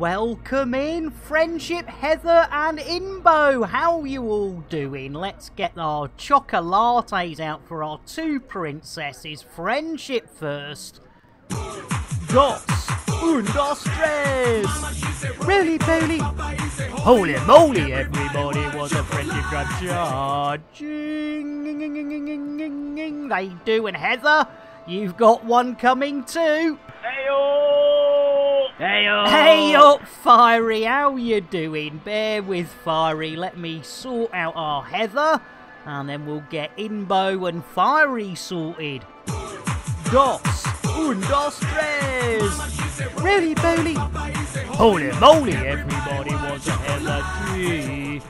welcome in Friendship, Heather and Inbo. How you all doing? Let's get our chocolates out for our two princesses. Friendship first. Dos un, dos, tres. Really, Bailey? Holy moly, everybody was a friendship grab charging. They do, and Heather, you've got one coming too. Hey Hey up, Fiery, how you doing? Bear with Fiery, let me sort out our Heather, and then we'll get Inbo and Fiery sorted. Dos, un, dos, tres. Really, Bailey? Holy moly, everybody was a Heather G.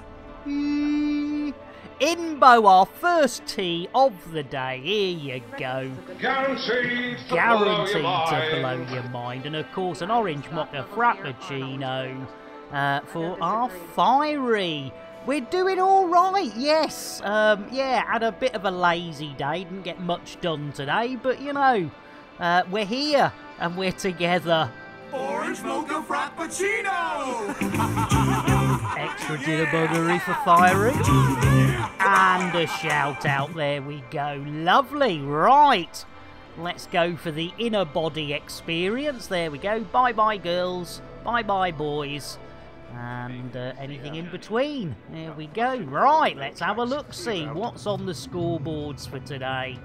Inbo, our first tea of the day. Here you go Guaranteed to guaranteed blow your to mind. blow your mind. And of course, an orange mocha frappuccino uh, for our fiery. We're doing all right, yes. Um, yeah, had a bit of a lazy day, didn't get much done today, but you know, uh, we're here and we're together. Orange mocha frappuccino! Extra dinner buggery for Fiery. And a shout out, there we go. Lovely, right. Let's go for the inner body experience. There we go. Bye bye, girls. Bye bye, boys. And uh, anything in between. There we go. Right, let's have a look see what's on the scoreboards for today.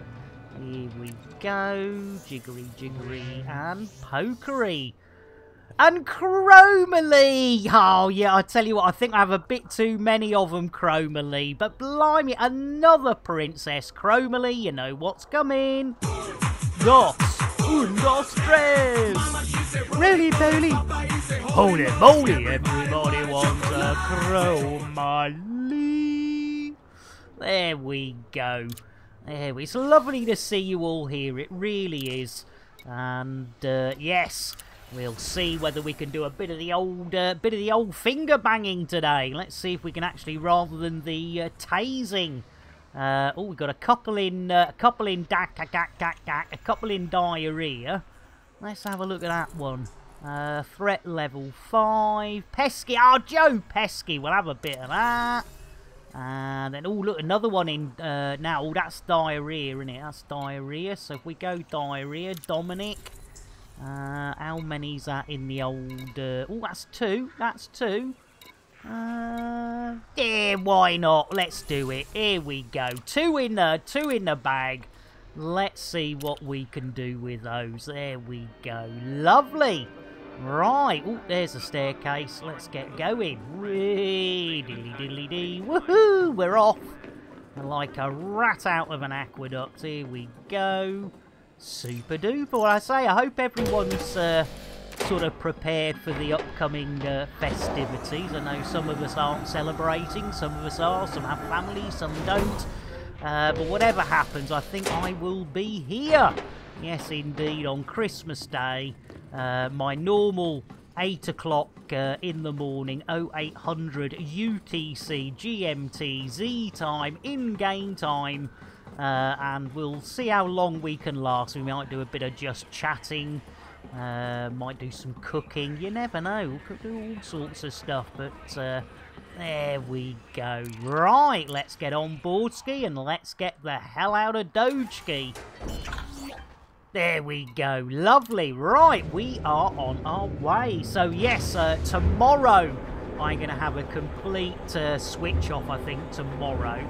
Here we go. Jiggery, jiggery, and pokery. And Chromalee! Oh, yeah, I tell you what, I think I have a bit too many of them, Chromalee. But blimey, another princess. Chromalee, you know what's coming. Dos, un, dos. Really, Bailey? Holy moly, everybody wants a Chromalee. There we go. There it's lovely to see you all here. It really is. And uh, yes, we'll see whether we can do a bit of the old uh, bit of the old finger banging today. Let's see if we can actually, rather than the uh, tasing. Uh, oh, we've got a couple in uh, a couple in dac, a couple in diarrhea. Let's have a look at that one. Uh, threat level five. Pesky. Oh, Joe Pesci. We'll have a bit of that. And then, oh, look, another one in uh, now. Oh, that's diarrhea, isn't it? That's diarrhea. So if we go diarrhea, Dominic. Uh, how many's that in the old... Uh, oh, that's two. That's two. Uh, yeah, why not? Let's do it. Here we go. Two in the, two in the bag. Let's see what we can do with those. There we go. Lovely. Right. Oh, there's a staircase. Let's get going. Whee, diddly diddly dee. Woohoo! We're off. Like a rat out of an aqueduct. Here we go. Super duper. Well, I say, I hope everyone's uh, sort of prepared for the upcoming uh, festivities. I know some of us aren't celebrating, some of us are, some have families, some don't. Uh, but whatever happens, I think I will be here. Yes, indeed, on Christmas Day. Uh, my normal 8 o'clock uh, in the morning, 0800 UTC, GMT, Z time, in-game time. Uh, and we'll see how long we can last. We might do a bit of just chatting. Uh, might do some cooking. You never know. We could do all sorts of stuff. But uh, there we go. Right, let's get on board ski and let's get the hell out of Dogeski. There we go. Lovely. Right, we are on our way. So yes, uh, tomorrow I'm going to have a complete uh, switch off, I think, tomorrow.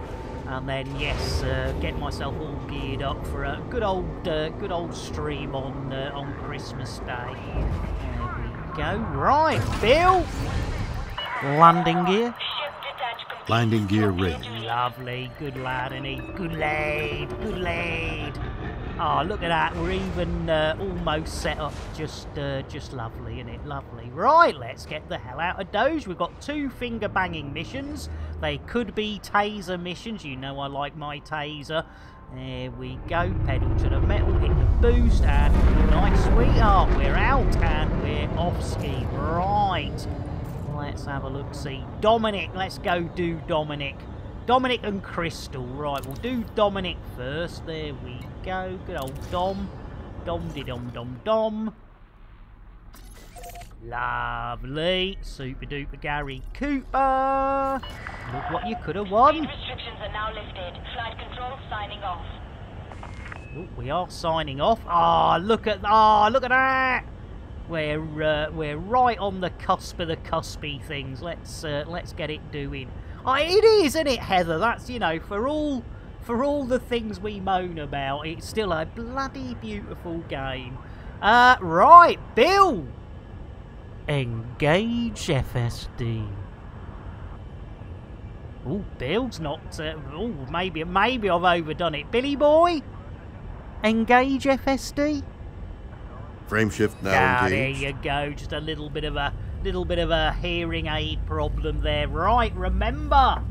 And then, yes, uh, get myself all geared up for a good old, uh, good old stream on uh, on Christmas Day. There we go. Right, Bill. Landing gear. Landing gear ready. Lovely, good lad, and he good lad, good lad. Oh, look at that. We're even uh, almost set up. Just, uh, just lovely, isn't it? Lovely. Right, let's get the hell out of Doge. We've got two finger banging missions. They could be taser missions. You know I like my taser. There we go. Pedal to the metal, hit the boost, and night, sweetheart. We're out and we're off ski. Right. Let's have a look. See Dominic. Let's go do Dominic. Dominic and Crystal. Right, we'll do Dominic first. There we go. Good old Dom. Dom de dom dom dom. Lovely. Super duper Gary Cooper. Look what you could have won. Restrictions are now lifted. Flight control signing off. Oh, we are signing off. Ah, look at ah, look at that. We're uh, we're right on the cusp of the cuspy things. Let's uh, let's get it doing. Oh, it is, isn't it, Heather? That's you know for all for all the things we moan about, it's still a bloody beautiful game. Uh, right, Bill. Engage FSD. Oh, Bill's not. Uh, oh, maybe maybe I've overdone it. Billy boy, engage FSD. Frame shift now Ah, there you go. Just a little bit of a little bit of a hearing aid problem there. Right, remember.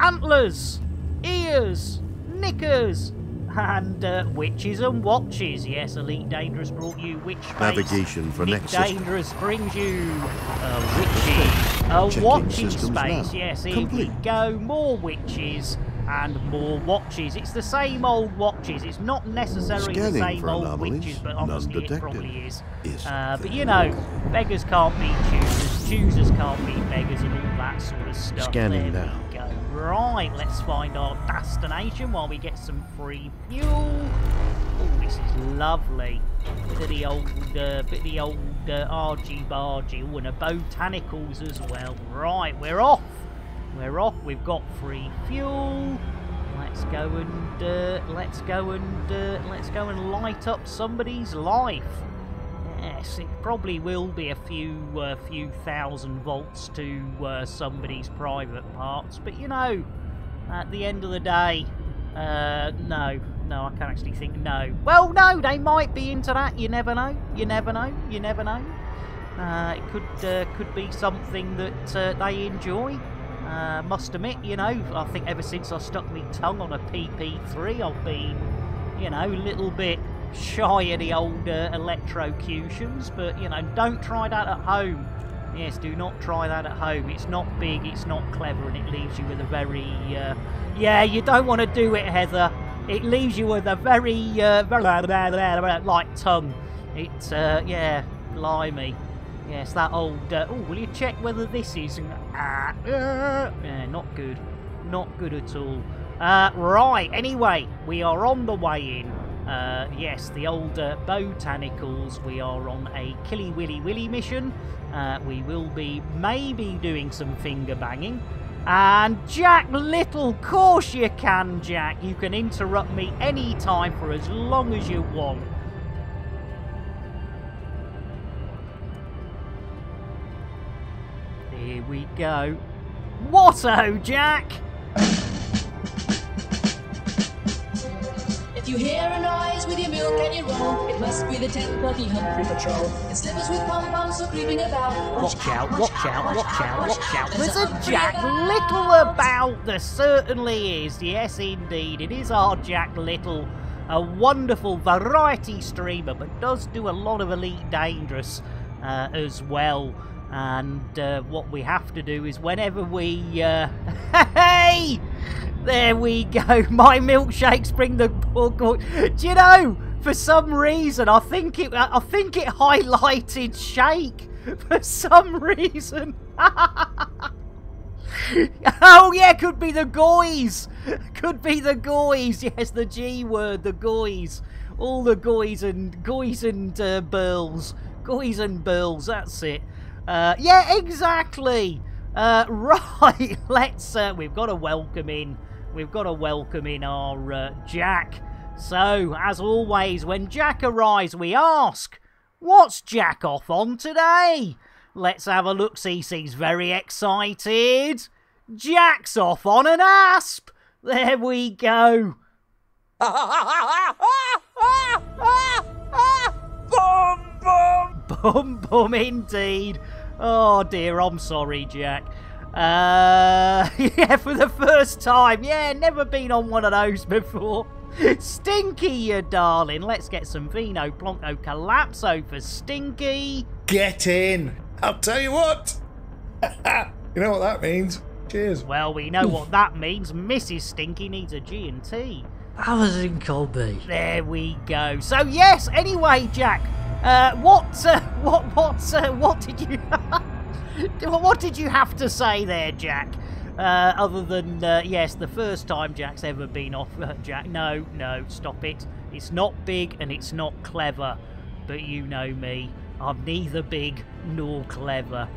Antlers, ears, knickers, and uh, witches and watches. Yes, Elite Dangerous brought you Witch Space. Navigation for next system. Dangerous brings you uh, witches. A Checking watching space. now. Yes, here Complete. we go. More witches and more watches. It's the same old watches. It's not necessarily the Scanning same for old witches, but honestly, it probably is. Is Uh, but you know, beggars can't beat choosers, choosers can't beat beggars, and all that sort of stuff. Scanning now. Right, let's find our destination while we get some free fuel. Oh, this is lovely. Bit of the old, uh, bit of the old uh, argy bargy. Oh, and a botanicals as well. Right, we're off. We're off. We've got free fuel. Let's go and uh, let's go and uh, let's go and light up somebody's life. Yes, it probably will be a few uh, few thousand volts to uh, somebody's private parts, but you know, at the end of the day, uh, no, no, I can't actually think no. Well, no, they might be into that. You never know. You never know. You never know. Uh, it could uh, could be something that uh, they enjoy. Must admit, you know, I think ever since I stuck my tongue on a PP3, I've been, you know, a little bit shy of the old uh, electrocutions. But you know, don't try that at home. Yes, do not try that at home. It's not big, it's not clever, and it leaves you with a very, uh, yeah, you don't want to do it, Heather. It leaves you with a very, uh, very light tongue. It's, uh, yeah, blimey. Yes, that old. Uh, oh, will you check whether this is? Ah, uh, yeah, not good. Not good at all. Uh, right. Anyway, we are on the way in. Uh, yes, the old uh, botanicals. We are on a Killy Willy Willy mission. Uh, we will be maybe doing some finger banging. And Jack Little, course you can, Jack. You can interrupt me any time for as long as you want. Here we go. What-o, Jack? You hear a noise with your milk and your roll, it must be the 1030 Humphrey Patrol. It's slippers with pom-poms are creeping about. Watch out, watch out, watch out, watch out. There's a Jack about. Little about. There certainly is. Yes, indeed. It is our Jack Little. A wonderful variety streamer, but does do a lot of Elite Dangerous uh, as well. And uh, what we have to do is whenever we. Uh, hey! There we go. My milkshakes bring the poor go- Do you know? For some reason, I think it. I think it highlighted shake. For some reason. oh yeah, could be the goys. Could be the goys. Yes, the G word, the goys. All the goys and goys and uh, burls. Goys and burls. That's it. Uh, yeah, exactly. Uh, right, let's. Uh, we've got to welcome in. We've got to welcome in our uh, Jack. So, as always, when Jack arrives, we ask, "What's Jack off on today?" Let's have a look. CC's very excited. Jack's off on an asp. There we go. Bum bum indeed. Oh dear, I'm sorry, Jack. Uh, yeah, for the first time. Yeah, never been on one of those before. Stinky, you darling. Let's get some Vino Blanco Collapso for Stinky. Get in. I'll tell you what. you know what that means. Cheers. Well, we know what that means. Mrs. Stinky needs a G&T. I was in Colby. There we go. So, yes, anyway, Jack, Uh, what, uh, what, what, uh, what did you, what did you have to say there, Jack? Uh, other than, uh, yes, the first time Jack's ever been off, uh, Jack. No, no, stop it. It's not big and it's not clever. But you know me. I'm neither big nor clever.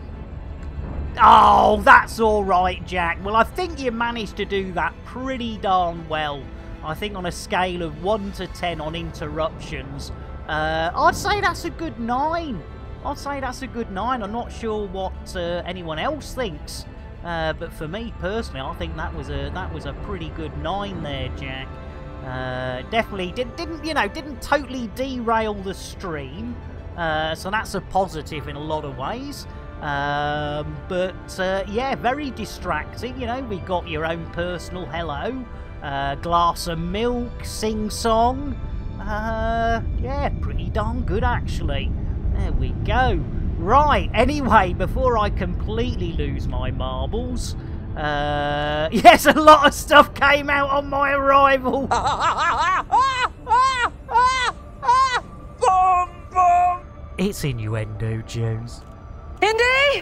Oh, that's all right, Jack. Well, I think you managed to do that pretty darn well. I think on a scale of 1 to 10 on interruptions, uh, I'd say that's a good 9. I'd say that's a good 9. I'm not sure what uh, anyone else thinks. Uh, but for me personally, I think that was a that was a pretty good 9 there, Jack. Uh, definitely did, didn't you know didn't totally derail the stream, uh, so that's a positive in a lot of ways. Um, but uh, yeah, very distracting. You know, we got your own personal hello, glass of milk, sing song. Uh, yeah, pretty darn good actually. There we go. Right. Anyway, before I completely lose my marbles. Uh, yes, a lot of stuff came out on my arrival. It's innuendo, Jones.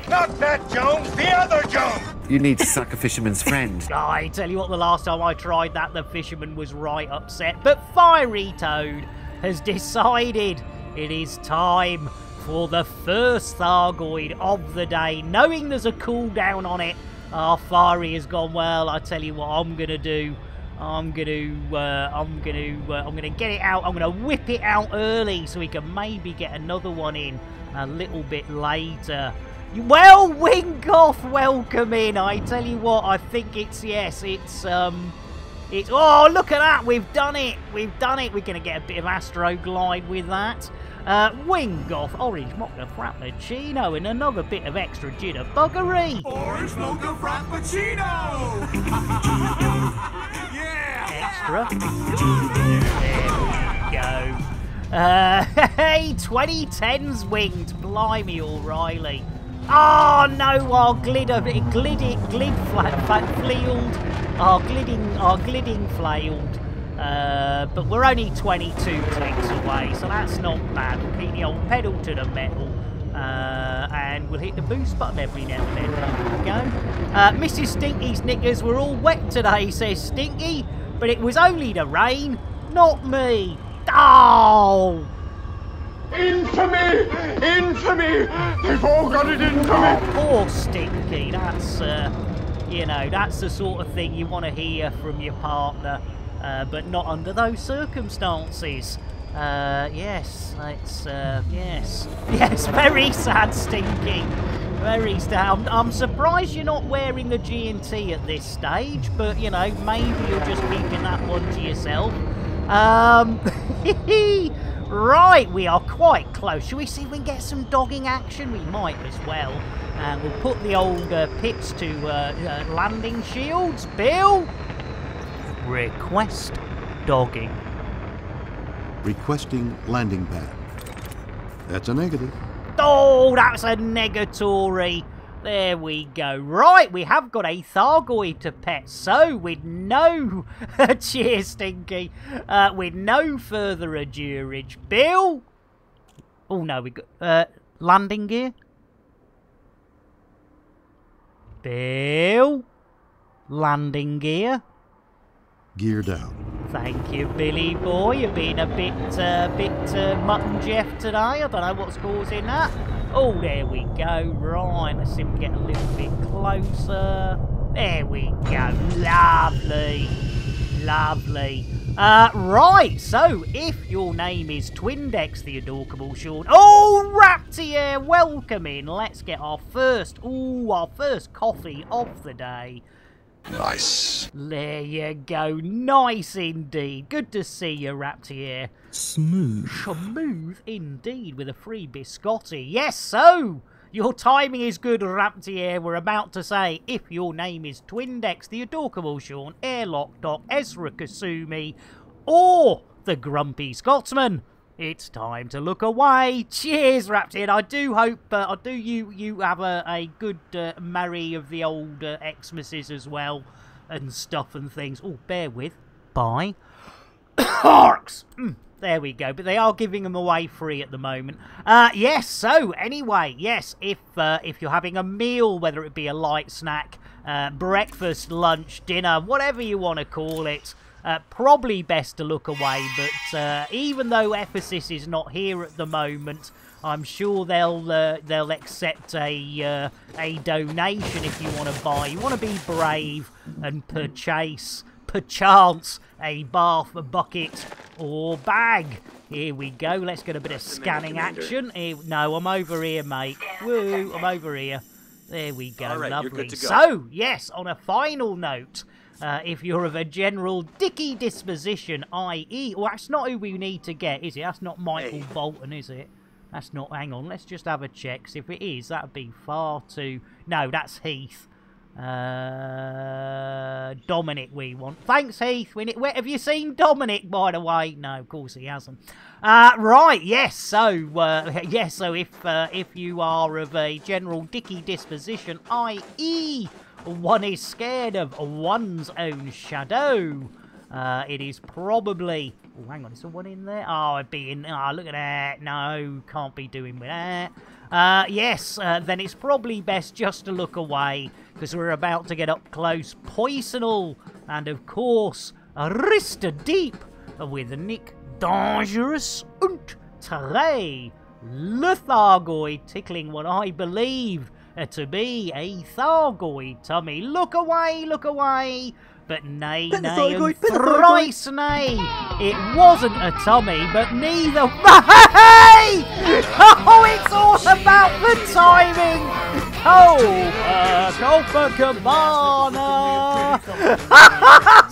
Not that Jones, the other Jones! You need to suck a fisherman's friend. I tell you what, the last time I tried that, the fisherman was right upset. But Fiery Toad has decided it is time for the first Thargoid of the day. Knowing there's a cooldown on it, our Fiery has gone, well, I tell you what I'm going to do. I'm gonna, uh, I'm gonna, uh, I'm gonna get it out. I'm gonna whip it out early so we can maybe get another one in a little bit later. Well, Winkoff, welcome in. I tell you what, I think it's yes, it's um, it's oh look at that, we've done it, we've done it. We're gonna get a bit of Astro Glide with that. Uh, Wingoff, Orange Mocha Frappuccino, and another bit of extra jitter buggery. Orange mocha frappuccino! yeah! extra. There we go. Uh, hey, 2010's winged. Blimey, O'Reilly. Oh no, our glid, glid, glid, flat, flat, flailed, our glidding, our glidding flailed. Uh, but we're only 22 clicks away, so that's not bad. We'll keep the old pedal to the metal. Uh, and we'll hit the boost button every now and then. There we go. Uh, Mrs. Stinky's knickers were all wet today, says Stinky, but it was only the rain, not me. Oh! Infamy! Infamy! They've all got it into me! Poor Stinky. That's, uh, you know, that's the sort of thing you want to hear from your partner, uh, but not under those circumstances. Uh, yes, it's, uh, yes. Yes, very sad, Stinky. Very sad. I'm, I'm surprised you're not wearing the G&T at this stage, but, you know, maybe you're just keeping that one to yourself. Um, right, we are quite close. Shall we see if we can get some dogging action? We might as well. And we'll put the old uh, pits to uh, uh, landing shields. Bill? Request dogging. Requesting landing pad. That's a negative. Oh, that's a negatory. There we go. Right, we have got a Thargoid to pet. So, with no... Cheers, Stinky. Uh, with no further adurage. Bill? Oh, no, we got... Uh, landing gear? Bill? Landing gear? Geared out. Thank you, Billy boy. You've been a bit, uh, bit uh, mutton Jeff today. I don't know what's causing that. Oh, there we go. Right, let's see if we get a little bit closer. There we go. Lovely. Lovely. Uh, right, so if your name is Twindex the Adorkable Short. Oh, Raptier, welcome in. Let's get our first, ooh, our first coffee of the day. Nice. There you go. Nice indeed. Good to see you, Raptier. Smooth. Smooth indeed with a free biscotti. Yes, so your timing is good, Raptier. We're about to say if your name is Twindex, the Adorkable Sean, Airlock Doc, Ezra Kasumi, or the Grumpy Scotsman. It's time to look away. Cheers, Raptier. I do hope, uh, I do you you have a, a good uh, marry of the old uh, Xmases as well, and stuff and things. Oh, bear with. Bye. Harks. Mm, There we go. But they are giving them away free at the moment. Uh, yes. So anyway, yes. If uh, if you're having a meal, whether it be a light snack, uh, breakfast, lunch, dinner, whatever you want to call it. Uh, probably best to look away, but uh, even though Ephesus is not here at the moment, I'm sure they'll uh, they'll accept a uh, a donation if you want to buy. You want to be brave and purchase, perchance, a bath, a bucket, or bag. Here we go. Let's get a bit of scanning action. Here, no, I'm over here, mate. Woo, I'm over here. There we go. All right, you're Lovely. go. So, yes, on a final note, uh, if you're of a general dicky disposition, i.e., well, that's not who we need to get, is it? That's not Michael Hey. Bolton, is it? That's not. Hang on, let's just have a check. if it is, that'd be far too. No, that's Heath. Uh, Dominic, we want. Thanks, Heath. We need... Where, have you seen Dominic, by the way? No, of course he hasn't. Uh, right, yes. So, uh, yes. So, if uh, if you are of a general dicky disposition, i.e., one is scared of one's own shadow, uh, it is probably. Oh, hang on, is there one in there? Oh, it'd be in. Oh, look at that. No, can't be doing with that. Uh, yes, uh, then it's probably best just to look away because we're about to get up close, poisonal, and of course, a Arista Deep with Nick Dangerous und Lethargoid tickling what I believe Uh, to be a Thargoid tummy. Look away, look away! But nay, nay, and Thargoid, bit of thrice nay! It wasn't a tummy, but neither. Hey! Oh, it's all about the timing! Oh Copa, Copacabana!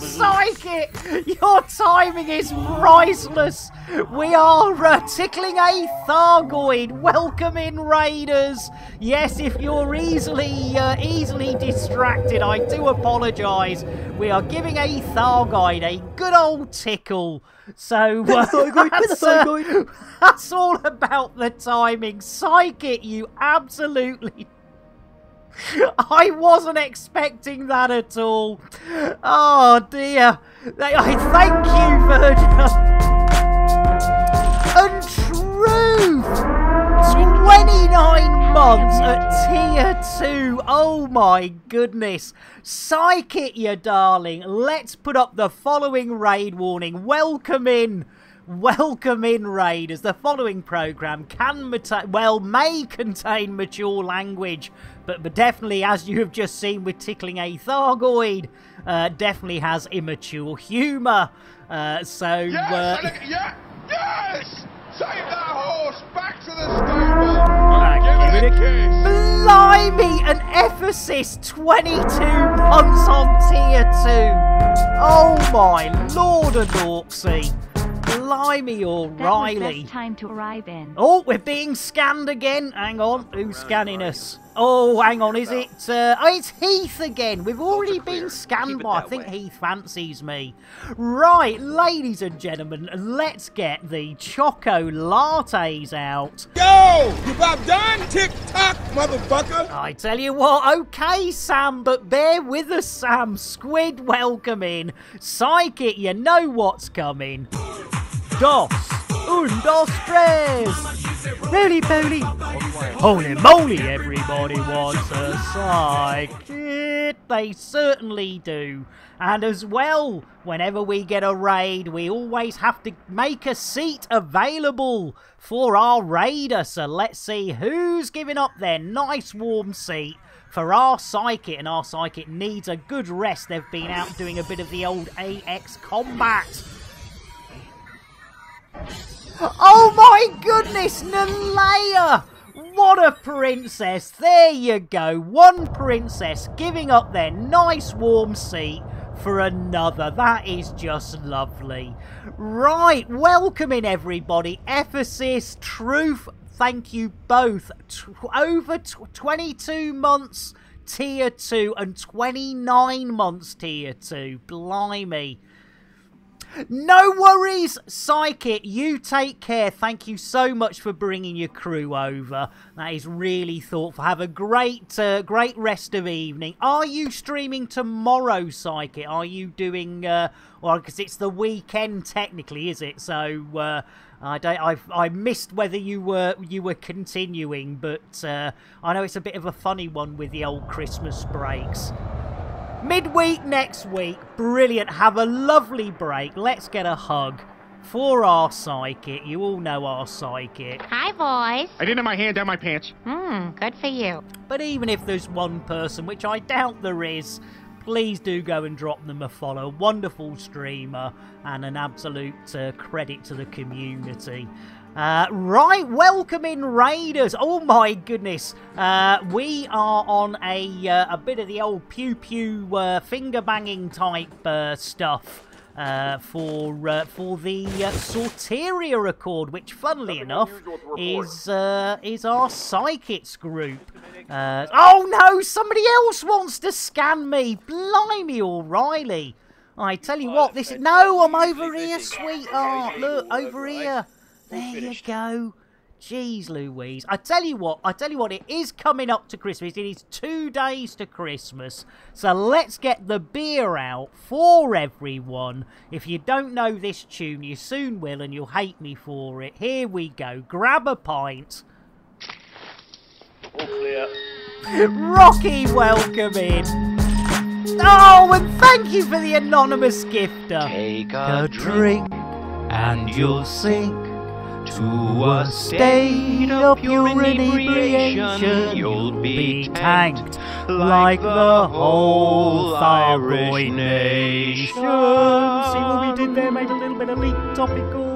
Psychic! Your timing is priceless! We are uh, tickling a Thargoid! Welcome in, Raiders! Yes, if you're easily uh, easily distracted, I do apologise. We are giving a Thargoid a good old tickle. So uh, of that's, uh, that's all about the timing. Psychic, you absolutely I wasn't expecting that at all. Oh dear. I thank you, Virgin. And 29 months at tier 2. Oh my goodness. Psychic, you darling. Let's put up the following raid warning. Welcome in. Welcome in, Raiders. The following program can well may contain mature language, but, but definitely, as you have just seen with tickling a Thargoid, uh, definitely has immature humour. Uh, so, Yes, uh, yes! Take that horse back to the stable Ah, give give it it a a- kiss. Blimey, an Ephesus 22 months on tier 2. Oh my lord and Orksy. Blimey, That was O'Reilly. best time to arrive in. Oh, we're being scanned again. Hang on, who's scanning us? Oh, hang on, is it? Uh, oh, it's Heath again. We've already been scanned by. I think way. Heath fancies me. Right, ladies and gentlemen, let's get the Choco Lattes out. Yo! You about done? Tick tock, motherfucker! I tell you what, okay, Sam, but bear with us, Sam. Squid, welcome in. Psychic, you know what's coming. Dos, un, dos, tres. Roly poly. Holy moly, everybody wants a psychic. They certainly do. And as well, whenever we get a raid, we always have to make a seat available for our raider. So let's see who's giving up their nice warm seat for our psychic. And our psychic needs a good rest. They've been out doing a bit of the old AX combat. Oh my goodness, Nalea! What a princess! There you go. One princess giving up their nice warm seat for another. That is just lovely. Right, welcoming everybody. Ephesus, Truth, thank you both. T- over tw 22 months tier 2 and 29 months tier 2. Blimey. No worries, Psychic. You take care. Thank you so much for bringing your crew over. That is really thoughtful. Have a great, uh, great rest of evening. Are you streaming tomorrow, Psychic? Are you doing? Uh, well, because it's the weekend technically, is it? So uh, I don't. I I missed whether you were you were continuing, but uh, I know it's a bit of a funny one with the old Christmas breaks. Midweek next week. Brilliant. Have a lovely break. Let's get a hug for our psychic. You all know our psychic. Hi, boys. I didn't have my hand down my pants. Hmm, good for you. But even if there's one person, which I doubt there is, please do go and drop them a follow. Wonderful streamer and an absolute uh, credit to the community. Uh, right, welcome in Raiders. Oh my goodness, uh, we are on a uh, a bit of the old pew pew uh, finger banging type uh, stuff. Uh, for uh, for the uh, Sorteria Accord, which, funnily enough, is uh, is our psychics group. Uh, oh no! Somebody else wants to scan me. Blimey, O'Reilly! I tell you what, this is... no, I'm over here, sweetheart. Look over here. There you go. Jeez Louise. I tell you what, I tell you what, it is coming up to Christmas. It is two days to Christmas. So let's get the beer out for everyone. If you don't know this tune, you soon will and you'll hate me for it. Here we go. Grab a pint. All clear. Rocky, welcome in. Oh, and thank you for the anonymous gifter. Take a drink and you'll sink to a state of pure inebriation. You'll be tanked like the whole Thargoid nation. See what we did there? Made a little bit of leak topical.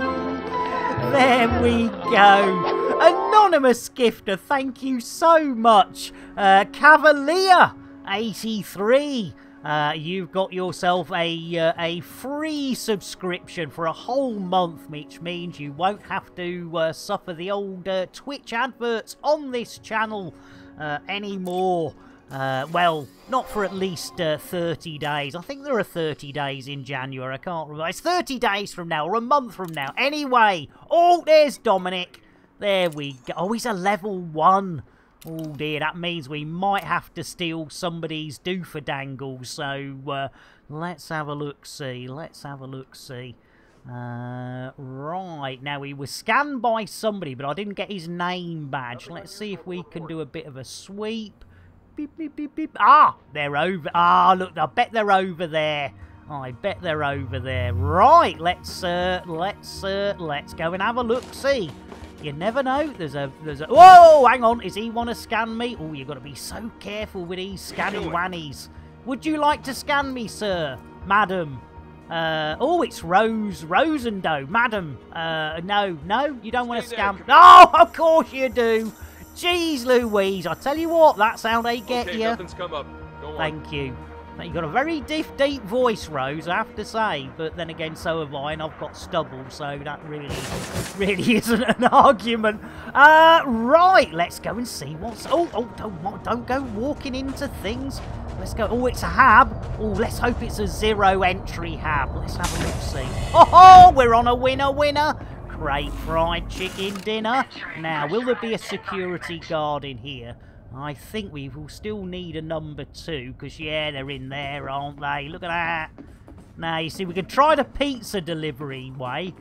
There we go. Anonymous gifter, thank you so much. Uh, Cavalier 83. Uh, you've got yourself a uh, a free subscription for a whole month, which means you won't have to uh, suffer the old uh, Twitch adverts on this channel uh, anymore. Uh, well, not for at least uh, 30 days. I think there are 30 days in January. I can't remember. It's 30 days from now or a month from now. Anyway, oh, there's Dominic. There we go. Oh, he's a level one. Oh dear, that means we might have to steal somebody's doofer dangle. So uh, let's have a look. See, let's have a look. See. Uh, right now he was scanned by somebody, but I didn't get his name badge. Let's see if we can do a bit of a sweep. Beep, beep, beep, beep. Ah, they're over. Ah, look, I bet they're over there. I bet they're over there. Right, let's uh, let's uh, let's go and have a look. See. You never know. There's a there's a whoa. Hang on. Is he want to scan me? Oh, you got to be so careful with these scanning wannies. Would you like to scan me, sir, madam? Uh, oh, it's Rose Rosendo, madam. Uh, no, no, you don't want to scan. Oh, of course you do. Jeez Louise, I tell you what, that's how they get okay, you. nothing's come up. Go on. Thank you. You've got a very deep, deep voice, Rose, I have to say. But then again, so have I, and I've got stubble, so that really, really isn't an argument. Uh, right, let's go and see what's... Oh, oh, don't, don't go walking into things. Let's go... Oh, it's a hab. Oh, let's hope it's a zero-entry hab. Let's have a look, see. Oh, oh, we're on a winner, winner. Great fried chicken dinner. Now, will there be a security guard in here? I think we will still need a number two, because, yeah, they're in there, aren't they? Look at that. Now, you see, we can try the pizza delivery way.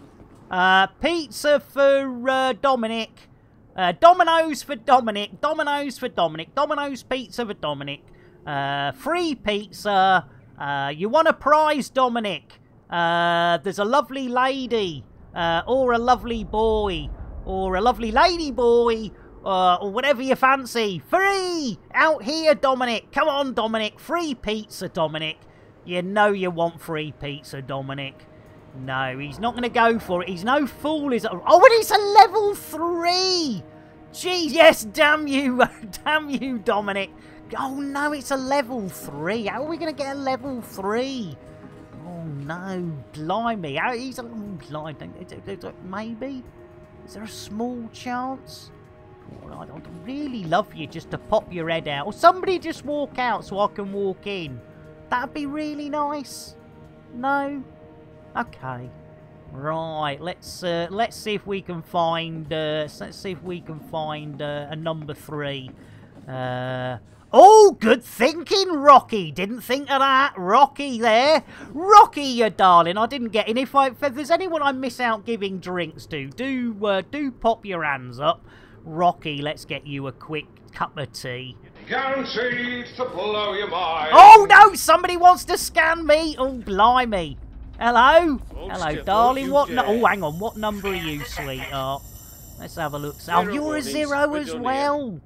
Uh, pizza for uh, Dominic. Uh, Domino's for Dominic. Domino's for Dominic. Domino's pizza for Dominic. Uh, free pizza. Uh, you want a prize, Dominic? Uh, there's a lovely lady. Uh, or a lovely boy. Or a lovely lady boy uh, or whatever you fancy. Free! Out here, Dominic. Come on, Dominic. Free pizza, Dominic. You know you want free pizza, Dominic. No, he's not going to go for it. He's no fool. Is Oh, and it's a level three. Jeez, yes, damn you. damn you, Dominic. Oh, no, it's a level three. How are we going to get a level three? Oh, no. Blimey. How, he's a... Blimey. Maybe? Is there a small chance? Oh, I'd really love you just to pop your head out. Or somebody just walk out so I can walk in. That'd be really nice. No? Okay. Right, let's uh, let's see if we can find uh, let's see if we can find uh, a number three. Uh, oh, good thinking, Rocky. Didn't think of that, Rocky. There, Rocky, you darling. I didn't get in. If, I, if there's anyone I miss out giving drinks to, do uh, do pop your hands up, Rocky. Let's get you a quick cup of tea. Guaranteed to blow your mind. Oh no! Somebody wants to scan me. Oh blimey! Hello, hello, don't darling. What? nu- dare. oh, hang on. What number are you, sweetheart? Let's have a look. Oh, Zero you're a zero as well.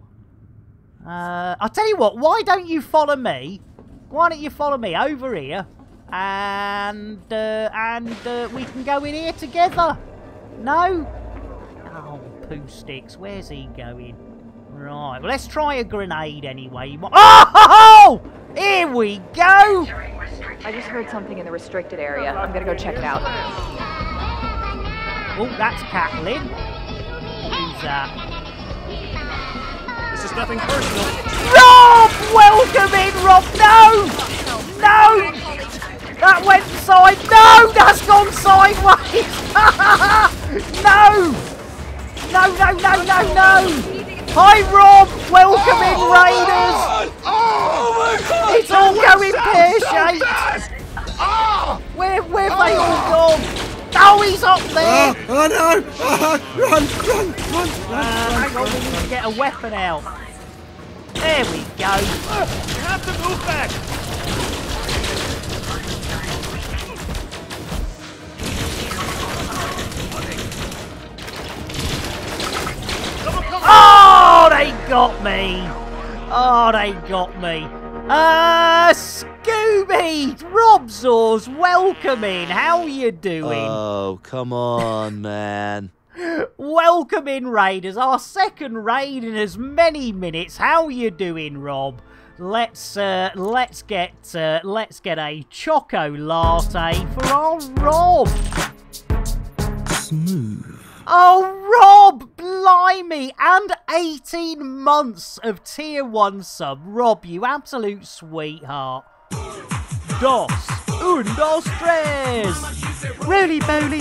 Uh, I'll tell you what. Why don't you follow me? Why don't you follow me over here, and uh, and uh, we can go in here together? No. Poo sticks. Where's he going? Right. Well, let's try a grenade anyway. Oh! Here we go. I just heard something in the restricted area. I'm gonna go check it out. Oh, that's Catelyn. Who's that? This is nothing personal. Rob! Welcome in, Rob! No! No! That went side. No! That's gone sideways! no! No, no, no, no, no! Hi, Rob! Welcome in, oh, Raiders! Oh my god! It's all going pear shaped! Oh! Ah! Where, where have they ah! all gone? Oh, he's up there! Oh, oh no! Oh, run, run, run, run! Uh, hang on, we need to get a weapon out. There we go. You have to move back. Oh, they got me. Oh, they got me. Uh, Scooby, Rob Zaws, welcome in. How you doing? Oh, come on, man. welcome in, Raiders. Our second raid in as many minutes. How you doing, Rob? Let's uh, let's get uh, let's get a choco latte for our Rob. Smooth. Oh, Rob, blimey, and 18 months of tier 1 sub. Rob, you absolute sweetheart. Dos, un, dos, tres. Roly poly.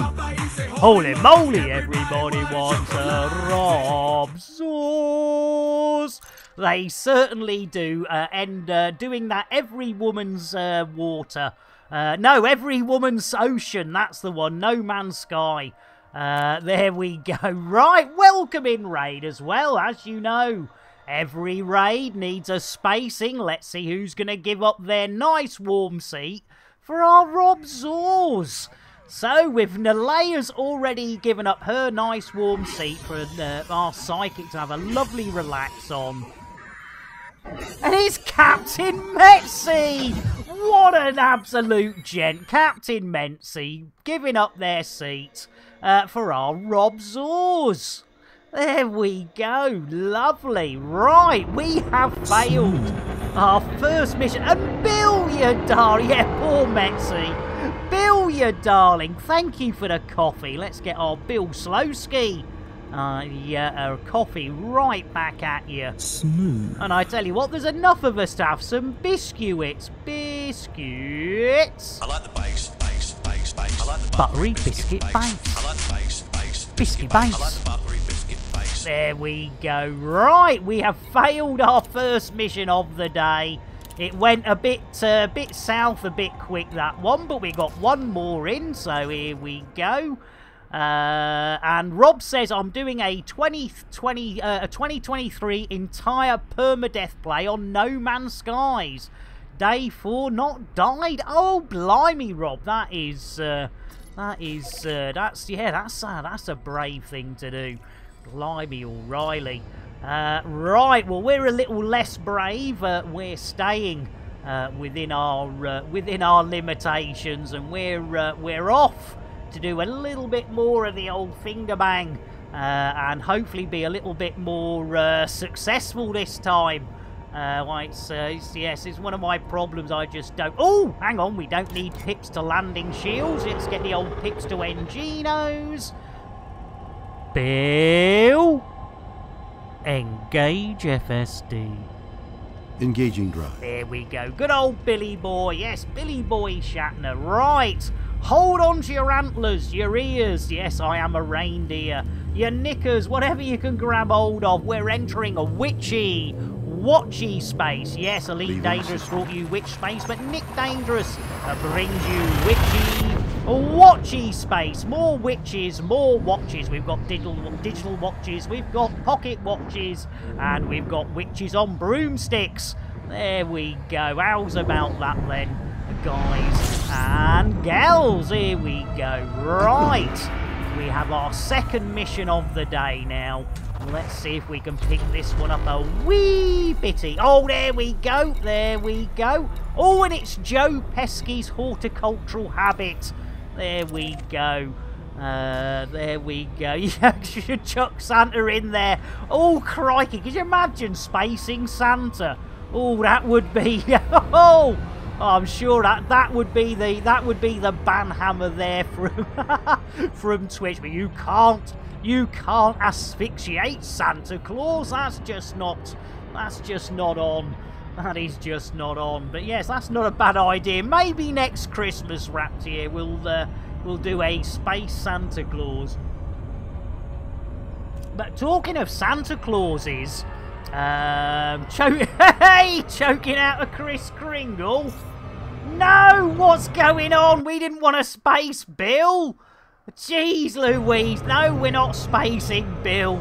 Holy moly, everybody wants a Rob Zaws. They certainly do, uh, and uh, doing that every woman's uh, water. Uh, no, every woman's ocean, that's the one. No Man's Sky. Uh, there we go. Right, welcome in raid as well, as you know. Every raid needs a spacing. Let's see who's going to give up their nice warm seat for our Rob Zaws. So, with Nalea's already given up her nice warm seat for uh, our psychic to have a lovely relax on. And it's Captain Metzi! What an absolute gent. Captain Metzi giving up their seat uh, for our Rob Zaws. There we go. Lovely. Right, we have failed our first mission. And Bill, you darling. Yeah, poor Metzi. Bill, you darling. Thank you for the coffee. Let's get our Bill Slowski. Uh, yeah, a coffee right back at you. Smooth. And I tell you what, there's enough of us to have some biscuits. Biscuits. I like the base, Buttery biscuit base. Biscuit base. There we go. Right, we have failed our first mission of the day. It went a bit, uh, bit south, a bit quick that one, but we got one more in, so here we go. Uh, and Rob says I'm doing a 2020, uh, a 2023 entire permadeath play on No Man's Skies. Day four, not died. Oh, blimey, Rob, that is, uh, that is, uh, that's yeah, that's uh, that's a brave thing to do. Blimey, O'Reilly. Uh, right, well, we're a little less brave. Uh, we're staying uh, within our uh, within our limitations, and we're uh, we're off to do a little bit more of the old finger bang, uh, and hopefully be a little bit more successful this time. Uh, uh, it's, yes, it's one of my problems. I just don't. Oh, hang on, we don't need pips to landing shields. Let's get the old pips to Enginos. Bill, engage FSD. Engaging drive. There we go. Good old Billy Boy. Yes, Billy Boy Shatner. Right. Hold on to your antlers, your ears. Yes, I am a reindeer. Your knickers, whatever you can grab hold of. We're entering a witchy, watchy space. Yes, Elite Leave Dangerous brought you witch space, but Nick Dangerous uh, brings you witchy, watchy space. More witches, more watches. We've got digital, digital watches, we've got pocket watches, and we've got witches on broomsticks. There we go. How's about that then, guys and gals? Here we go. Right. We have our second mission of the day now. Let's see if we can pick this one up a wee bitty. Oh, there we go. There we go. Oh, and it's Joe Pesci's horticultural habit. There we go. Uh, there we go. You should chuck Santa in there. Oh, crikey. Could you imagine spacing Santa? Oh, that would be... Oh, I'm sure that that would be the that would be the banhammer there from from Twitch. But you can't you can't asphyxiate Santa Claus. That's just not that's just not on. That is just not on. But yes, that's not a bad idea. Maybe next Christmas, Raptier, we'll uh, we'll do a space Santa Claus. But talking of Santa Clauses, um, cho- hey, choking out a Kris Kringle. No, what's going on? We didn't want a space, Bill. Jeez Louise, no, we're not spacing, Bill.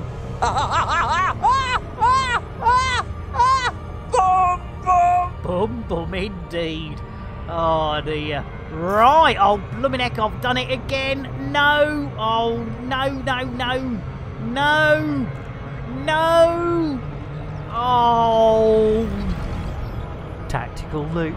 Bum bum indeed. Oh dear. Right, oh blooming heck, I've done it again. No, oh no, no, no, no, no. Oh. Tactical loop.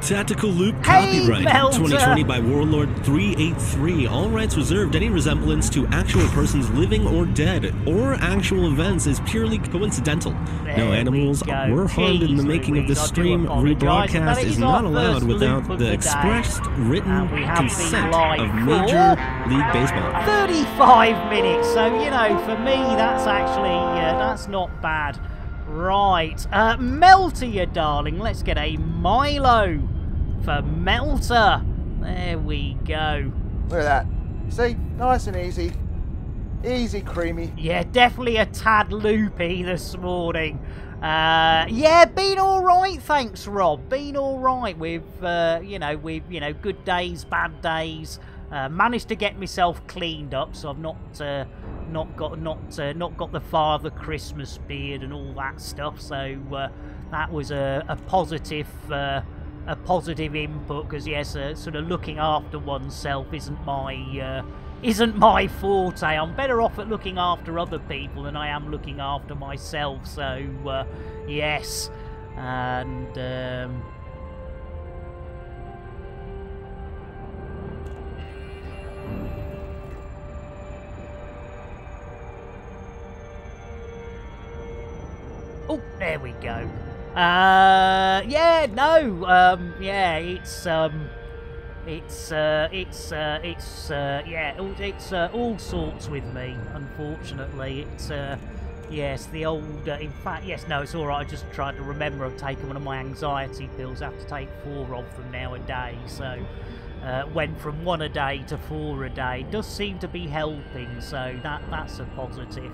Tactical Loop Hey, copyright Melter! 2020 by Warlord 383. All rights reserved. Any resemblance to actual persons living or dead or actual events is purely coincidental. no There we animals go. were harmed in the making of this stream. Rebroadcast is is not allowed without the the expressed written And we have been consent of Major League Baseball. 35 minutes. So, you know, for me, that's actually, uh, that's not bad. Right. Uh, Melter, you darling. Let's get a Milo for Melter. There we go. Look at that. See? Nice and easy. Easy, creamy. Yeah, definitely a tad loopy this morning. Uh, yeah, been all right, thanks, Rob. Been all right. With uh, you know, with you know, good days, bad days. Uh, managed to get myself cleaned up, so I've not uh, not got not uh, not got the Father Christmas beard and all that stuff. So uh, that was a, a positive. Uh, a positive input because yes, sort of looking after oneself isn't my uh, isn't my forte. I'm better off at looking after other people than I am looking after myself. So uh, yes, and um, oh, there we go. Uh, yeah, no, um, yeah, it's um, it's uh, it's uh, it's uh, yeah, it's uh, all sorts with me. Unfortunately, it's uh, yes, the old. Uh, in fact, yes, no, it's all right. I just tried to remember I've taken one of my anxiety pills. I have to take four of them now a day, so. Uh, went from one a day to four a day. Does seem to be helping, so that that's a positive.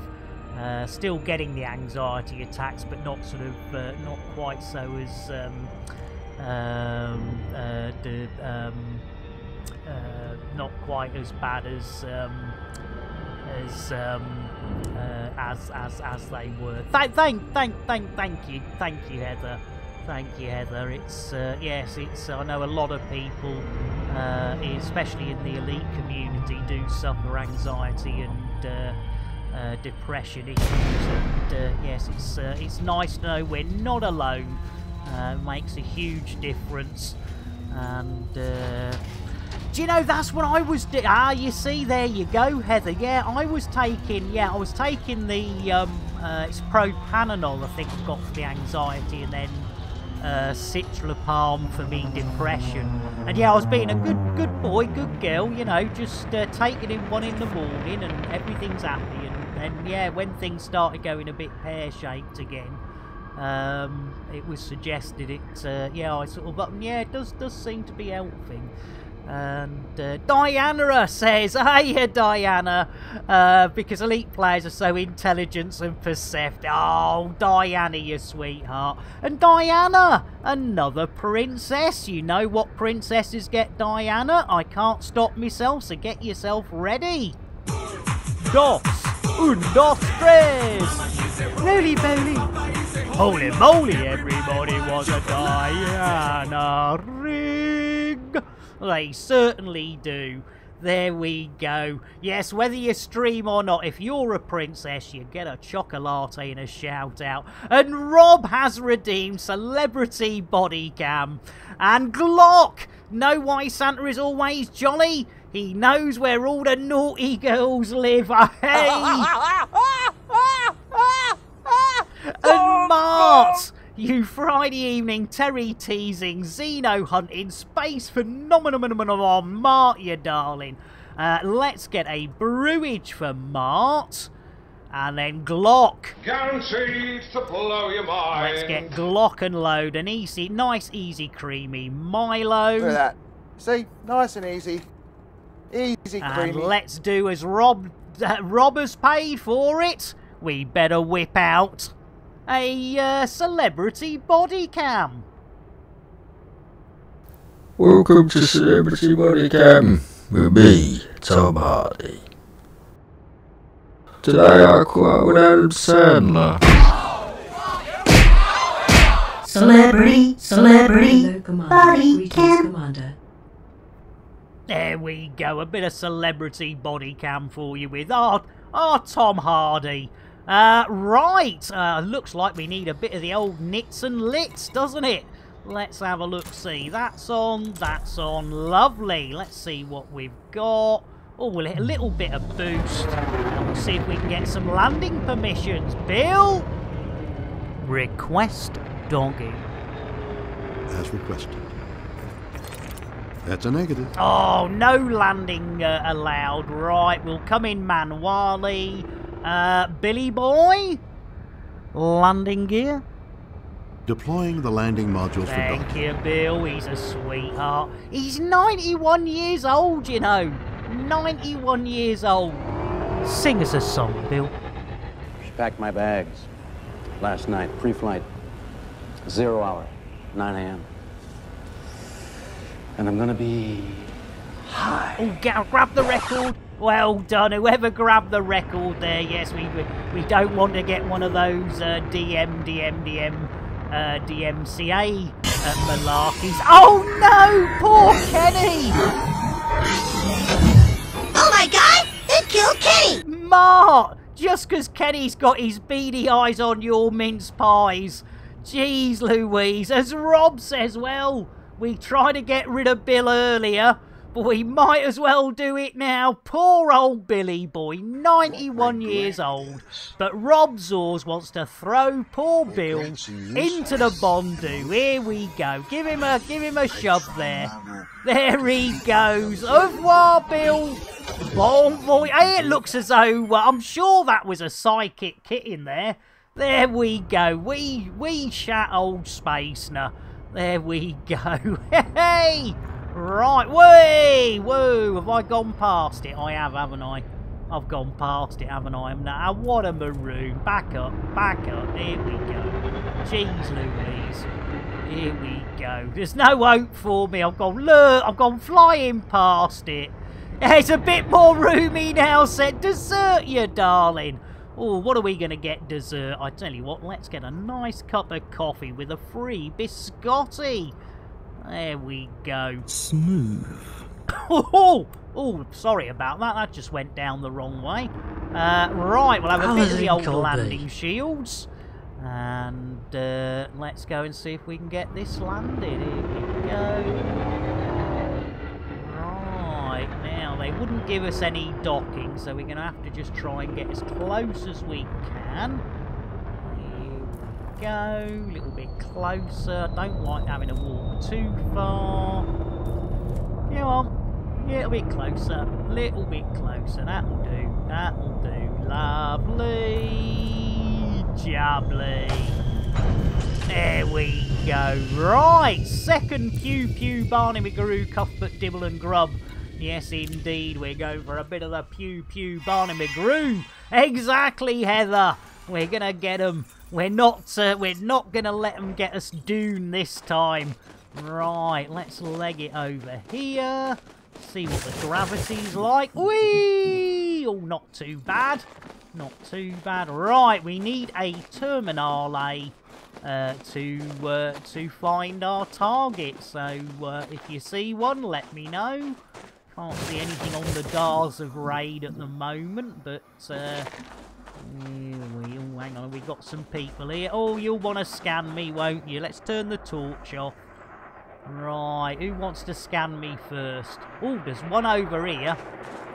Uh, still getting the anxiety attacks, but not sort of uh, not quite so as um, um, uh, the, um, uh, not quite as bad as um, as um, uh, as as as they were. Thank thank thank thank thank you thank you Heather. Thank you, Heather. It's uh, yes, it's. I know a lot of people, especially in the elite community, do suffer anxiety and uh, depression issues. And uh, yes, it's uh, it's nice to know we're not alone. Uh, makes a huge difference. And uh, do you know that's what I was doing? Ah, you see, there you go, Heather. Yeah, I was taking. Yeah, I was taking the. Um, uh, it's propanol, I think, I've got for the anxiety, and then uh, citralopam for me depression. And yeah, I was being a good good boy, good girl, you know, just uh, taking in one in the morning and everything's happy. And then, yeah, when things started going a bit pear-shaped again, Um, it was suggested it, uh, yeah, I sort of, but yeah, it does does seem to be helping. And uh, Diana says, Hey, Diana, uh, because elite players are so intelligent and perceptive. Oh, Diana, your sweetheart. And Diana, another princess. You know what princesses get Diana? I can't stop myself, so get yourself ready. Dos, un, dos, tres. Roly poly. Holy moly, everybody was a Diana Rigg. They certainly do. There we go. Yes, whether you stream or not, if you're a princess, you get a chocolate and a shout out. And Rob has redeemed Celebrity Body Cam. And Glock! Know why Santa is always jolly? He knows where all the naughty girls live. Hey! and Mart! You Friday evening Terry teasing, Xeno hunting, space phenomenon Mart, you darling. Uh, let's get a brewage for Mart. And then Glock. Guaranteed to blow your mind. Let's get Glock and load. An easy, nice, easy, creamy Milo. Look at that. See? Nice and easy. Easy, And let's do as Rob, uh, Rob has paid for it. We better whip out a uh, celebrity body cam. Welcome to Celebrity Body Cam with me, Tom Hardy. Today I quote with Adam Sandler. Celebrity, celebrity, body cam. There we go, a bit of celebrity body cam for you with our, our Tom Hardy. Uh, right, uh, looks like we need a bit of the old nits and lits, doesn't it? Let's have a look, see. That's on, that's on, lovely. Let's see what we've got. Oh, we'll hit a little bit of boost. And we'll see if we can get some landing permissions. Bill? Request doggy. As requested. That's a negative. Oh, no landing uh, allowed. Right, we'll come in manually. Uh, Billy Boy? Landing gear? Deploying the landing modules for Thank you, Bill. He's a sweetheart. He's 91 years old, you know. 91 years old. Sing us a song, Bill. Just packed my bags last night, pre-flight, zero hour, 9 a.m. And I'm gonna be high. Oh, ga- grab the record. Well done, whoever grabbed the record there. Yes, we we, we don't want to get one of those uh, DM, DM, DM, uh, DMCA uh, malarkeys. Oh no, poor Kenny! Oh my god! It killed Kenny! Mart! Just 'cause Kenny's got his beady eyes on your mince pies. Jeez Louise, as Rob says, well, we tried to get rid of Bill earlier, but we might as well do it now. Poor old Billy boy, 91 years old. But Rob Zaws wants to throw poor Bill into the Bondu. Here we go. Give him a give him a shove there. There he goes. Au revoir, Bill. Bon boy. Hey, it looks as though uh, I'm sure that was a psychic kit in there. There we go. We we shat old space now. There we go. Hey, right. Way, whoa. Have I gone past it? I have, haven't I? I've gone past it, haven't I? Now, what a maroon. Back up, back up. Here we go. Jeez Louise. Here we go. There's no hope for me. I've gone, look, I've gone flying past it. It's a bit more roomy now, said dessert, you darling. Oh, what are we going to get dessert? I tell you what, let's get a nice cup of coffee with a free biscotti. There we go. Smooth. Oh, oh, sorry about that. That just went down the wrong way. Uh, right, we'll have a How bit of the old gonna landing shields. And uh, let's go and see if we can get this landed. Here we go. They wouldn't give us any docking, so we're going to have to just try and get as close as we can. Here we go, a little bit closer. Don't like having to walk too far. Come on, a little bit closer, a little bit closer. That'll do, that'll do. Lovely, jubbly. There we go. Right, second Pew Pew Barney McGrew, Cuthbert Dibble and Grub. Yes, indeed, we're going for a bit of the Pew Pew Barney McGrew. Exactly, Heather. We're gonna get them. We're not. Uh, we're not gonna let them get us Dune this time. Right, let's leg it over here. See what the gravity's like. Whee! Oh, not too bad. Not too bad. Right, we need a terminale uh, to uh, to find our target. So uh, if you see one, let me know. Can't see anything on the Dars of Raid at the moment, but uh, we, oh, hang on, we've got some people here. Oh, you'll want to scan me, won't you? Let's turn the torch off. Right, who wants to scan me first? Oh, there's one over here.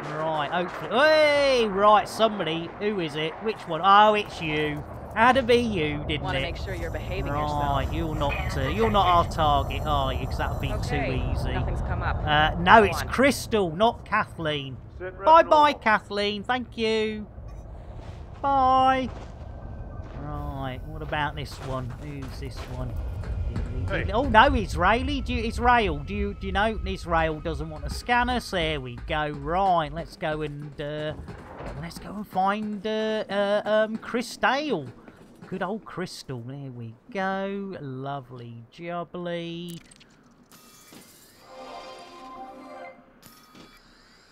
Right, hopefully. Hey, right, somebody. Who is it? Which one? Oh, it's you. Had to be you, didn't Want it? to make sure you're behaving right, yourself. you're not. Uh, you're not our target, are you? Because that'd be Okay, too easy. nothing's come up. Uh, no, Go it's on. Crystal, not Kathleen. Bye, bye, Kathleen. Thank you. Bye. Right, what about this one? Who's this one? Hey. Oh no, Israeli. Do you, Israel? Do you do you know Israel doesn't want to scan us? There we go. Right, let's go and uh, let's go and find uh, uh, um, Crystal. Good old Crystal. There we go. Lovely jubbly.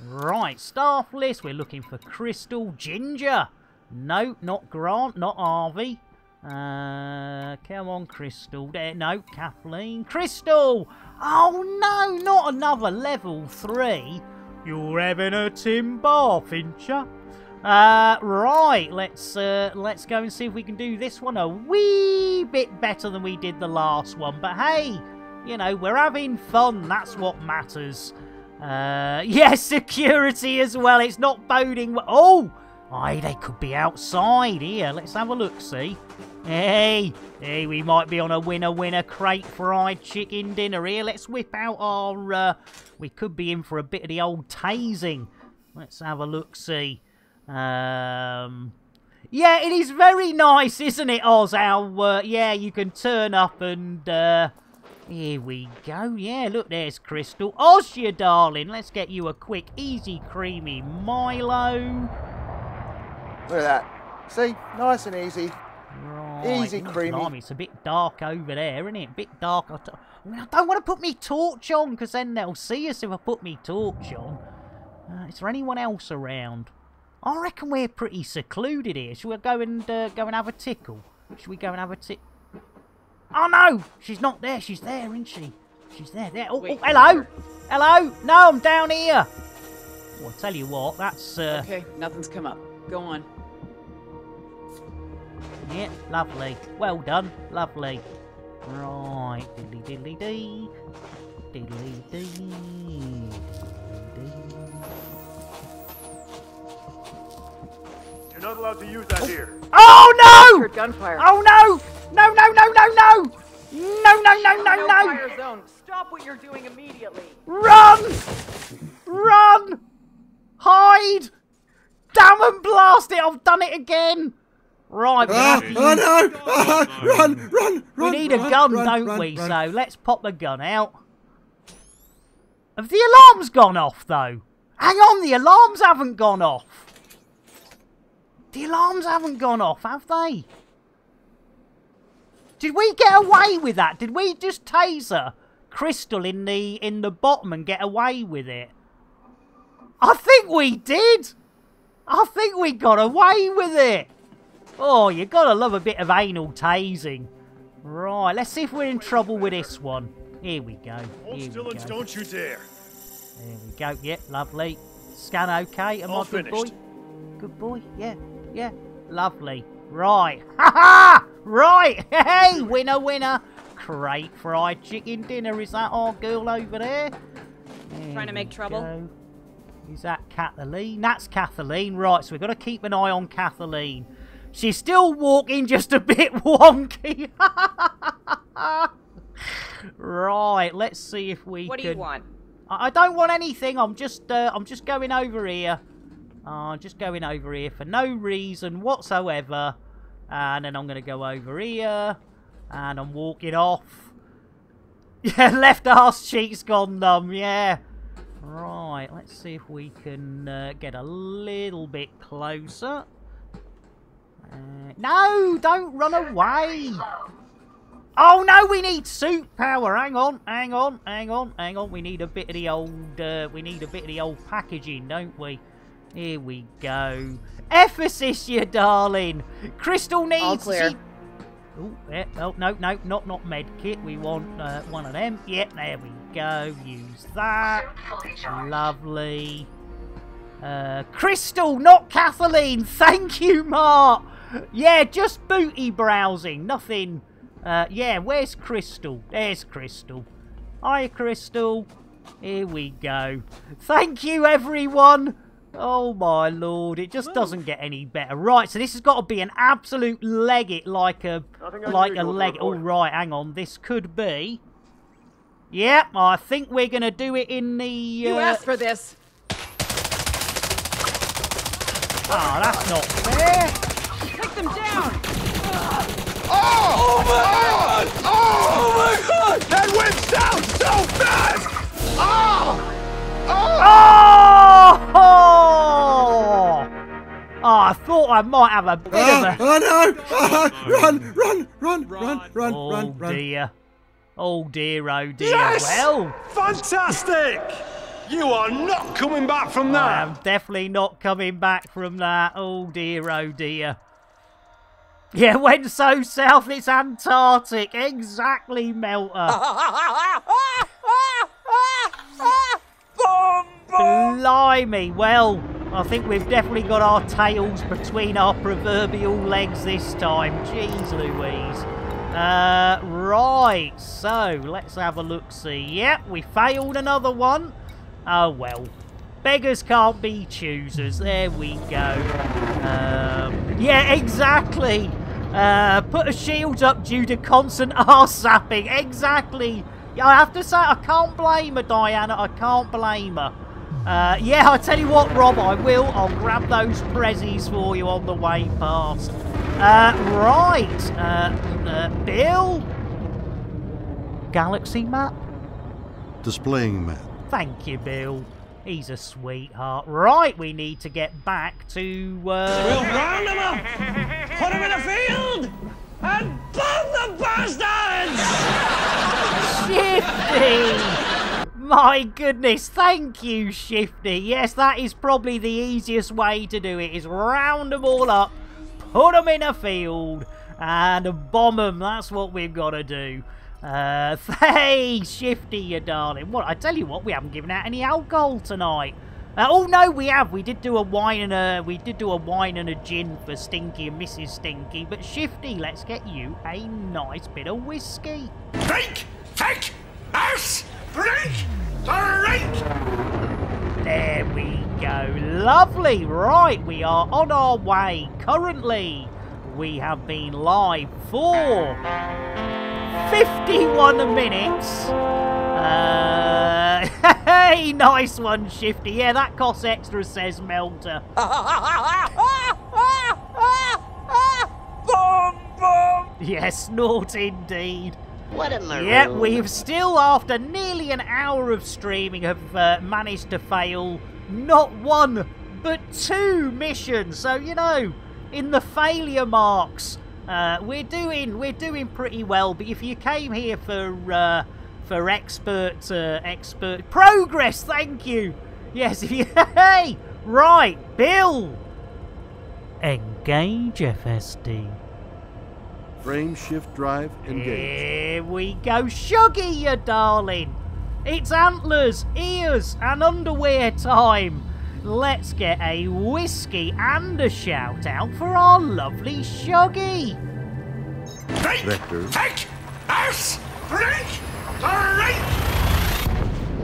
Right, staff list. We're looking for Crystal Ginger. No, not Grant, not Harvey. Uh, come on, Crystal. There, no, Kathleen. Crystal! Oh no, not another level three. You're having a timber, Fincher. Uh, right, let's uh, let's go and see if we can do this one a wee bit better than we did the last one. But hey, you know, we're having fun. That's what matters. Uh, yes, security as well. It's not boding. Oh, aye, they could be outside here. Let's have a look. See. Hey, hey, we might be on a winner-winner crate fried chicken dinner here. Let's whip out our. Uh, we could be in for a bit of the old tasing. Let's have a look. Um. Yeah, it is very nice, isn't it, Oz? How, uh, yeah, you can turn up and, uh, here we go. Yeah, look, there's Crystal. Oz, you darling. Let's get you a quick, easy, creamy Milo. Look at that. See? Nice and easy. Right. Easy, creamy. blimey, it's a bit dark over there, isn't it? A bit dark. I t- I mean, I don't want to put me torch on, because then they'll see us if I put me torch on. Uh, is there anyone else around? I reckon we're pretty secluded here. Shall we go and uh, go and have a tickle? Shall we go and have a tick? Oh no, she's not there. She's there, isn't she? She's there. There. Oh, oh, hello, hello. No, I'm down here. Well, I'll tell you what. That's uh, Okay, nothing's come up. Go on. Yeah, lovely. Well done. Lovely. Right. Diddly diddly dee. Diddly dee. You're not allowed to use that here. Oh no! Gunfire. Oh no! No, no, no, no, no! No, no, no, no, no! no! fire zone. Stop what you're doing immediately. Run! Run! Hide! Damn and blast it! I've done it again! Right, we Ah, have to oh no! Ah, run, run, We run! need a gun, run, don't run, we? run. So let's pop the gun out. Have the alarms gone off, though? Hang on, the alarms haven't gone off. The alarms haven't gone off, have they? Did we get away with that? Did we just taser Crystal in the in the bottom and get away with it? I think we did. I think we got away with it. Oh, you gotta love a bit of anal tasing. Right, let's see if we're in trouble with this one. Here we go. Hold still and don't you dare. There we go. Yep, lovely. Scan okay. Am All I good boy? Good boy. Yeah, yeah. Lovely. Right. Ha ha! Right. Hey, winner, winner. Crate fried chicken dinner. Is that our girl over there? There Trying to make trouble? go. Is that Kathleen? That's Kathleen. Right, so we've got to keep an eye on Kathleen. She's still walking just a bit wonky. right, let's see if we What can... do you want? I I don't want anything. I'm just, uh, I'm just going over here. Uh, just going over here for no reason whatsoever. And then I'm going to go over here. And I'm walking off. Yeah, left arse cheek's gone numb, yeah. Right, let's see if we can uh, get a little bit closer. Uh, no, don't run away. Oh no, we need suit power. Hang on, hang on, hang on, hang on. We need a bit of the old. Uh, we need a bit of the old packaging, don't we? Here we go. Ephesus, you darling. Crystal needs. All clear. she- Oh, yeah, oh, no, no, not not med kit. We want uh, one of them. Yep, there we go. Use that. Lovely. Uh, Crystal, not Kathleen. Thank you, Mark. Yeah, just booty browsing. Nothing. Uh, yeah, where's Crystal? There's Crystal. Hi, Crystal. Here we go. Thank you, everyone. Oh my lord, it just doesn't get any better. Right, so this has got to be an absolute leg it like a like a leg. All report. right, hang on. This could be. Yep, I think we're gonna do it in the. You uh, asked for this. Ah, that's not fair. Take them down. Oh, my god! Oh, my god! That went down so fast! Oh! Oh! Oh! Oh, I thought I might have a bit of Ah, a. oh no! Ah, run, run, run, run, run, oh run, run. dear. Oh dear, oh dear. Yes! Well, Fantastic! You are not coming back from that. I am definitely not coming back from that. Oh dear, oh dear. Yeah, went so south it's Antarctic. Exactly, Melter. Blimey. Well, I think we've definitely got our tails between our proverbial legs this time. Jeez Louise. Uh, right, so let's have a look-see. Yep, we failed another one. Oh, well. Beggars can't be choosers. There we go. Um, yeah, exactly. Uh, put a shield up due to constant arse zapping. Exactly. I have to say, I can't blame her, Diana. I can't blame her. Uh, yeah, I tell you what, Rob, I will. I'll grab those prezzies for you on the way past. Uh, right. Uh, uh, Bill? Galaxy map? Displaying map. Thank you, Bill. He's a sweetheart. Right, we need to get back to. Uh... We'll round them up, put them in a field, and bomb the bastards! Shifty! My goodness, thank you, Shifty. Yes, that is probably the easiest way to do it, is round them all up, put them in a field, and bomb them. That's what we've got to do. Uh, hey, Shifty, you darling. What? I tell you what, we haven't given out any alcohol tonight. Uh, oh no, we have. We did do a wine and a we did do a wine and a gin for Stinky and Mrs. Stinky. But Shifty, let's get you a nice bit of whiskey. Drink! Take! Us! Drink! Drink! There we go. Lovely. Right, we are on our way. Currently, we have been live for 51 minutes. Uh, hey, nice one, Shifty. Yeah, that costs extra, says Melter. Yes, snort indeed. What a maroon. Yep, we've still, after nearly an hour of streaming, have uh, managed to fail not one, but two missions. So, you know, in the failure marks, uh, we're doing we're doing pretty well. But if you came here for uh, for expert uh, expert progress, thank you. Yes, if you hey right, Bill. Engage FSD. Frame shift drive engaged. Here we go. Shuggy, you darling. It's antlers, ears, and underwear time. Let's get a whiskey and a shout out for our lovely Shuggy. Drink! Vector. Take! Us! Drink! Drink!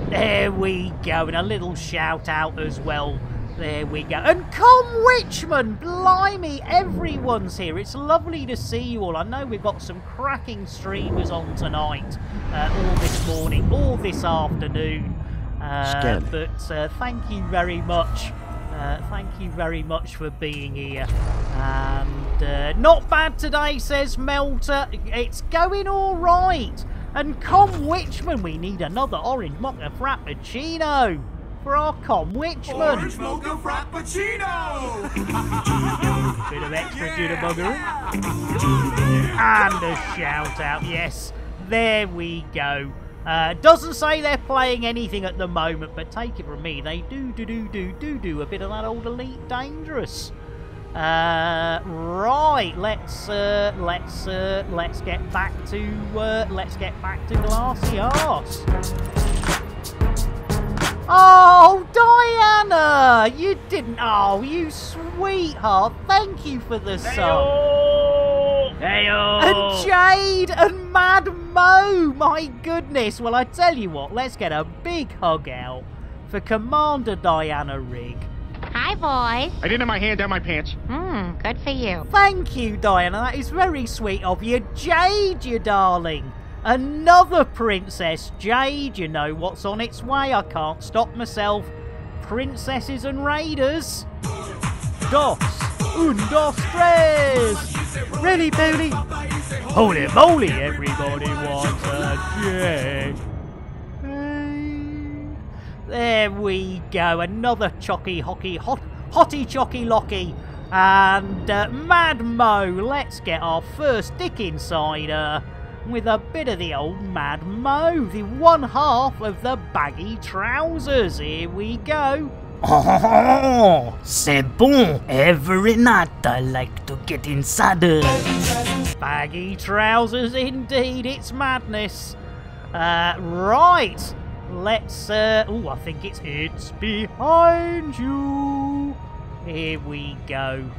There we go. And a little shout out as well. There we go. And Com Witchman! Blimey, everyone's here. It's lovely to see you all. I know we've got some cracking streamers on tonight, uh, all this morning, all this afternoon. Uh, but uh, thank you very much. Uh, thank you very much for being here. And uh, not bad today, says Melter. It's going all right. And Com Witchman, we need another orange mocha frappuccino for our Com Witchman. Orange mocha frappuccino! Bit of extra jitterbuggery. And a shout out, yes. There we go. Uh, doesn't say they're playing anything at the moment, but take it from me, they do do do do do do a bit of that old Elite Dangerous. Uh, right, let's uh, let's uh, let's get back to uh, let's get back to Glassy Arse. Oh, Diana! You didn't. Oh, you sweetheart. Thank you for the song. Hey And Jade and Mad Mo. My goodness. Well, I tell you what, let's get a big hug out for Commander Diana Rigg. Hi, boys. I didn't have my hand down my pants. Hmm, good for you. Thank you, Diana. That is very sweet of you. Jade, you darling. Another princess. Jade, you know what's on its way. I can't stop myself. Princesses and raiders. Dos. Un, dos, tres. Really, Booley? Holy moly, everybody wants a Jade. There we go. Another chocky hockey hot hotty chocky locky. And uh, Mad Mo, let's get our first dick insider with a bit of the old Mad Mo, the one half of the baggy trousers. Here we go. Oh, c'est bon. Every night I like to get inside. Baggy trousers indeed, it's madness. Uh, right, let's, uh, oh, I think it's, it's behind you. Here we go.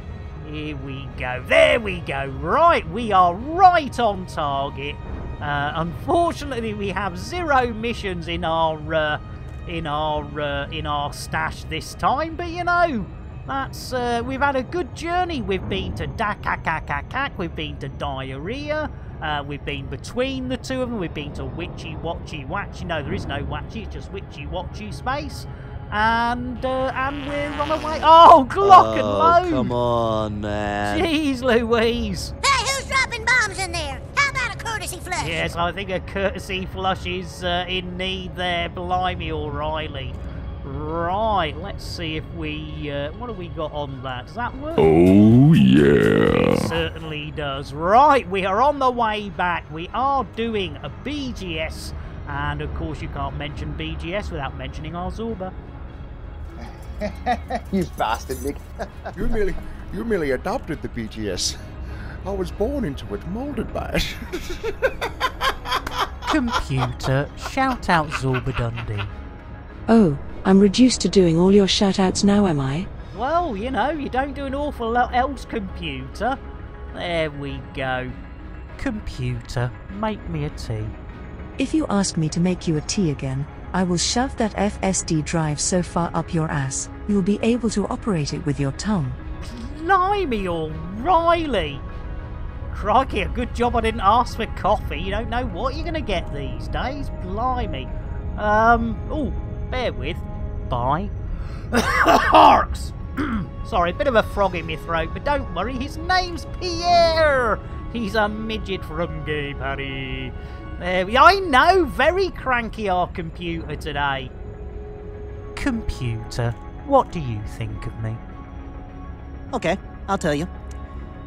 Here we go. There we go. Right, we are right on target. Uh, unfortunately, we have zero missions in our uh, in our uh, in our stash this time, but you know. That's uh, we've had a good journey. We've been to Dakakakakak, we've been to Diarrhea, uh, we've been between the two of them, we've been to Witchy Watchy Watchy. No, there is no Watchy, it's just Witchy Watchy space. And uh, and we're on our way. Oh, Glock and Oh, Load! come on, man. Jeez Louise! Hey, who's dropping bombs in there? How about a courtesy flush? Yes, I think a courtesy flush is uh, in need there. Blimey, O'Reilly. Right, let's see if we. Uh, what have we got on that? Does that work? Oh, yeah. It yeah. certainly does. Right, we are on the way back. We are doing a BGS. And of course, you can't mention BGS without mentioning our Zorba. you bastard, Nick. You merely, you merely adopted the BGS. I was born into it, molded by it. Computer, shout out Zorba Dundee. Oh, I'm reduced to doing all your shoutouts now, am I? Well, you know, you don't do an awful lot else, computer. There we go. Computer, make me a tea. If you ask me to make you a tea again, I will shove that FSD drive so far up your ass, you'll be able to operate it with your tongue. Blimey, O'Reilly! Crikey, a good job I didn't ask for coffee. You don't know what you're going to get these days. Blimey. Um, oh, bear with. Bye. Harks! Sorry, a bit of a frog in my throat, but don't worry, his name's Pierre! He's a midget from Gay Paddy. There we I know, very cranky our computer today. Computer, what do you think of me? Okay, I'll tell you.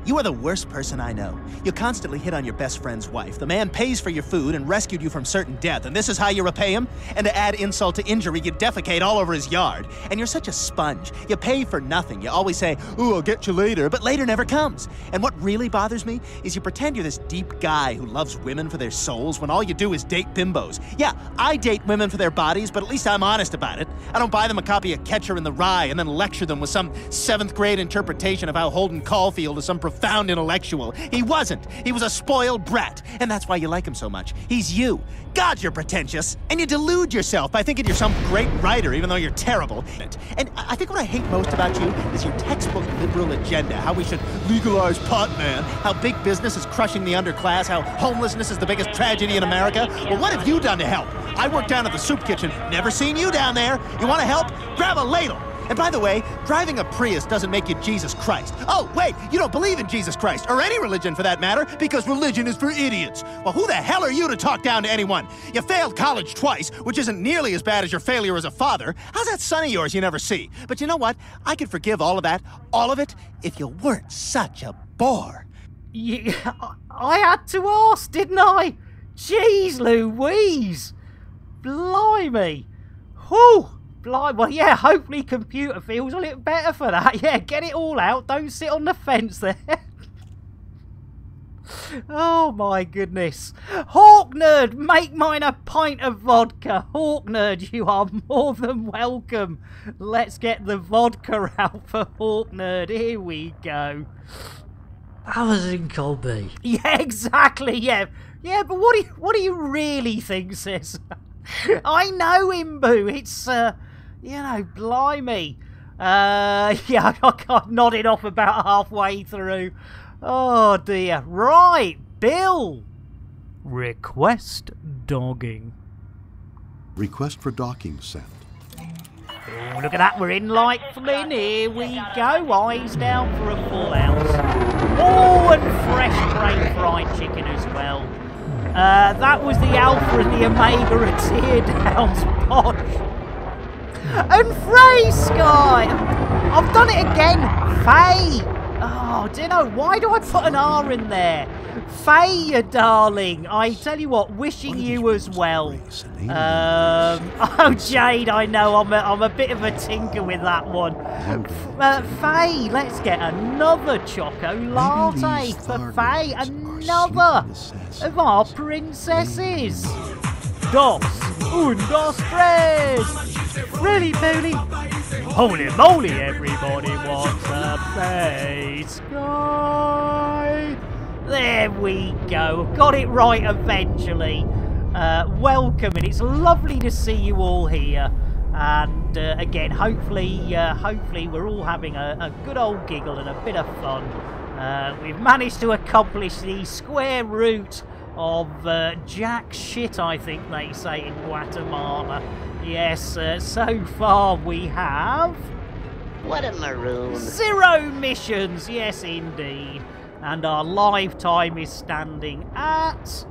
You are the worst person I know. You constantly hit on your best friend's wife. The man pays for your food and rescued you from certain death, and this is how you repay him? And to add insult to injury, you defecate all over his yard. And you're such a sponge. You pay for nothing. You always say, Ooh, I'll get you later, but later never comes. And what really bothers me is you pretend you're this deep guy who loves women for their souls when all you do is date bimbos. Yeah, I date women for their bodies, but at least I'm honest about it. I don't buy them a copy of Catcher in the Rye and then lecture them with some seventh grade interpretation of how Holden Caulfield is some profound intellectual. He wasn't. He was a spoiled brat. And that's why you like him so much. He's you. God, you're pretentious. And you delude yourself by thinking you're some great writer, even though you're terrible. And I think what I hate most about you is your textbook liberal agenda. How we should legalize pot, man. How big business is crushing the underclass. How homelessness is the biggest tragedy in America. Well, what have you done to help? I work down at the soup kitchen. Never seen you down there. You want to help? Grab a ladle. And by the way, driving a Prius doesn't make you Jesus Christ. Oh, wait, you don't believe in Jesus Christ, or any religion for that matter, because religion is for idiots. Well, who the hell are you to talk down to anyone? You failed college twice, which isn't nearly as bad as your failure as a father. How's that son of yours you never see? But you know what? I could forgive all of that, all of it, if you weren't such a bore. Yeah, I had to ask, didn't I? Jeez Louise! Blimey! Whew! Blimey, well, yeah, hopefully computer feels a little better for that. Yeah, get it all out. Don't sit on the fence there. oh my goodness. Hawk Nerd, make mine a pint of vodka. Hawk Nerd, you are more than welcome. Let's get the vodka out for Hawk Nerd. Here we go. I was in Colby. Yeah, exactly. Yeah, yeah. But what do you what do you really think, sis? I know Imbu. It's uh, you know, blimey. Uh, yeah, I got nodded off about halfway through. Oh dear. Right, Bill. Request dogging. Request for docking sent. Oh, look at that, we're in like Flynn. Here we go. Eyes down for a full house. Oh, and fresh brain fried chicken as well. Uh, that was the Alpha and the Omega of Teardowns pod. And Frey Sky! I've done it again! Faye! Oh, do you know, why do I put an R in there? Faye, you darling, I tell you what, wishing you as well. Um, oh, Jade, I know, I'm a, I'm a bit of a tinker with that one. Uh, Faye, let's get another Choco Latte for Faye. Another of our princesses. Dos, un, dos, tres. Really, Pooley? Holy moly, everybody wants a face guy. There we go. Got it right eventually. Uh, welcome, and it's lovely to see you all here. And uh, again, hopefully, uh, hopefully we're all having a, a, good old giggle and a bit of fun. Uh, we've managed to accomplish the square root of uh, jack shit, I think they say in Guatemala. Yes, uh, so far we have... What a maroon. Zero missions, yes indeed. And our lifetime is standing at...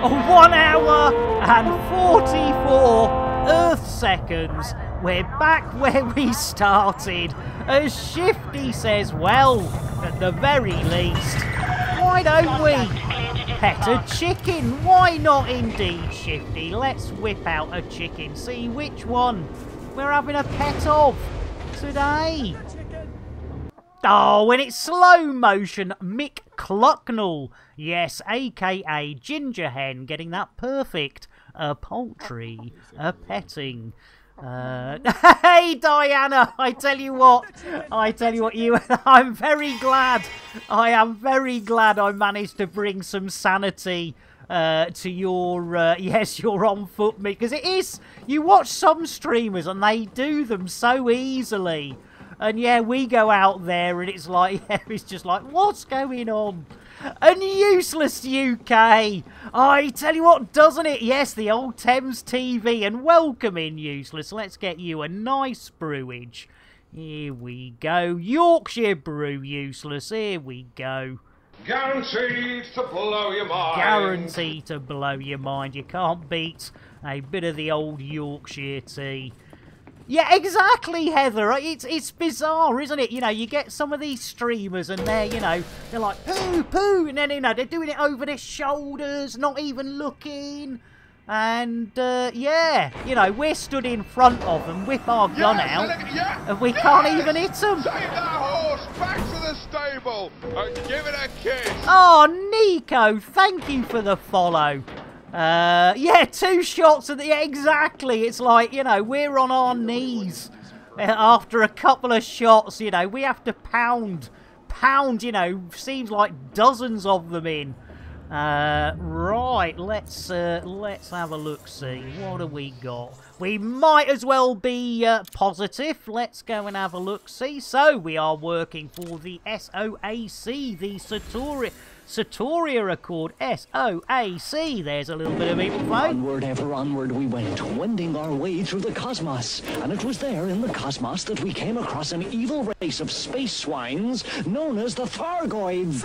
One hour and 44 Earth seconds. We're back where we started. As Shifty says, well, at the very least, why don't we pet a chicken? Why not indeed, Shifty? Let's whip out a chicken, see which one we're having a pet of today. Oh, when it's slow motion, Mick Clucknell. Yes, aka Ginger Hen, getting that perfect. A poultry, a petting. Uh, hey Diana, I tell you what, I tell you what, you, I'm very glad, I am very glad I managed to bring some sanity uh, to your, uh, yes, your on foot me, because it is, you watch some streamers and they do them so easily. And yeah, we go out there and it's like, yeah, it's just like, what's going on? And useless UK! I tell you what, doesn't it? Yes, the old Thames TV. And welcome in, useless. Let's get you a nice brewage. Here we go. Yorkshire brew, useless. Here we go. Guaranteed to blow your mind. Guaranteed to blow your mind. You can't beat a bit of the old Yorkshire tea. Yeah, exactly, Heather. It's it's bizarre, isn't it? You know, you get some of these streamers and they're, you know, they're like, poo, poo, and then, you know, they're doing it over their shoulders, not even looking. And, uh, yeah, you know, we're stood in front of them, whip our gun Yes, out, and- yeah, and we yes! can't even hit them. Take that horse back to the stable and give it a kiss. Oh, Nico, thank you for the follow. Uh, yeah, two shots at the exactly. It's like you know we're on our knees uh, after a couple of shots. You know we have to pound, pound. You know seems like dozens of them in. Uh, right, let's uh, let's have a look. See what have we got? We might as well be uh, positive. Let's go and have a look. See, so we are working for the SOAC, the Satori. Satoria Accord S-O-A-C. There's a little bit of evil vote. Onward, ever onward we went, wending our way through the cosmos. And it was there in the cosmos that we came across an evil race of space swines known as the Thargoids.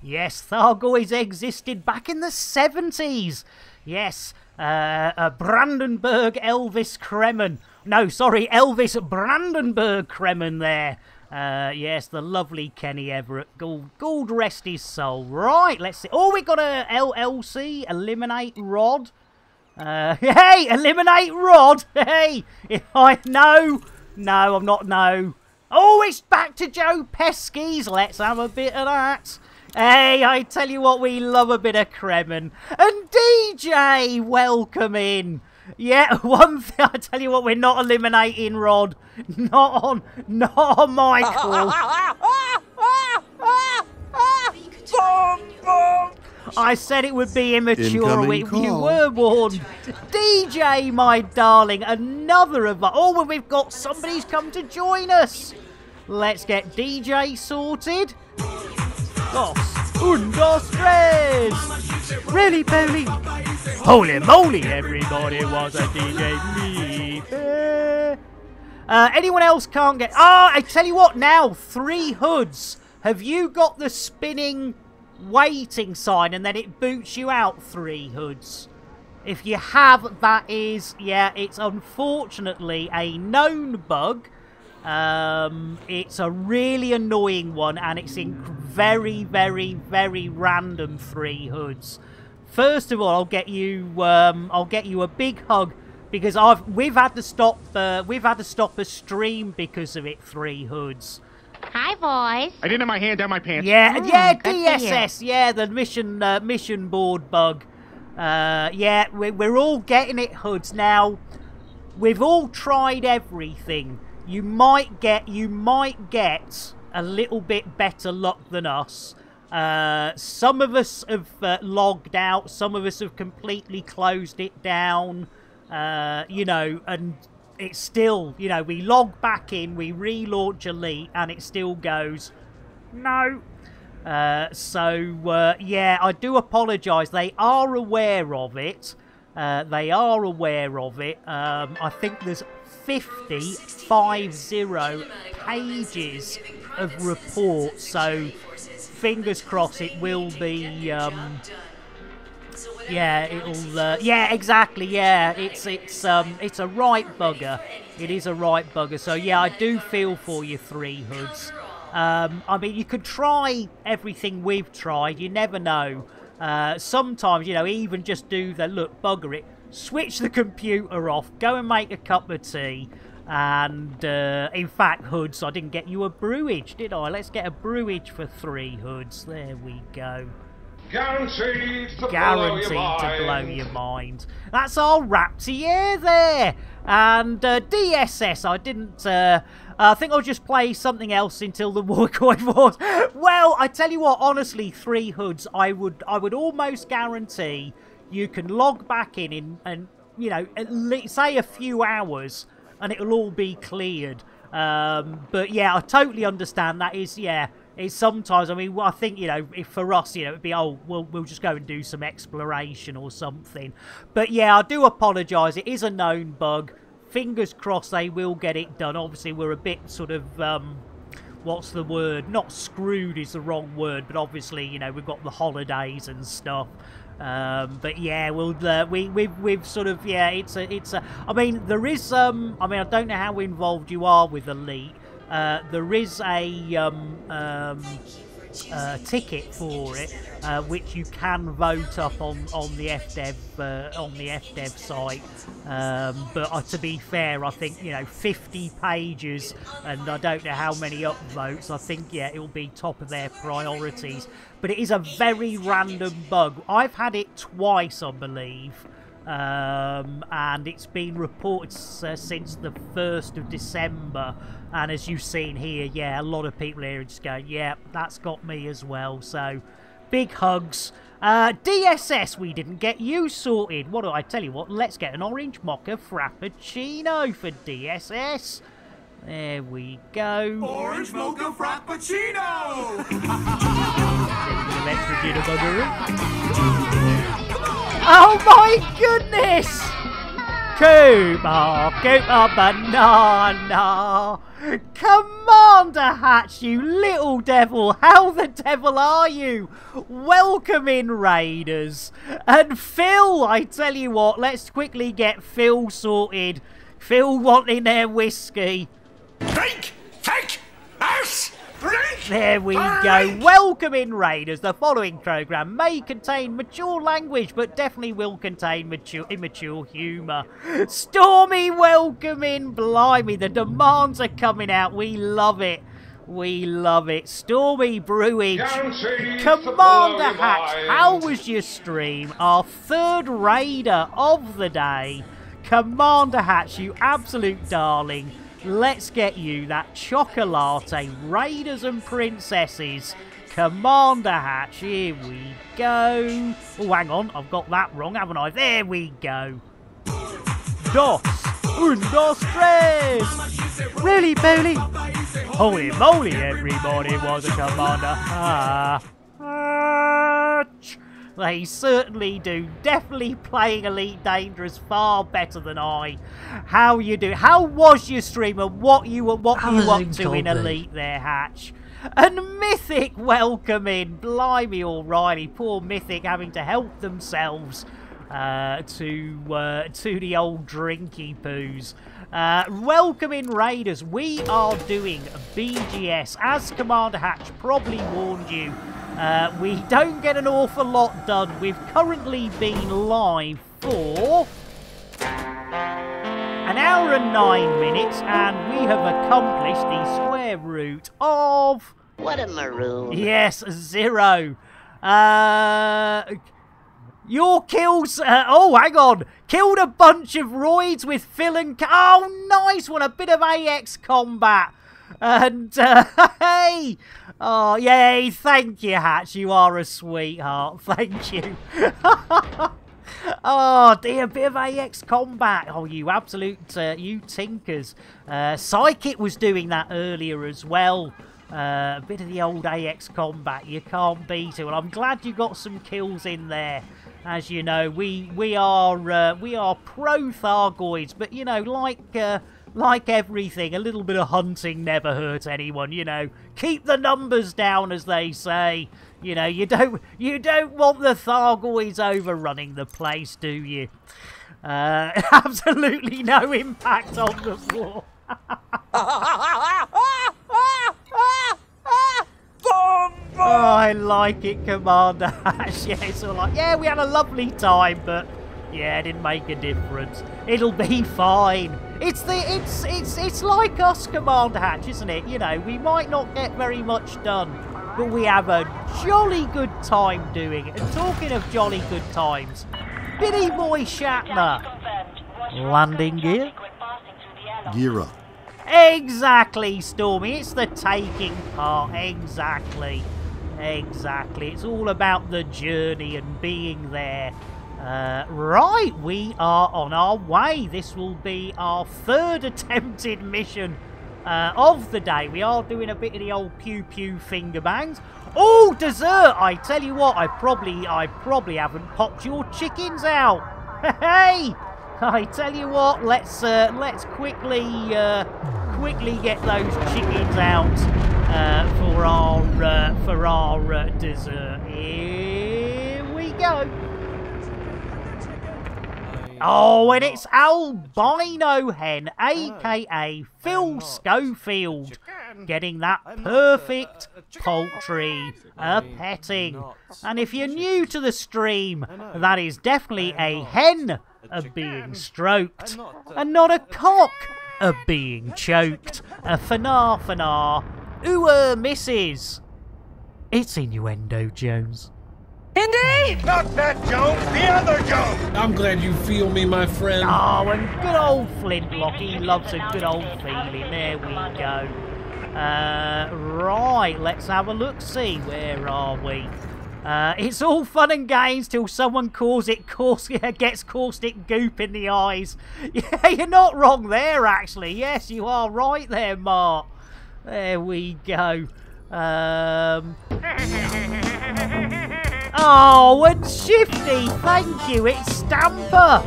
Yes, Thargoids existed back in the 70s. Yes, uh, uh, Brandenburg Elvis Kremmen. No, sorry, Elvis Brandenburg Kremmen there. Uh, yes, the lovely Kenny Everett. Gold, rest his soul. Right, let's see. Oh, we got a LLC, Eliminate Rod. Uh, hey, Eliminate Rod. Hey, if I no, no, I'm not no. Oh, it's back to Joe Pesci's. Let's have a bit of that. Hey, I tell you what, we love a bit of Kremmen. And DJ, welcome in. Yeah, one thing, I tell you what, we're not eliminating Rod. Not on, not on Michael. I said it would be immature. Incoming We, you were warned. DJ, my darling, another of our... Oh, well, we've got somebody's come to join us. Let's get DJ sorted. Dos, un, dos, tres. Really, Belly? Holy moly, everybody was a DJ me. Uh, anyone else can't get... Ah, I tell you what now, three hoods. Have you got the spinning waiting sign and then it boots you out three hoods? If you have, that is, yeah, it's unfortunately a known bug. Um, it's a really annoying one and it's in very, very, very random three hoods. First of all, I'll get you, um, I'll get you a big hug because I've we've had to stop uh, we've had to stop a stream because of it. Three hoods. Hi, boys. I didn't have my hand down my pants. Yeah, Mm, yeah, good. DSS, yeah, the mission uh, mission board bug. Uh, yeah, we're, we're all getting it, hoods. Now, we've all tried everything. You might get, you might get a little bit better luck than us. Uh, some of us have uh, logged out. Some of us have completely closed it down. Uh, you know, and it's still, you know, we log back in, we relaunch Elite, and it still goes, no. Uh, so, uh, yeah, I do apologise. They are aware of it. Uh, they are aware of it. Um, I think there's 50, 50 pages of reports, so fingers crossed it will be. Um, yeah, it'll. Uh, yeah, exactly. Yeah, it's it's um it's a right bugger. It is a right bugger. So yeah, I do feel for you, three hoods. Um, I mean, you could try everything we've tried. You never know. Uh, sometimes, you know, even just do the look, bugger it. Switch the computer off. Go and make a cup of tea. And uh, in fact, hoods, I didn't get you a brewage, did I? Let's get a brewage for three hoods. There we go Guaranteed to guaranteed blow your to mind. blow your mind. That's our Raptier there. And uh, DSS, I didn't. Uh, I think I'll just play something else until the Warcoin Wars. Well, I tell you what, honestly, three hoods, I would, I would almost guarantee you can log back in in, and you know, say a few hours, and it'll all be cleared. Um, but yeah, I totally understand that is yeah. It's sometimes, I mean, I think, you know, if for us, you know, it'd be, oh, we'll, we'll just go and do some exploration or something. But yeah, I do apologise. It is a known bug. Fingers crossed they will get it done. Obviously, we're a bit sort of, um, what's the word? Not screwed is the wrong word, but obviously, you know, we've got the holidays and stuff. Um, but yeah, we'll uh, we we've we've sort of yeah, it's a it's a. I mean, there is um. I mean, I don't know how involved you are with Elite. Uh, there is a um, um, uh, ticket for it, uh, which you can vote up on on the FDev uh, on the FDev site. Um, but uh, to be fair, I think you know 50 pages, and I don't know how many upvotes. I think yeah, it'll be top of their priorities. But it is a very random bug. I've had it twice, I believe um, and it's been reported uh, since the 1st of December. And as you've seen here, yeah, a lot of people here are just going, yeah, that's got me as well. So, big hugs. Uh, DSS, we didn't get you sorted. What do I tell you what? Let's get an orange mocha frappuccino for DSS. There we go. Orange mocha frappuccino! Electric gin and buggery. Oh my goodness! Cooper, Cooper Banana! Commander Hatch, you little devil! How the devil are you? Welcome in, Raiders! And Phil, I tell you what, let's quickly get Phil sorted. Phil wanting their whiskey. Drink! Take! Ass! There we go. Welcome in, Raiders. The following program may contain mature language, but definitely will contain mature, immature humour. Stormy, welcome in. Blimey, the demands are coming out. We love it. We love it. Stormy Brewage. Commander Hatch, how was your stream? Our third raider of the day. Commander Hatch, you absolute darling. Let's get you that chocolate, Raiders and Princesses. Commander Hatch, here we go. Oh, hang on, I've got that wrong, haven't I? There we go. Dos, un, dos, tres. Really, Bailey? Holy moly, everybody was a commander. Ah. Hatch. They certainly do. Definitely playing Elite Dangerous far better than I. How you do? How was your stream and what you were what you up to in Elite there, Hatch? And Mythic, welcome in. Blimey, O'Reilly. Poor Mythic having to help themselves uh, to uh, to the old drinky poos. Uh, welcome in, Raiders. We are doing BGS. As Commander Hatch probably warned you, uh, we don't get an awful lot done. We've currently been live for an hour and nine minutes, and we have accomplished the square root of. What a maroon. Yes, zero. Uh. Your kills. Uh, oh, hang on. Killed a bunch of roids with Phil and. Oh, nice one. A bit of AX combat. And, uh, hey. Oh, yay. Thank you, Hatch. You are a sweetheart. Thank you. Oh dear, a bit of AX combat. Oh, you absolute, uh, you tinkers. Uh, Psychic was doing that earlier as well. Uh, a bit of the old AX combat. You can't beat it. Well, I'm glad you got some kills in there. As you know, we we are uh, we are pro Thargoids, but you know, like uh, like everything, a little bit of hunting never hurt anyone. You know, keep the numbers down, as they say. You know, you don't you don't want the Thargoids overrunning the place, do you? Uh, absolutely no impact on the floor. Oh, I like it, Commander Hatch. Yeah, it's all like, yeah, we had a lovely time, but yeah, it didn't make a difference. It'll be fine. It's the it's it's it's like us, Commander Hatch, isn't it? You know, we might not get very much done, but we have a jolly good time doing it. And talking of jolly good times, Billy Boy Shatner, landing gear. Gear up. Exactly, Stormy. It's the taking part. Exactly. Exactly. It's all about the journey and being there. Uh, right, we are on our way. This will be our third attempted mission uh, of the day. We are doing a bit of the old pew pew finger bangs. Oh, dessert! I tell you what, I probably, I probably haven't popped your chickens out. Hey, I tell you what, let's uh, let's quickly uh, quickly get those chickens out uh, for our uh, for our uh, dessert. Here we go. Oh, and it's Albino Hen, aka Phil Schofield, getting that perfect poultry a petting. And if you're new to the stream, that is definitely a hen a being stroked, and not a cock a being choked. A fanar fanar. Ooh, uh, misses. It's innuendo, Jones. Indy! Not that Jones, the other Jones! I'm glad you feel me, my friend. Oh, and good old Flintlock. He loves a good old feeling. There we go. Uh, right, let's have a look. See, where are we? Uh, it's all fun and games till someone calls it caus- gets caustic goop in the eyes. Yeah, you're not wrong there, actually. Yes, you are right there, Mark. There we go. Um... Oh, and Shifty, thank you. It's Stamper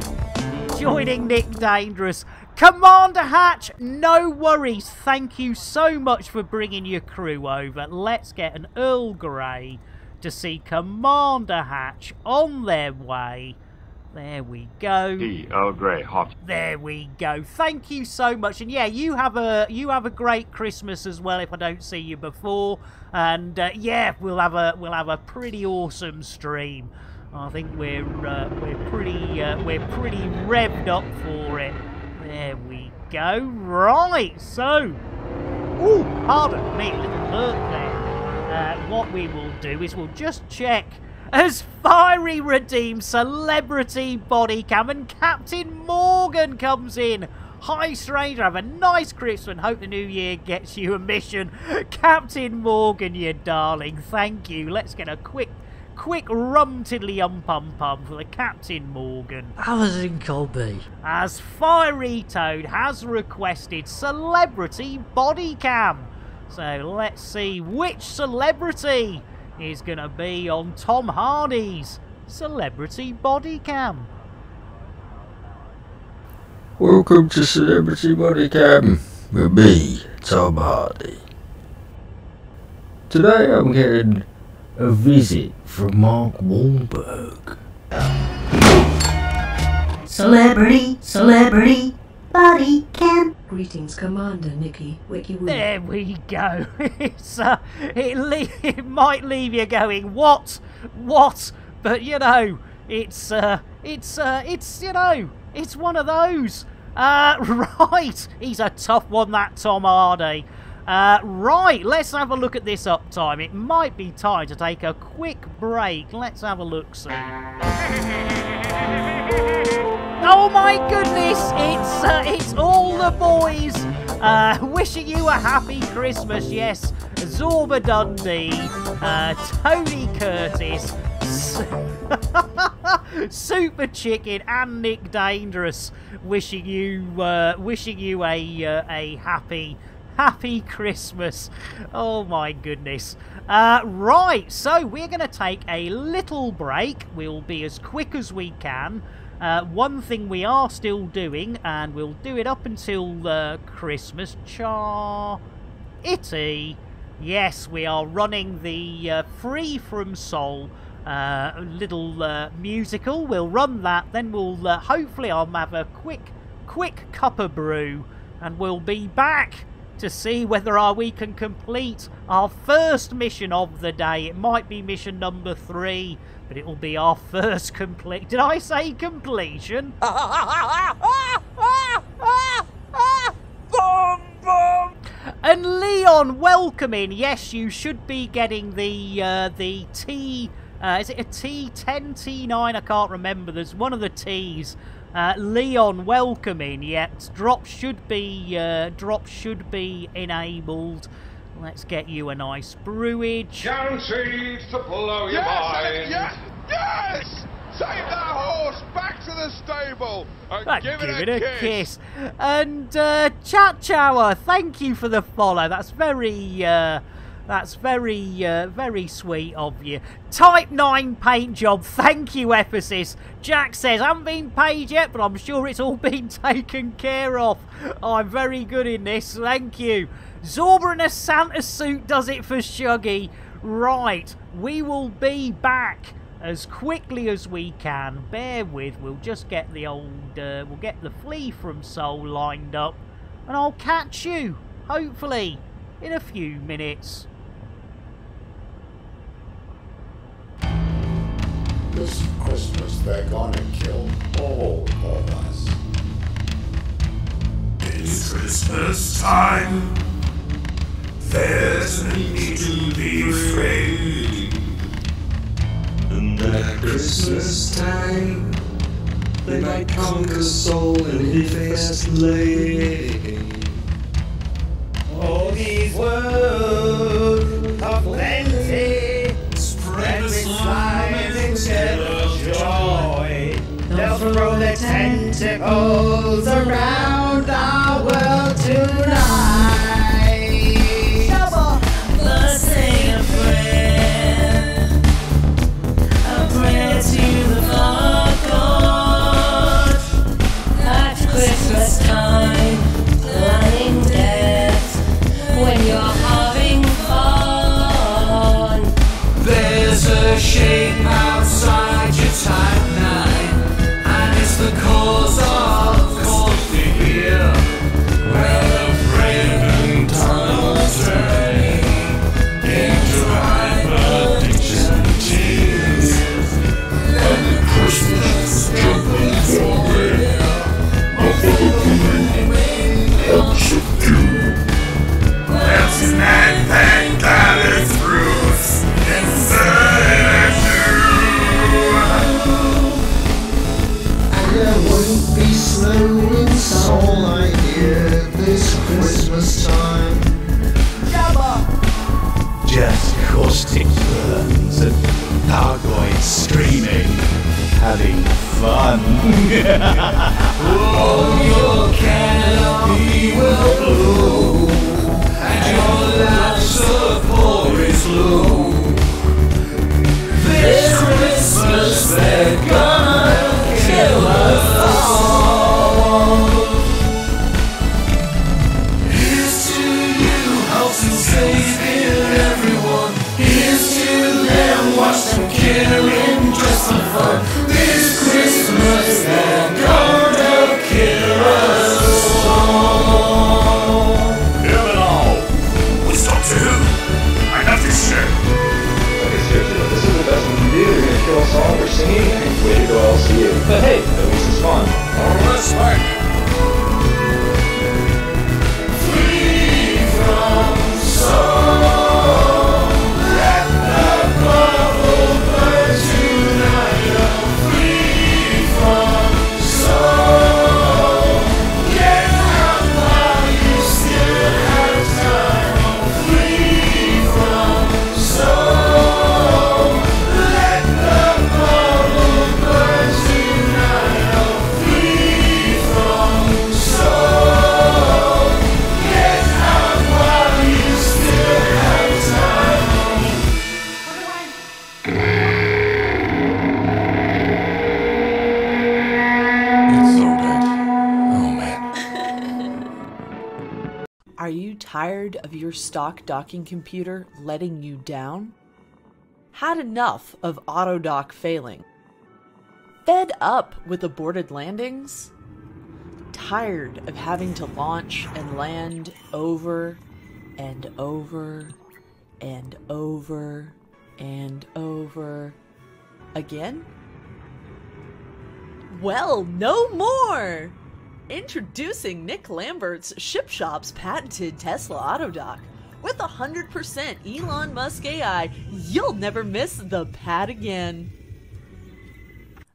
joining Nick Dangerous. Commander Hatch, no worries. Thank you so much for bringing your crew over. Let's get an Earl Grey to see Commander Hatch on their way. There we go. The Earl Grey hot. There we go. Thank you so much. And yeah, you have a you have a great Christmas as well. If I don't see you before, and uh, yeah, we'll have a we'll have a pretty awesome stream. I think we're uh, we're pretty uh, we're pretty revved up for it. There we go. Right. So, ooh, pardon me, little burp there. Uh, what we will do is we'll just check as Fiery redeemed celebrity body cam and Captain Morgan comes in. Hi stranger, have a nice Christmas and hope the new year gets you a mission. Captain Morgan, you darling, thank you. Let's get a quick quick rum tiddly um pum pum for the Captain Morgan. Amazon Colby. As Fiery Toad has requested celebrity body cam. So let's see which celebrity is going to be on Tom Hardy's celebrity body cam. Welcome to Celebrity Body Cam with me, Tom Hardy. Today I'm getting a visit from Mark Wahlberg. Celebrity, celebrity, body cam. Greetings, Commander Nikki Wiki There we go. it's uh, it, le- it might leave you going, what, what? But you know, it's uh, it's uh, it's you know, it's one of those. Uh, right, he's a tough one, that Tom Hardy. Uh, right, let's have a look at this uptime. It might be time to take a quick break. Let's have a look, see. Oh my goodness, it's uh, it's all the boys uh, wishing you a happy Christmas. Yes, Zorba Dundee, uh, Tony Curtis, Super Chicken, and Nick Dangerous wishing you uh, wishing you a uh, a happy happy Christmas. Oh my goodness. Uh, right, so we're going to take a little break. We'll be as quick as we can. Uh, one thing we are still doing, and we'll do it up until uh, Christmas, Char... Itty. Yes, we are running the uh, Free From Sol uh, little uh, musical. We'll run that, then we'll uh, hopefully I'll have a quick, quick cup of brew, and we'll be back to see whether our, we can complete our first mission of the day. It might be mission number three, but it will be our first complete. Did I say completion? And Leon, welcome in. Yes, you should be getting the uh, the T. Uh, is it a T10, T9? I can't remember. There's one of the T's. Uh, Leon, welcome in. Yet drop should be uh, drop should be enabled. Let's get you a nice brewage. Guaranteed to blow your Yes, mind. yes, yes! Take that horse back to the stable and give, give it, it a, kiss. And uh, Chat Chower, thank you for the follow. That's very, uh, that's very, uh, very sweet of you. Type 9 paint job, thank you, Ephesus. Jack says, I haven't been paid yet, but I'm sure it's all been taken care of. I'm very good in this, thank you. Zorba in a Santa suit does it for Shuggy. Right, we will be back as quickly as we can. Bear with, we'll just get the old, uh, we'll get the flea from Soul lined up, and I'll catch you, hopefully, in a few minutes. This Christmas, they're gonna kill all of us. It's Christmas time. There's no need to be afraid. And at Christmas time, they might conquer Sol and the fast lane. All these worlds. of plenty spread the slime instead of joy. They'll throw their tentacles around our world tonight. Caustic burns and gargoyles screaming, having fun. oh, your canopy will blow, and your life support is low. This Christmas they're gonna killing just for fun. This Christmas they're gonna kill us all. It all. What's Doctor Who? I have this shirt. Okay, seriously, if this is the best we can do. You're gonna kill us all for singing. Way to go, LCU. But hey, at least it's fun. That's smart. Your stock docking computer letting you down? Had enough of autodock failing? Fed up with aborted landings? Tired of having to launch and land over and over and over and over again? Well, no more! Introducing Nick Lambert's Ship Shop's patented Tesla Autodock. With 100% Elon Musk AI, you'll never miss the pad again.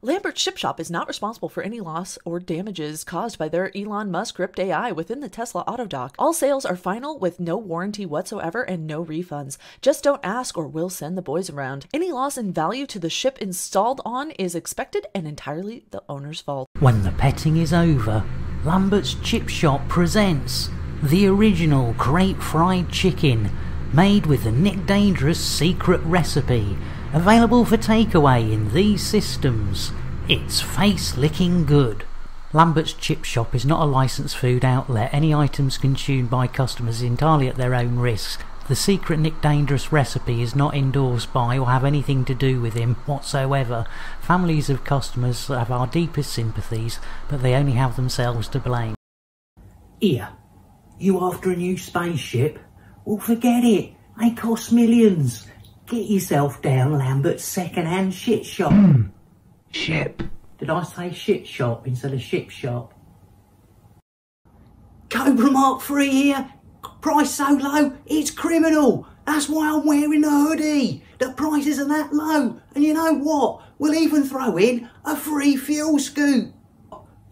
Lambert's Ship Shop is not responsible for any loss or damages caused by their Elon Musk script AI within the Tesla Autodock. All sales are final with no warranty whatsoever and no refunds. Just don't ask or we'll send the boys around. Any loss in value to the ship installed on is expected and entirely the owner's fault. When the petting is over, Lambert's Chip Shop presents the original crepe fried chicken, made with the Nick Dangerous secret recipe, available for takeaway in these systems. It's face licking good. Lambert's Chip Shop is not a licensed food outlet. Any items consumed by customers entirely at their own risk. The secret Nick Dangerous recipe is not endorsed by or have anything to do with him whatsoever. Families of customers have our deepest sympathies, but they only have themselves to blame. Here, you after a new spaceship? Well, forget it. They cost millions. Get yourself down Lambert's second-hand shit shop. Hmm. Ship. Did I say shit shop instead of ship shop? Cobra Mark 3 here. Price so low, it's criminal. That's why I'm wearing the hoodie. The prices are that low. And you know what? We'll even throw in a free fuel scoop.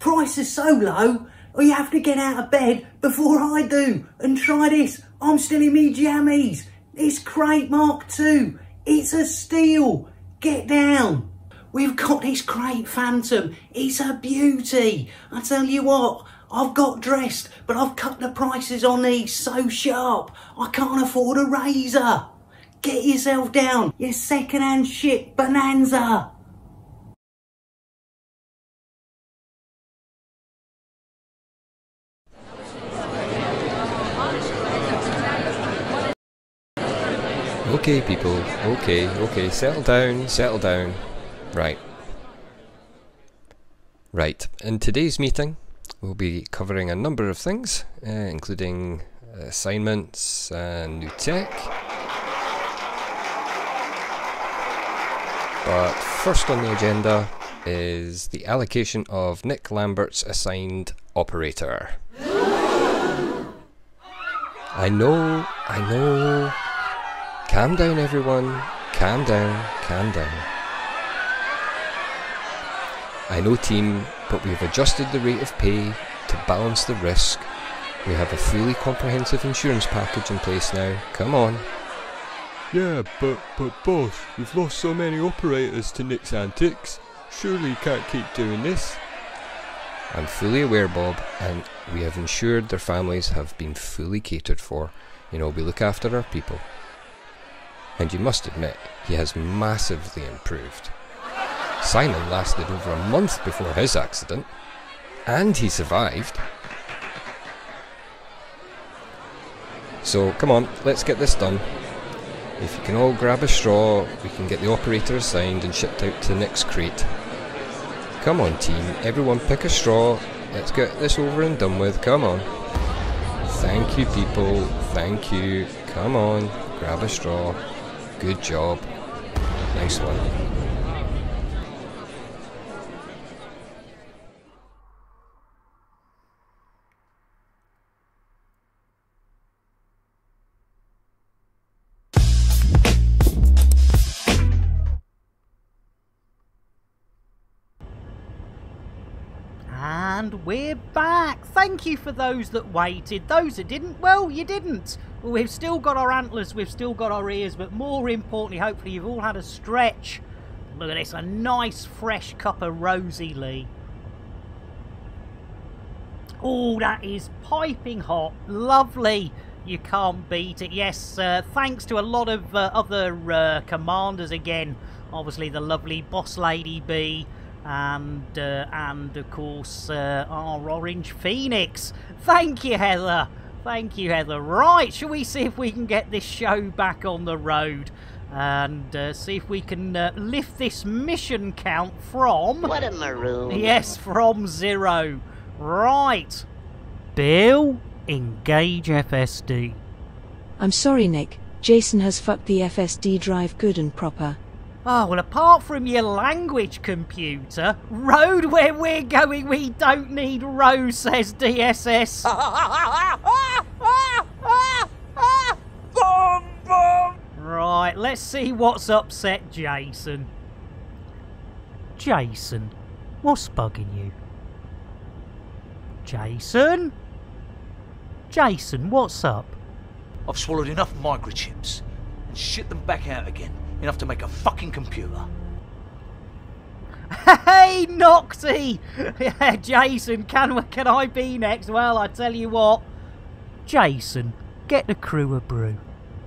Price is so low, you have to get out of bed before I do. And try this. I'm still in me jammies. It's Krait Mark II. It's a steal. Get down. we've got this Krait Phantom. It's a beauty. I tell you what, I've got dressed, but I've cut the prices on these so sharp, I can't afford a razor. Get yourself down, you second-hand shit bonanza. Okay, people. Okay, okay. Settle down, settle down. Right. Right. In today's meeting, we'll be covering a number of things, uh, including assignments and new tech. But first on the agenda is the allocation of Nick Lambert's assigned operator. I know, I know. Calm down, everyone. Calm down, calm down. I know, team, but we've adjusted the rate of pay to balance the risk. We have a fully comprehensive insurance package in place now. Come on. Yeah, but, but boss, we've lost so many operators to Nick's antics. Surely you can't keep doing this. I'm fully aware, Bob, and we have ensured their families have been fully catered for. You know, we look after our people. And you must admit, he has massively improved. Simon lasted over a month before his accident, and he survived. So, come on, let's get this done. If you can all grab a straw, we can get the operator assigned and shipped out to Nick's Krait. Come on, team, everyone pick a straw. Let's get this over and done with. Come on. Thank you, people. Thank you. Come on, grab a straw. Good job. Nice one. And we're back! Thank you for those that waited. Those that didn't, well, you didn't. We've still got our antlers, we've still got our ears, but more importantly, hopefully you've all had a stretch. Look at this, a nice fresh cup of Rosie Lee. Oh, that is piping hot. Lovely. You can't beat it. Yes, uh, thanks to a lot of uh, other uh, commanders again. Obviously, the lovely Boss Lady B and uh, and of course uh, our Orange Phoenix. Thank you, Heather. Thank you, Heather. Right, shall we see if we can get this show back on the road and uh, see if we can uh, lift this mission count from. What a maroon. Yes, from zero. Right. Bill, engage FSD. I'm sorry, Nick. Jason has fucked the FSD drive good and proper. Oh, well, apart from your language computer, road where we're going, we don't need row, says DSS. right, let's see what's upset Jason. Jason, what's bugging you? Jason? Jason, what's up? I've swallowed enough microchips and shit them back out again. Enough to make a fucking computer. Hey, Nocty! Yeah, Jason, can, can I be next? Well, I tell you what. Jason, get the crew a brew.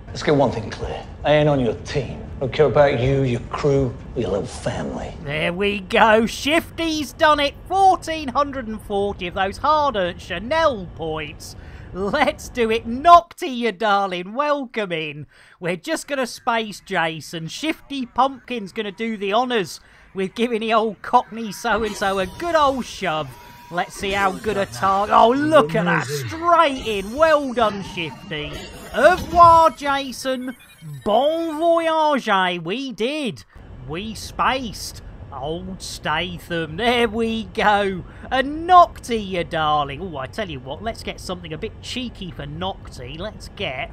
Let's get one thing clear. I ain't on your team. I don't care about you, your crew, or your little family. There we go. Shifty's done it. 1,440 of those hard-earned Chanel points. Let's do it. Nocty, you darling. Welcome in. We're just going to space Jason. Shifty Pumpkin's going to do the honours with giving the old cockney so-and-so a good old shove. Let's see how good a target. Oh, look at that. Straight in. Well done, Shifty. Au revoir, Jason. Bon voyage. Eh? We did. We spaced. Old Statham, there we go. A Nocty, you darling. Oh, I tell you what, let's get something a bit cheeky for Nocti. Let's get...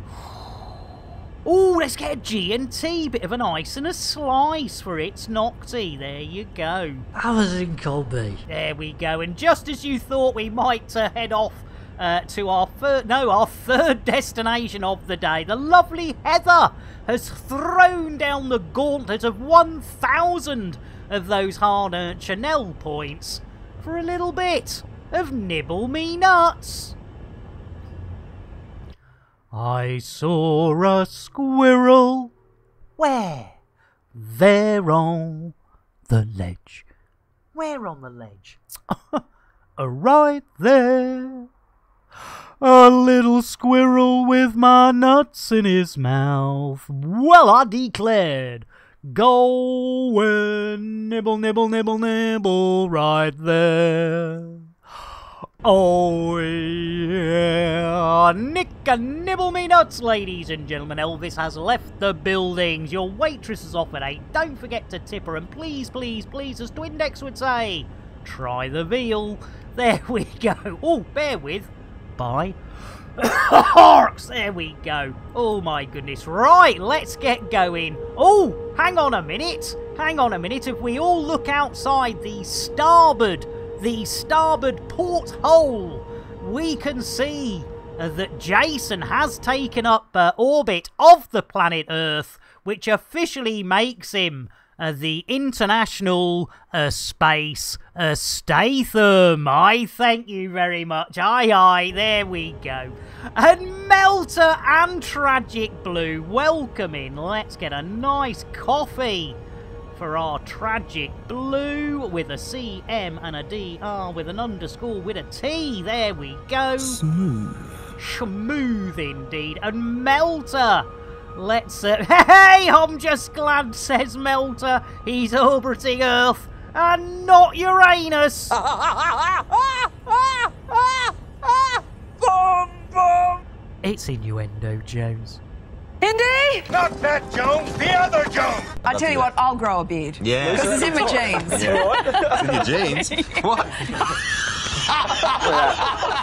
Oh, let's get a G&T, bit of an ice and a slice for its Nocti. There you go. Amazon Colby. There we go. And just as you thought we might uh, head off uh, to our third, no, our third destination of the day. The lovely Heather has thrown down the gauntlet of 1,000 of those hard-earned Chanel points for a little bit of Nibble Me Nuts. I saw a squirrel. Where? There on the ledge. Where on the ledge? A right there. A little squirrel with my nuts in his mouth. Well, I declared. Go and nibble, nibble, nibble, nibble right there. Oh yeah, Nick and nibble me nuts, ladies and gentlemen. Elvis has left the buildings. Your waitress is off at eight. Don't forget to tip her, and please, please, please, as Twindex would say, try the veal. There we go. Oh, bear with. Bye. Harks! There we go. Oh my goodness. Right, let's get going. Oh, hang on a minute. Hang on a minute. If we all look outside the starboard, the starboard porthole, we can see uh, that Jason has taken up uh, orbit of the planet Earth, which officially makes him uh, the International uh, Space uh, Statham. I thank you very much. Aye, aye, there we go. And Melter and Tragic Blue, welcome in. Let's get a nice coffee for our Tragic Blue with a C, M and a D, R with an underscore with a T. There we go. Smooth. Smooth indeed. And Melter. Let's. Uh, hey, I'm just glad, says Melter. He's orbiting Earth and not Uranus. Boom, boom. it's innuendo, Jones. Indy? Not that Jones, the other Jones! I tell you what, I'll grow a beard. Yeah. Because it's in my jeans. It's in your jeans. What?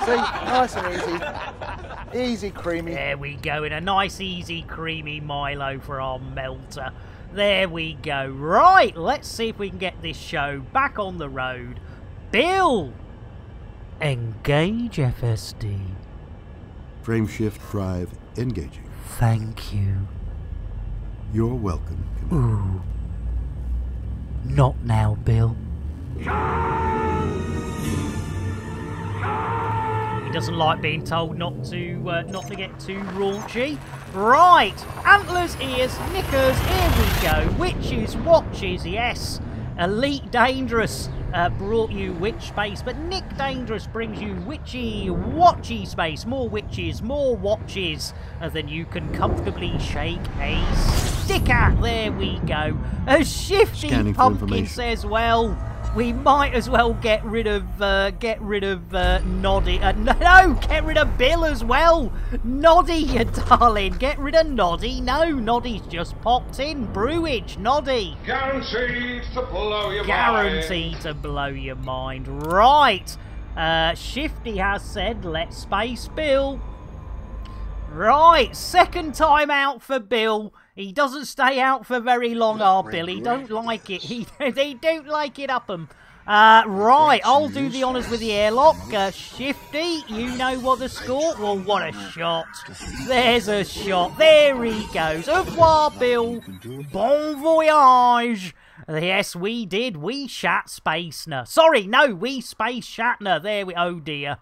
See, nice and easy. Easy, creamy. There we go, in a nice, easy, creamy Milo for our melter. There we go. Right, let's see if we can get this show back on the road. Bill! Engage FSD. Frame shift drive engaging. Thank you. You're welcome. Ooh. Not now, Bill. He doesn't like being told not to uh, not to get too raunchy. Right, antlers, ears, knickers. Here we go. Witches, watches. Yes, Elite Dangerous uh, brought you Witch Space, but Nick Dangerous brings you Witchy, Watchy Space. More witches, more watches uh, than you can comfortably shake a stick at. There we go. A shifty Scanning pumpkin says, "Well, we might as well get rid of uh, get rid of uh, Noddy. Uh, no, get rid of Bill as well. Noddy, you darling, get rid of Noddy. No, Noddy's just popped in. Brewage, Noddy. Guaranteed to blow your mind. Guaranteed to blow your mind. Right. Uh, Shifty has said, let's space Bill. Right, second time out for Bill. He doesn't stay out for very long, our Billy. Don't like it. He they don't like it up 'em. Uh, right, I'll do the honours with the airlock. Uh, Shifty, you know what the score? Well, what a shot. There's a shot. There he goes. Au revoir, Bill. Bon voyage. Yes, we did. We shat Spacener. Sorry, no, we Space Shatner. There we... Oh, dear.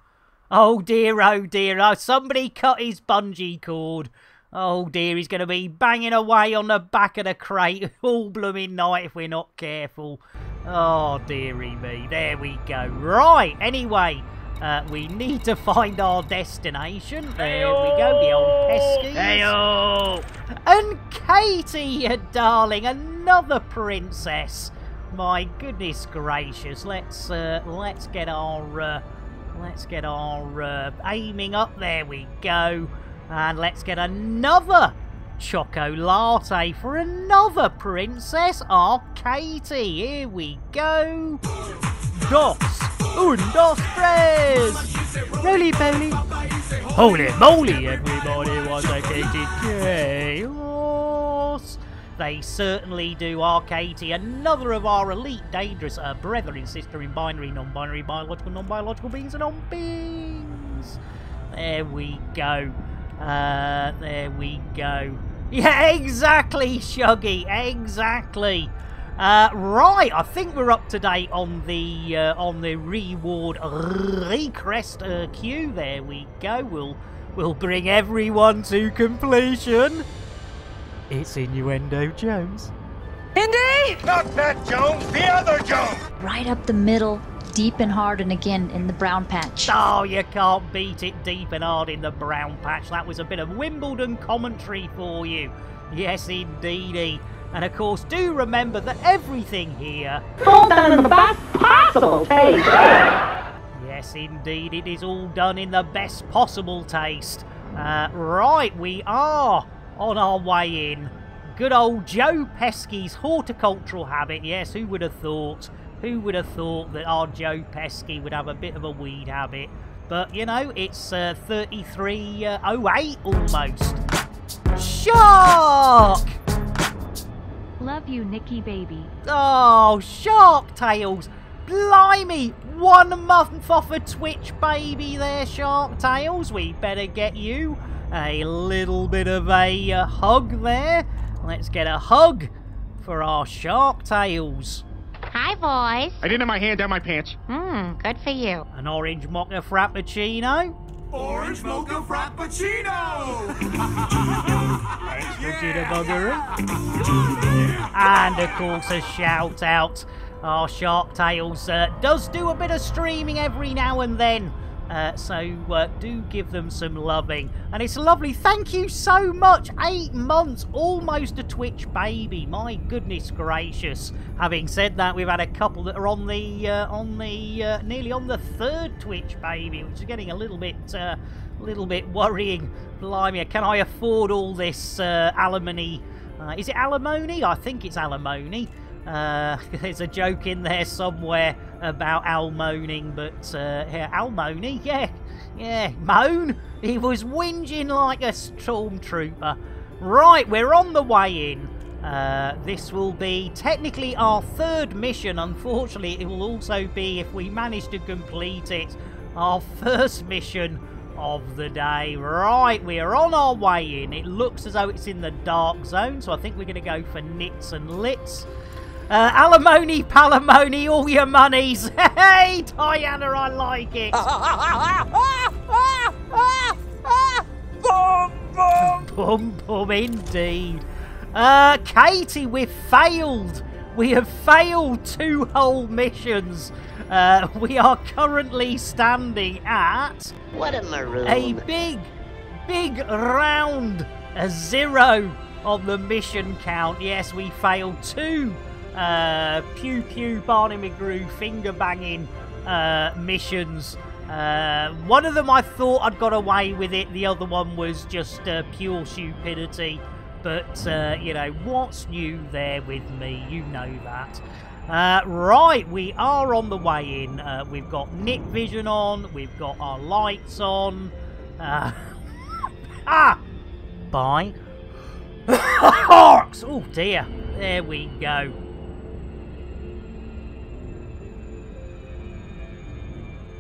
Oh, dear, oh, dear. Oh, somebody cut his bungee cord. Oh, dear, he's going to be banging away on the back of the Krait all blooming night if we're not careful. Oh, dearie me. There we go. Right, anyway... Uh, we need to find our destination. There we go, the old pesky. Heyo! And Katie, you darling, another princess. My goodness gracious. Let's uh, let's get our uh, let's get our uh, aiming up. There we go. And let's get another choco latte for another princess, Katie. Here we go. Dos, un, dos, tres. Roly poly. Holy moly, everybody wants a Chaos. They certainly do, Katie. Another of our elite dangerous uh, brethren, sister in binary, non-binary, biological, non-biological beings and non-beings. There we go. Uh, there we go. Yeah, exactly, Shuggy. Exactly. Uh, right, I think we're up to date on the uh, on the reward recrest uh, queue. There we go. We'll we'll bring everyone to completion. It's Innuendo Jones. Indy! Not that Jones, the other Jones! Right up the middle, deep and hard, and again in the brown patch. Oh, you can't beat it deep and hard in the brown patch. That was a bit of Wimbledon commentary for you. Yes, indeedy. And of course, do remember that everything here. All done in the best possible taste. Yes, indeed, it is all done in the best possible taste. Uh, right, we are on our way in. Good old Joe Pesci's horticultural habit. Yes, who would have thought? Who would have thought that our Joe Pesci would have a bit of a weed habit? But, you know, it's uh, 3308 uh, almost. Shark! Love you, Nikki baby. Oh, Shark Tales! Blimey! One month off a Twitch baby there, Shark Tales. We better get you a little bit of a uh, hug there. Let's get a hug for our Shark Tales. Hi, boys. I didn't have my hand down my pants. Hmm, good for you. An orange mocha frappuccino. Orange mocha frappuccino! Extra jitterbuggery. And of course, a shout out. Our Shark Tales uh, does do a bit of streaming every now and then. Uh, so uh, do give them some loving. And it's lovely. Thank you so much. Eight months, almost a Twitch baby. My goodness gracious. Having said that, we've had a couple that are on the uh, on the uh, nearly on the third Twitch baby, which is getting a little bit a little bit worrying. Blimey, can I afford all this alimony? is it alimony? I think it's alimony. Uh, there's a joke in there somewhere about Al moaning, but uh, yeah, Al moaning, yeah, yeah, moan. He was whinging like a stormtrooper. Right, we're on the way in. Uh, this will be technically our third mission. Unfortunately, it will also be, if we manage to complete it, our first mission of the day. Right, we're on our way in. It looks as though it's in the dark zone, so I think we're going to go for nits and lits. Uh, alimony, palimony, all your monies. Hey, Diana, I like it. boom, boom. Boom, boom, indeed. Uh, Katie, we've failed. We have failed two whole missions. Uh, we are currently standing at... What a maroon. A big, big round a zero on the mission count. Yes, we failed two uh, pew pew Barney McGrew finger banging uh, missions. Uh, one of them I thought I'd got away with it, the other one was just uh, pure stupidity. But, uh, you know, what's new there with me? You know that. Uh, right, we are on the way in. Uh, we've got Nick Vision on. We've got our lights on. Uh, ah! Bye. Hawks! Oh dear. There we go.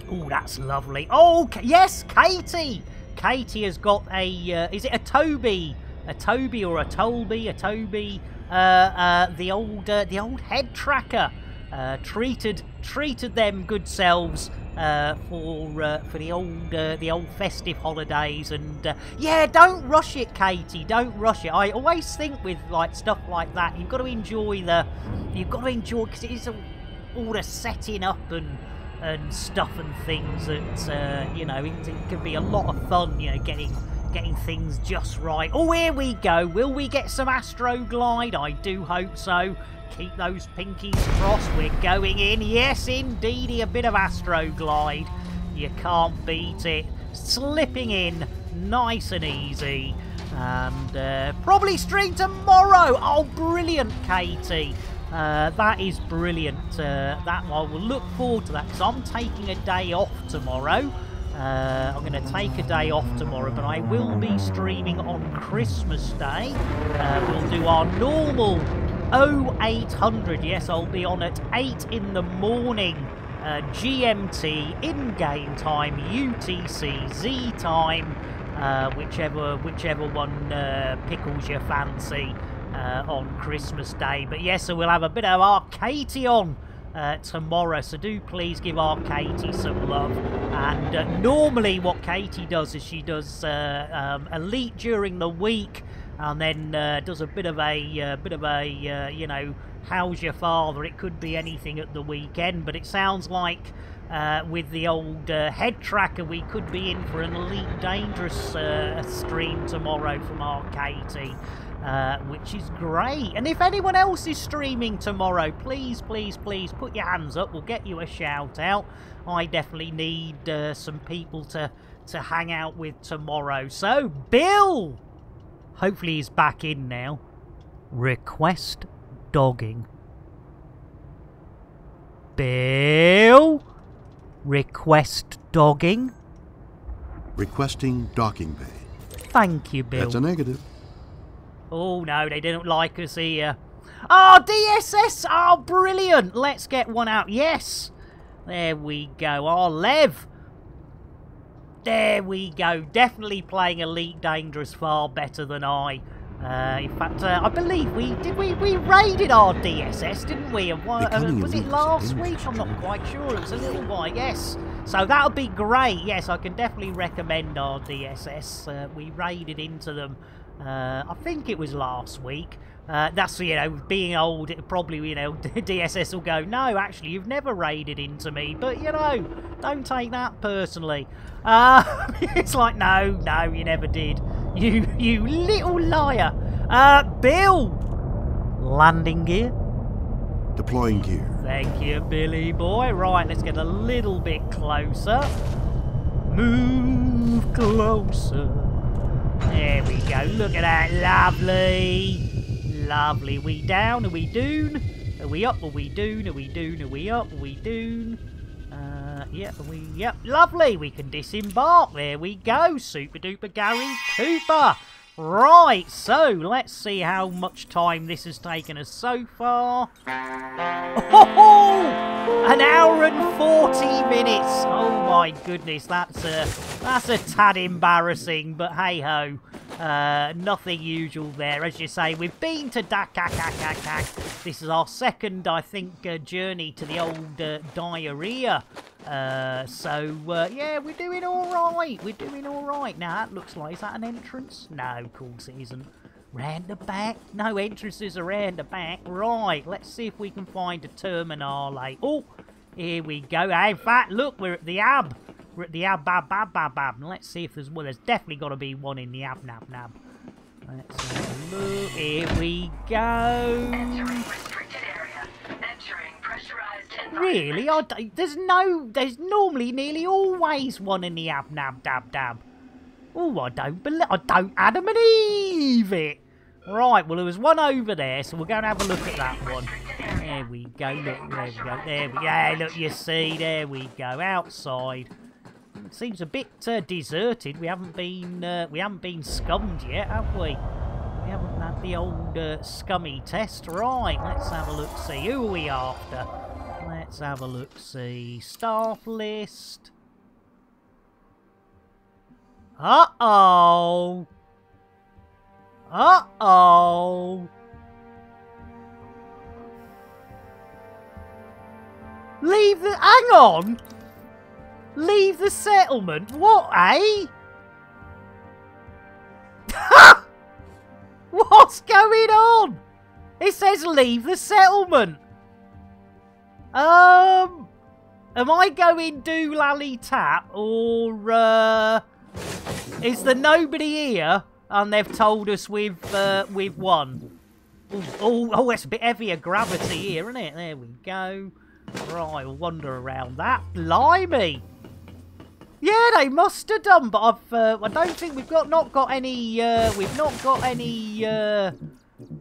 Oh, that's lovely. Oh, yes, Katie. Katie has got a, uh, is it a Toby? A Toby or a Tolby? A Toby? Uh, uh, the old, uh, the old head tracker. Uh, treated, treated them good selves uh, for for the old the old festive holidays and yeah don't rush it Katie don't rush it I always think with like stuff like that you've got to enjoy the you've got to enjoy because it is all the setting up and and stuff and things that uh, you know it, it, can be a lot of fun you know getting getting things just right. Oh here we go. Will we get some Astro Glide? i do hope so. Keep those pinkies crossed. We're going in. Yes indeedy a bit of Astro Glide. You can't beat it. Slipping in nice and easy. And uh, probably stream tomorrow. Oh brilliant katie uh, that is brilliant. Uh, that I will look forward to that because I'm taking a day off tomorrow. Uh, I'm going to take a day off tomorrow, but I will be streaming on Christmas Day. Uh, we'll do our normal 0800. Yes, I'll be on at 8 in the morning uh, GMT in-game time, UTC Z time, uh, whichever whichever one pickles your fancy uh, on Christmas Day. But yes, so we'll have a bit of Arcati on uh, tomorrow. So do please give our Katie some love. And uh, normally, what Katie does is she does uh, um, elite during the week, and then uh, does a bit of a uh, bit of a uh, you know how's your father. It could be anything at the weekend, but it sounds like. With the old head tracker, we could be in for an Elite Dangerous stream tomorrow from our Katie. Uh, which is great. And if anyone else is streaming tomorrow, please, please, please put your hands up. We'll get you a shout out. I definitely need uh, some people to to hang out with tomorrow. So, Bill, hopefully he's back in now. Request dogging. Bill, request dogging. Requesting docking bay. Thank you, Bill. That's a negative. Oh no, they didn't like us here. Oh, DSS! Oh, brilliant! Let's get one out. Yes! There we go. Oh, Lev! There we go. Definitely playing Elite Dangerous far better than I. Uh, in fact, uh, I believe we did. We we raided our DSS, didn't we? And what, uh, was it last week? I'm not quite sure. It was a little while. Yes. So that would be great. Yes, I can definitely recommend our DSS. Uh, we raided into them. Uh, I think it was last week. Uh, that's, you know, being old, it probably, you know, DSS will go, no, actually, you've never raided into me. But, you know, don't take that personally. Uh, it's like, no, no, you never did. You, you little liar. Uh, Bill! Landing gear? Deploying gear. Thank you, Billy boy. Right, let's get a little bit closer. Move closer. There we go. Look at that. Lovely. Lovely. We down? Are we doon? Are we up? Are we doon? Are we doon? Are we up? Are we doon? Uh, yep, we, yep. Lovely. We can disembark. There we go. Super duper Gary Cooper. Right, so let's see how much time this has taken us so far. Oh, an hour and 40 minutes. Oh my goodness, that's a, that's a tad embarrassing, but hey ho. Uh, nothing usual there. As you say, we've been to Dakakakakak. This is our second, I think, uh, journey to the old uh, diarrhea. Uh, so, uh, yeah, we're doing alright. We're doing alright. Now, that looks like, is that an entrance? No, of course it isn't. Round the back? No entrances around the back. Right, let's see if we can find a terminal. terminale. Oh, here we go. In fact, look, we're at the ab. We're at the ab, ab, ab, ab, ab. Let's see if there's one. There's definitely got to be one in the ab, nab, nab. Let's have a look. Here we go. Really? I there's no... There's normally nearly always one in the ab, nab, dab, dab. Oh, I don't believe... I don't Adam and Eve it. Right, well, there was one over there, so we're going to have a look at that one. There we go, look, there we go, there we. Yeah, look, you see, there we go, outside. Seems a bit uh, deserted. We haven't been uh, we haven't been scummed yet, have we? We haven't had the old uh, scummy test. Right, let's have a look, see who are we after. Let's have a look, see. Staff list. Uh-oh. Uh-oh. Leave the... Hang on! Leave the settlement? What, eh? What's going on? It says leave the settlement. Um... Am I going do lally tap or uh, is there nobody here and they've told us we've uh, we've won? Oh, oh, it's a bit heavier gravity here, isn't it? There we go. Right, wander around that. Blimey! Yeah, they must have done, but I've uh, I don't think we've got not got any. Uh, we've not got any. Uh,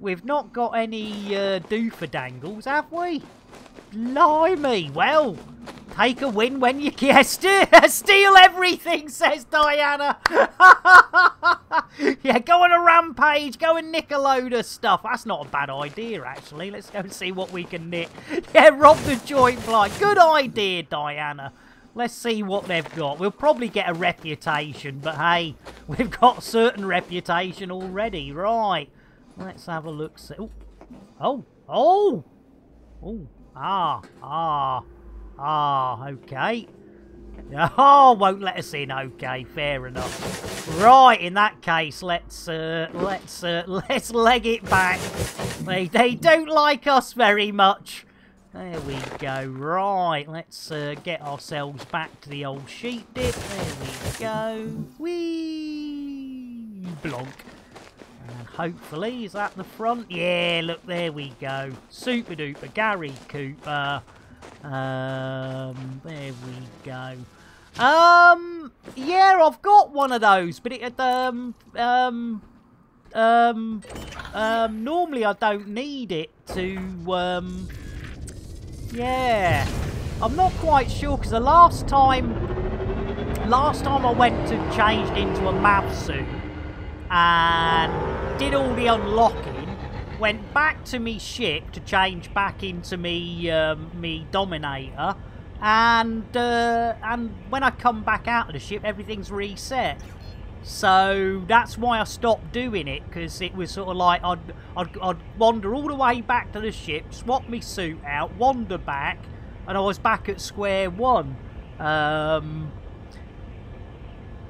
we've not got any uh, dangles, have we? Blimey! Well, Take a win when you can. Steal, steal everything, says Diana. yeah, go on a rampage. Go and nick a load of stuff. That's not a bad idea, actually. Let's go and see what we can nick. Yeah, rob the joint blind. Good idea, Diana. Let's see what they've got. We'll probably get a reputation, but hey, we've got certain reputation already. Right. Let's have a look. See. Oh. Oh. Oh. Ah. Ah. Ah. Okay. Oh, won't let us in. Okay, fair enough. Right, in that case, let's uh, let's uh, let's leg it back. They they don't like us very much. There we go. Right, let's uh, get ourselves back to the old sheep dip. There we go. Whee! Blonk. And hopefully, is that the front? Yeah, look, there we go. Super duper Gary Cooper. Um, there we go. Um, yeah, I've got one of those, but it, um, um, um, um, normally I don't need it to, um, yeah. I'm not quite sure, because the last time, last time I went to changed into a mav suit, and did all the unlocking, went back to me ship to change back into me, um, me Dominator, and uh, and when I come back out of the ship, everything's reset. So that's why I stopped doing it because it was sort of like I'd, I'd I'd wander all the way back to the ship, swap my suit out, wander back, and I was back at square one. Um,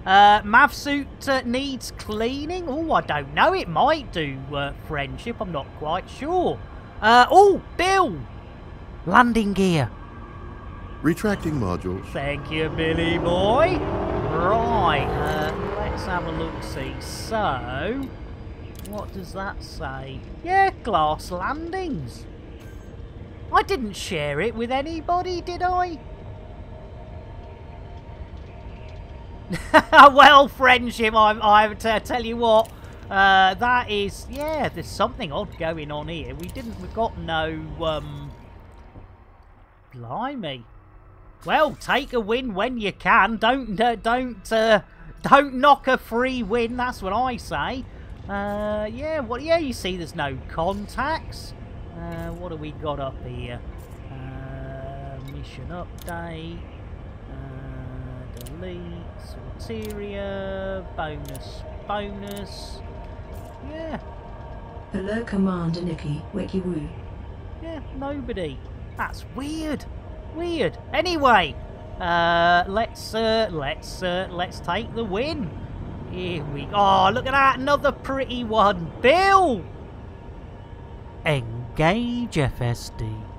uh, Mav suit uh, needs cleaning. Oh, I don't know. It might do uh, friendship. I'm not quite sure. Uh, oh, Bill, landing gear. Retracting modules. Thank you, Billy boy. Right, uh, let's have a look-see. So, what does that say? Yeah, glass landings. I didn't share it with anybody, did I? well, friendship, I, I tell you what, uh, that is, yeah, there's something odd going on here. We didn't, we got no, um, blimey. Well, take a win when you can. Don't uh, don't uh, don't knock a free win. That's what I say. Uh, yeah, well, yeah. You see, there's no contacts. Uh, what have we got up here? Uh, mission update. Delete. Sorteria. Bonus. Bonus. Yeah. Hello, Commander Nikki. WikiWoo. Yeah, nobody. That's weird weird. Anyway, uh, let's uh, let's uh, let's take the win. Here we. Oh, look at that! Another pretty one, Bill. Engage FSD.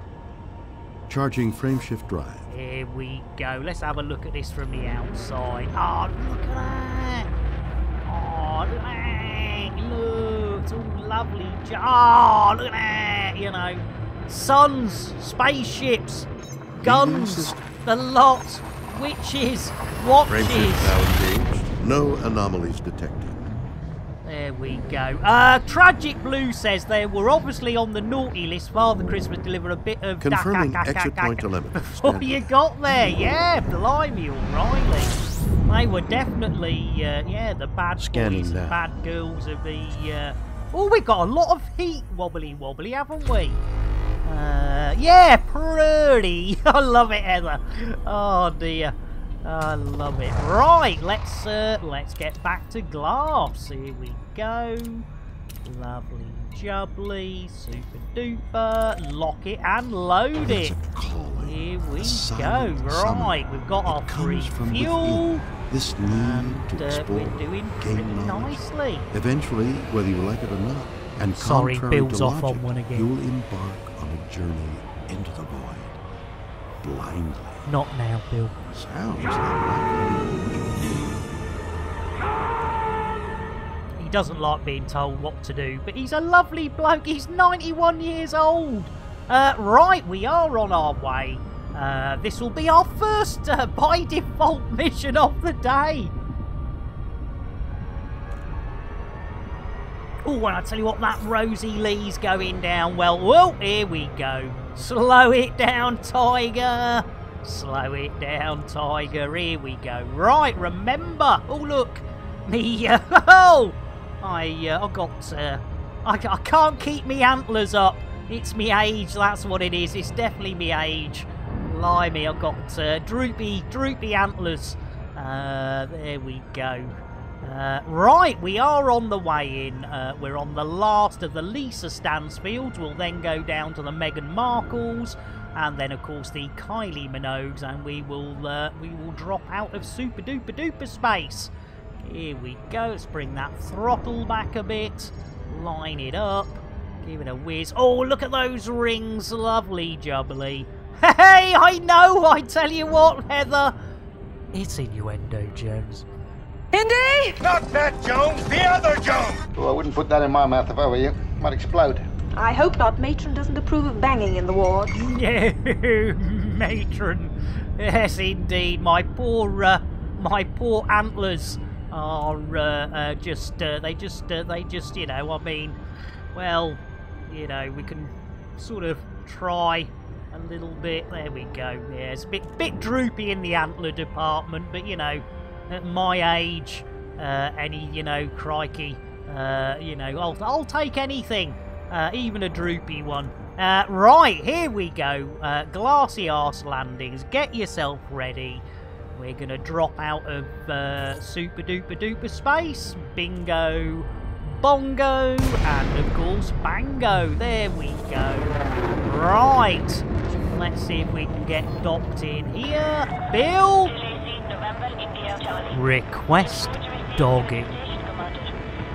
Charging frameshift drive. Here we go. Let's have a look at this from the outside. Oh, look at that! Oh, look at that! Look, it's all lovely. Oh, look at that! You know, suns, spaceships, guns, the lot, witches, watches. Frameshift now engaged. No anomalies detected. There we go. Uh, Tragic Blue says they were obviously on the naughty list. Father Christmas delivered a bit of Confirming exit point telemetry. Before you got there, yeah, blimey, O'Reilly. They were definitely, uh, yeah, the bad Scanning boys, and bad girls of the. Uh... Oh, we got a lot of heat wobbly wobbly, haven't we? Uh, yeah, pretty. I love it, Heather. Oh dear. I love it. Right, let's uh, let's get back to glass. Here we go. Lovely jubbly, super duper. Lock it and load it. Here we go. Right, we've got our free from fuel. This need to uh, explore, we're doing pretty gain nicely. Eventually, whether you like it or not, and Sorry, contrary Bill's to off logic, on one again. you will embark on a journey into the void, blindly. Not now, Bill. Sounds like He doesn't like being told what to do, but he's a lovely bloke. He's 91 years old. Uh, right, we are on our way. Uh, this will be our first uh, by default mission of the day. Oh, and I tell you what, that Rosie Lee's going down well. Well, here we go. Slow it down, Tiger. Slow it down, Tiger. Here we go. Right, remember. Oh, look. Me, uh, oh! I, uh, I got, uh, I, I can't keep me antlers up. It's me age, that's what it is. It's definitely me age. Blimey, I've got uh, droopy, droopy antlers. Uh, there we go. Uh, right, we are on the way in. Uh, we're on the last of the Lisa Stansfields. We'll then go down to the Meghan Markles, and then of course the Kylie Minogues, and we will uh, we will drop out of super duper duper space. Here we go. Let's bring that throttle back a bit. Line it up. Give it a whiz. Oh, look at those rings. Lovely jubbly. Hey, I know. I tell you what, Heather. It's innuendo, Jones. Indy! Not that Jones, the other Jones! Oh, I wouldn't put that in my mouth if I were you. Might explode. I hope not. Matron doesn't approve of banging in the ward. No, matron. Yes, indeed. My poor, uh, my poor antlers are uh, uh, just, uh, they just, uh, they just, you know, I mean, well, you know, we can sort of try a little bit. There we go. Yeah, it's a bit, bit droopy in the antler department, but you know, at my age, uh, any, you know, crikey, you know, I'll, I'll take anything, uh, even a droopy one. Uh, right, here we go. Uh, glassy arse landings. Get yourself ready. We're going to drop out of uh, super duper duper space. Bingo, bongo, and of course bango. There we go. Right. Let's see if we can get docked in here. Bill! Request dogging.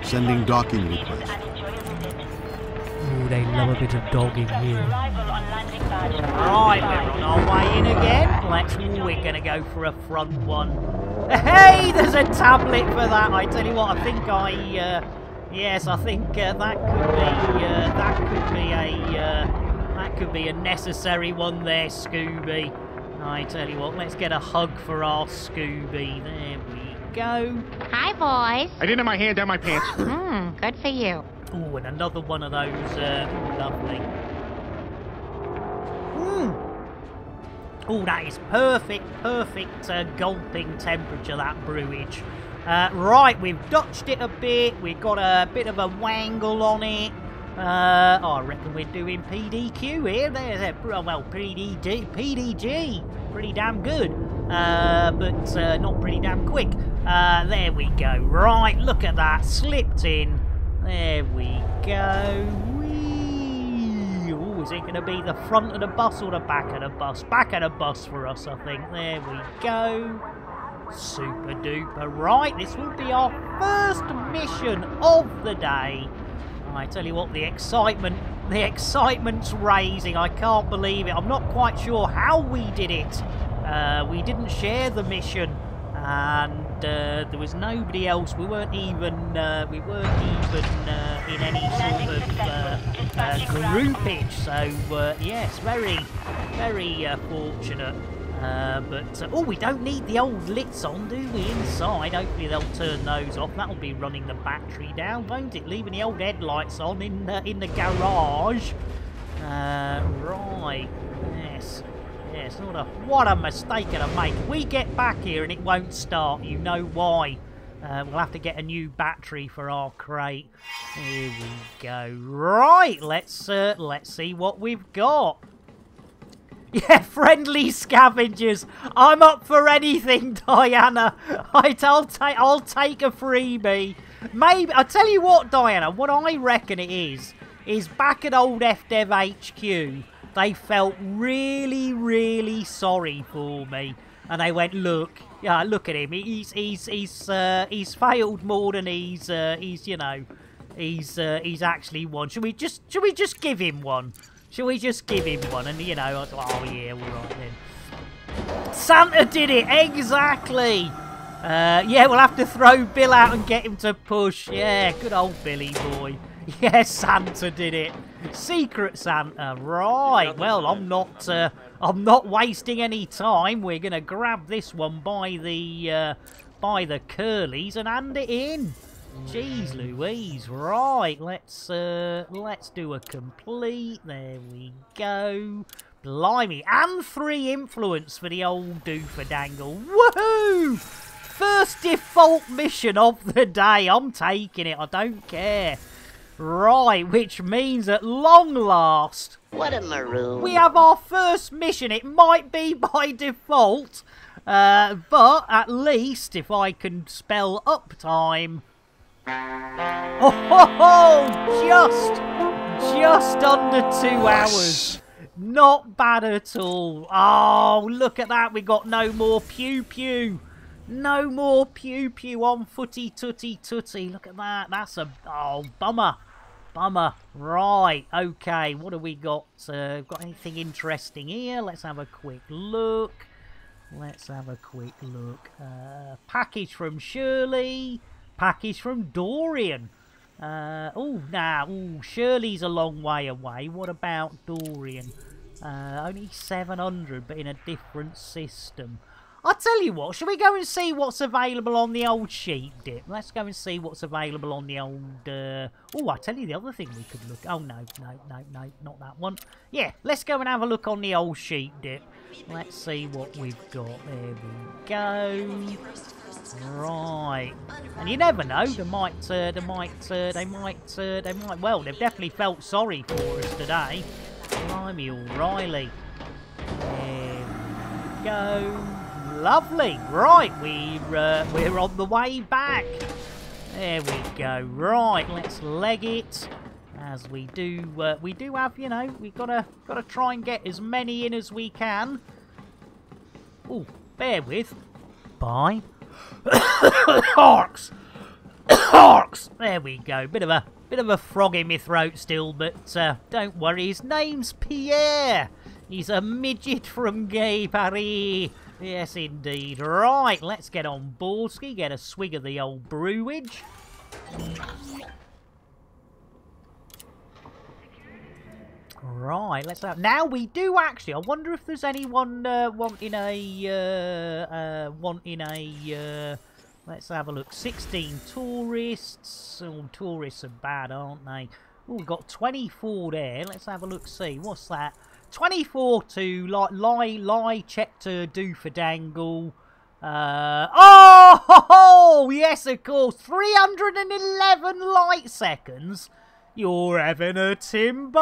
Sending docking request. Oh, they love a bit of dogging here. Right, we're on our way in again. Let's. Ooh, we're gonna go for a front one. Hey, there's a tablet for that. I tell you what, I think I. Uh, yes, I think uh, that could be. Uh, that could be a. Uh, that could be a necessary one there, Scooby. I tell you what, let's get a hug for our Scooby. There we go. Hi, boys. I didn't have my hand down my pants. Hmm, good for you. Oh, and another one of those. Uh, lovely. Mm. Oh, that is perfect, perfect uh, gulping temperature, that brewage. Uh, right, we've dutched it a bit. We've got a bit of a wangle on it. Uh, oh, I reckon we're doing PDQ here. There's a, well, PDG, PDG. Pretty damn good. Uh, but uh, not pretty damn quick. Uh, there we go. Right, look at that. Slipped in. There we go. Oh, is it going to be the front of the bus or the back of the bus? Back of the bus for us, I think. There we go. Super duper. Right, this will be our first mission of the day. I tell you what, the excitement, the excitement's raising. I can't believe it. I'm not quite sure how we did it. Uh, we didn't share the mission, and uh, there was nobody else. We weren't even, uh, we weren't even uh, in any sort of uh, uh, groupage. So uh, yes, very, very fortunate. But, oh, we don't need the old lits on, do we, inside? Hopefully they'll turn those off. That'll be running the battery down, won't it? Leaving the old headlights on in, in the garage. Right, yes. Yes, what a, what a mistake to make. We get back here and it won't start. You know why. Uh, we'll have to get a new battery for our Krait. Here we go. Right, let's uh, let's see what we've got. Yeah, friendly scavengers. I'm up for anything, Diana. I, will take I'll take a freebie. Maybe I'll tell you what, Diana. What I reckon it is is back at old FDev HQ. They felt really, really sorry for me, and they went, "Look, yeah, look at him. He's he's he's uh, he's failed more than he's uh, he's you know." He's uh, he's actually won. Should we just should we just give him one? Should we just give him one? And, you know, oh, yeah, all right then. Santa did it! Exactly! Uh, yeah, we'll have to throw Bill out and get him to push. Yeah, good old Billy boy. Yeah, Santa did it. Secret Santa. Right. Well, I'm not. Uh, I'm not wasting any time. We're gonna grab this one by the uh, by the curlies and hand it in. Jeez Louise, right, let's uh let's do a complete, there we go. Blimey. And three influence for the old doofadangle. Woohoo! First default mission of the day. I'm taking it. I don't care. Right, which means at long last, What a maroon. we have our first mission. It might be by default, uh, but at least if I can spell uptime. Oh, ho, ho, just, just under two hours. Not bad at all. Oh, look at that. We got no more pew pew. No more pew pew on footy tooty tooty. Look at that. That's a oh bummer. Bummer. Right, okay. What have we got? Uh, got anything interesting here? Let's have a quick look. Let's have a quick look. Uh, package from Shirley. Package from Dorian. Uh, oh, now, ooh, Shirley's a long way away. What about Dorian? Uh, only 700, but in a different system. I'll tell you what, shall we go and see what's available on the old sheep dip? Let's go and see what's available on the old... Uh... Oh, I'll tell you the other thing we could look... Oh, no, no, no, no, not that one. Yeah, let's go and have a look on the old sheep dip. Let's see what we've got. There we go. Right. And you never know, they might, uh, they might, uh, they might, uh, they might... Well, they've definitely felt sorry for us today. Blimey, O'Reilly. There we go. Lovely. Right, we're, uh, we're on the way back. There we go. Right, let's leg it. As we do, uh, we do have, you know, we gotta, gotta try and get as many in as we can. Oh, bear with. Bye. Harks. Harks. There we go. Bit of a, bit of a frog in my throat still, but uh, don't worry. His name's Pierre. He's a midget from Gay Paris. Yes, indeed. Right, let's get on board. Ski, get a swig of the old brewage. Right, let's have... Now we do actually... I wonder if there's anyone uh, wanting a... Uh, uh, wanting a... Uh, let's have a look. 16 tourists. Oh, tourists are bad, aren't they? Oh, we've got 24 there. Let's have a look, see. What's that? 24 to lie, lie, lie, check to do for dangle. Uh, oh, ho, yes, of course. 311 light seconds. You're having a Tim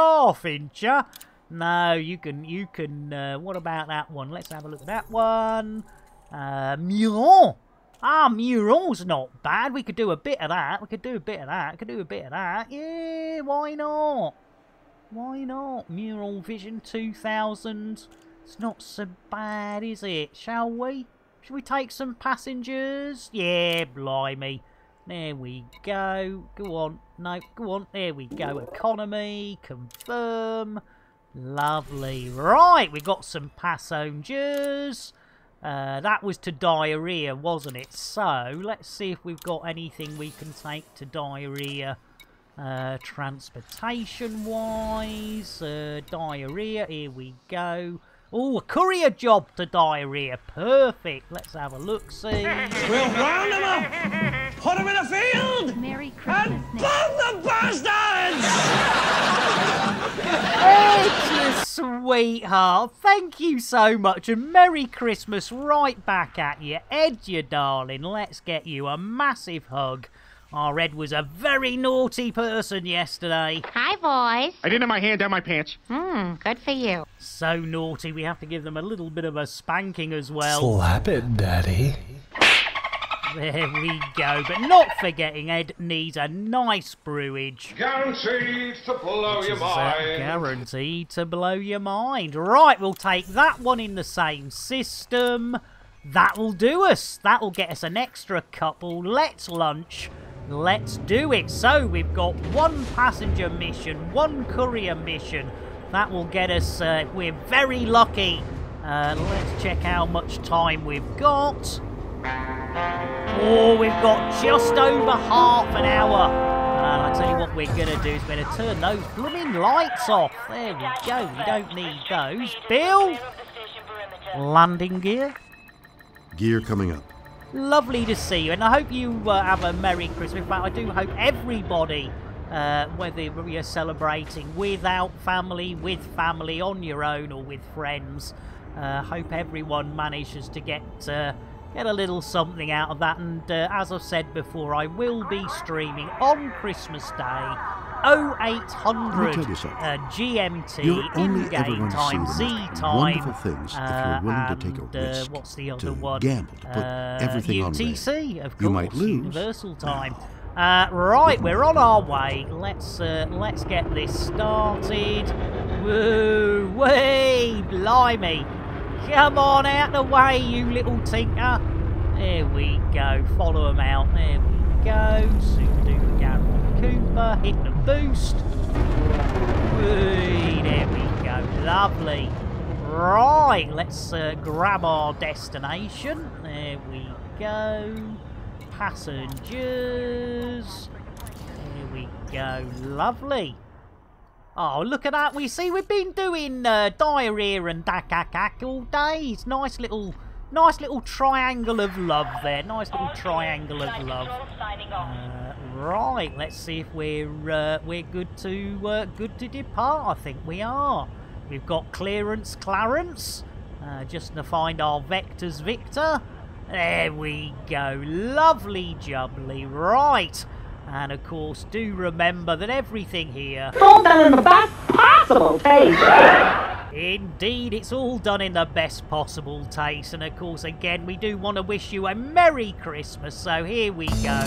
ain't ya? No, you can, you can, uh, what about that one? Let's have a look at that one. Uh, Muron. Ah, Muron's not bad. We could do a bit of that. We could do a bit of that. We could do a bit of that. Yeah, why not? Why not? Mural Vision 2000. It's not so bad, is it? Shall we? Shall we take some passengers? Yeah, blimey. There we go. Go on. No, go on. There we go. Economy. Confirm. Lovely. Right, we got some passengers. Uh, that was to diarrhea, wasn't it? So, let's see if we've got anything we can take to diarrhea. Uh, Transportation-wise, uh, diarrhea, here we go. Oh, a courier job to diarrhea. Perfect. Let's have a look-see. We'll round them up, put them in a field, Merry Christmas, and burn the bastards! Edge, sweetheart. Thank you so much, and Merry Christmas right back at you. Ed, you darling. Let's get you a massive hug. Our Ed was a very naughty person yesterday. Hi, boys. I didn't have my hand down my pants. Hmm, good for you. So naughty, we have to give them a little bit of a spanking as well. Slap it, Daddy. There we go. But not forgetting, Ed needs a nice brewage. Guaranteed to blow your mind. guaranteed to blow your mind? Right, we'll take that one in the same system. That'll do us. That'll get us an extra couple. Let's lunch. Let's do it. So we've got one passenger mission, one courier mission. That will get us, uh, we're very lucky. Uh, let's check how much time we've got. Oh, we've got just over half an hour. And I tell you what we're going to do is we're going to turn those blooming lights off. There we go. We don't need those. Bill? Landing gear? Gear coming up. Lovely to see you, and I hope you uh, have a Merry Christmas. But I do hope everybody uh, whether you're celebrating without family, with family, on your own, or with friends. Uh, hope everyone manages to get uh, get a little something out of that. And uh, as I've said before, I will be streaming on Christmas Day. 0800 Let me tell you something. uh, GMT You're only in-game time Z time wonderful things if uh, you're willing to take a uh, risk, what's the other to one gamble, to put uh, everything on red. Of course You might lose. Universal time uh, right we're on our way let's uh, let's get this started woo wee blimey come on out the way you little tinker there we go follow him out there we go super duper Gary Cooper hit the boost Whee, there we go. Lovely. Right, let's uh, grab our destination. There we go. Passengers. There we go. Lovely. Oh, look at that. We see we've been doing uh, diarrhea and dakakak all day. It's nice little, nice little triangle of love there. Nice little triangle of love. Uh, right, let's see if we're uh, we're good to uh, good to depart. I think we are. We've got clearance, Clarence. Uh, just to find our vectors, Victor. There we go. Lovely jubbly. Right. And of course, do remember that everything here. All done in the best possible taste. Indeed, it's all done in the best possible taste. And of course, again, we do want to wish you a Merry Christmas. So here we go.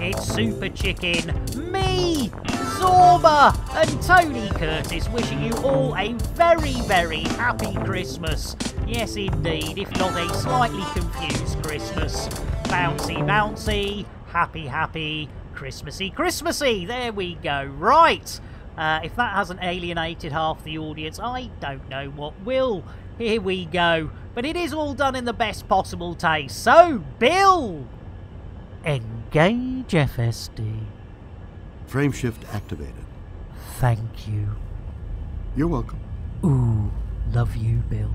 It's Super Chicken, me, Zorba, and Tony Curtis wishing you all a very, very happy Christmas. Yes, indeed, if not a slightly confused Christmas. Bouncy, bouncy, happy, happy, Christmassy, Christmassy. There we go. Right. Uh, if that hasn't alienated half the audience, I don't know what will. Here we go. But it is all done in the best possible taste. So, Bill! Engage FSD. Frame shift activated. Thank you. You're welcome. Ooh, love you, Bill.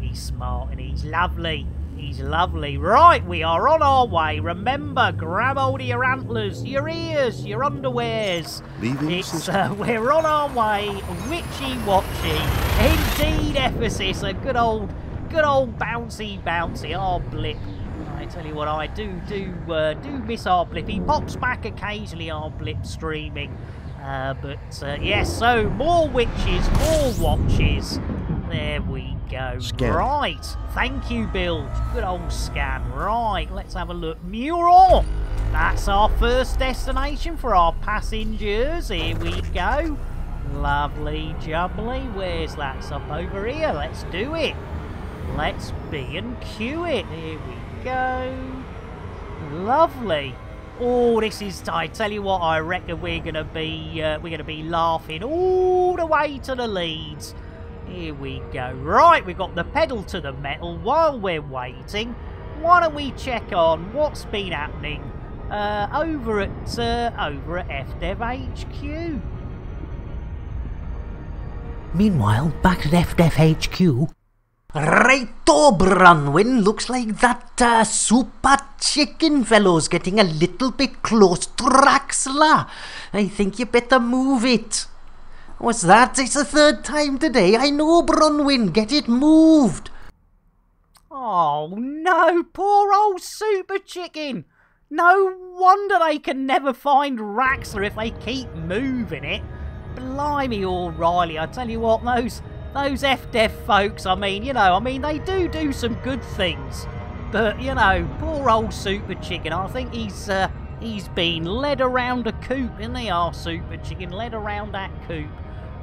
He's smart and he's lovely. He's lovely. Right, we are on our way. Remember, grab hold of your antlers, your ears, your underwears. Leaving It's, uh, we're on our way. Witchy watchy. Indeed, Ephesus. A good old, good old bouncy bouncy. Our blip. I tell you what, I do do uh, do miss our blip. He pops back occasionally. Our blip streaming. Uh, but uh, yes, so more witches, more watches. There we go. Scan. Right. Thank you, Bill. Good old scan. Right, let's have a look. Mural. That's our first destination for our passengers. Here we go. Lovely jubbly. Where's that? It's up over here. Let's do it. Let's B and Q it. Here we go. Lovely. Oh, this is. I tell you what, I reckon we're gonna be. Uh, we're gonna be laughing all the way to the leads. Here we go. Right, we've got the pedal to the metal while we're waiting. Why don't we check on what's been happening uh, over at uh, over at FDev HQ? Meanwhile, back at FDev HQ. Righto, Bronwyn. Looks like that uh, super chicken fellow's getting a little bit close to Raxxla. I think you better move it. What's that? It's the third time today. I know, Bronwyn. Get it moved. Oh no, poor old super chicken. No wonder they can never find Raxxla if they keep moving it. Blimey, O'Reilly, I tell you what, those those FDev folks, I mean, you know, I mean, they do do some good things. But, you know, poor old Super Chicken, I think he's, uh, he's been led around a coop, isn't he, our Super Chicken? Led around that coop.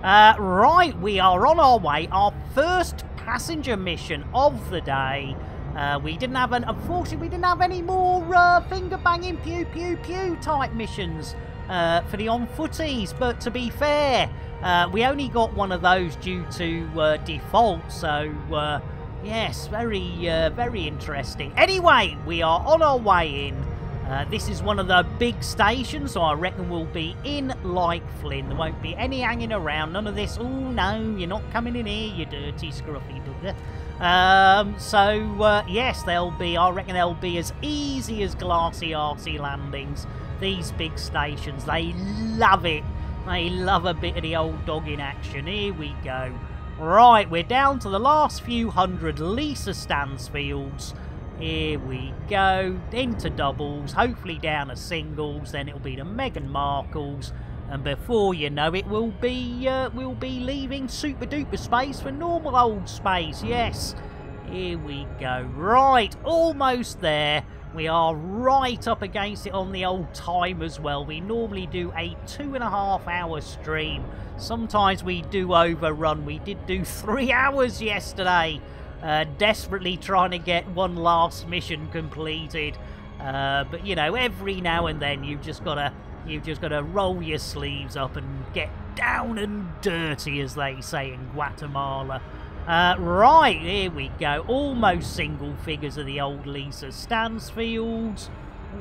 Uh, right, we are on our way. Our first passenger mission of the day. Uh, we didn't have an, unfortunately, we didn't have any more uh, finger banging pew pew pew type missions uh, for the on footies. But to be fair, uh, we only got one of those due to uh, default. So uh, yes, very very interesting. Anyway, we are on our way in. Uh, this is one of the big stations, so I reckon we'll be in like Flynn. There won't be any hanging around, none of this. Oh no, you're not coming in here, you dirty scruffy bugger. Um, so uh, yes, they'll be. I reckon they'll be as easy as glassy arsey landings. These big stations, they love it. They love a bit of the old dog in action. Here we go. Right, we're down to the last few hundred Lisa Stansfields. Here we go. Into doubles, hopefully down to singles, then it'll be the Meghan Markles. And before you know it, we'll be uh, we'll be leaving super duper space for normal old space. Yes, here we go. Right, almost there. We are right up against it on the old time as well. We normally do a two and a half hour stream. Sometimes we do overrun. We did do three hours yesterday. Uh, desperately trying to get one last mission completed. Uh, but you know, every now and then you've just gotta you've just gotta roll your sleeves up and get down and dirty, as they say in Guatemala. Uh, right, here we go. Almost single figures of the old Lisa Stansfields.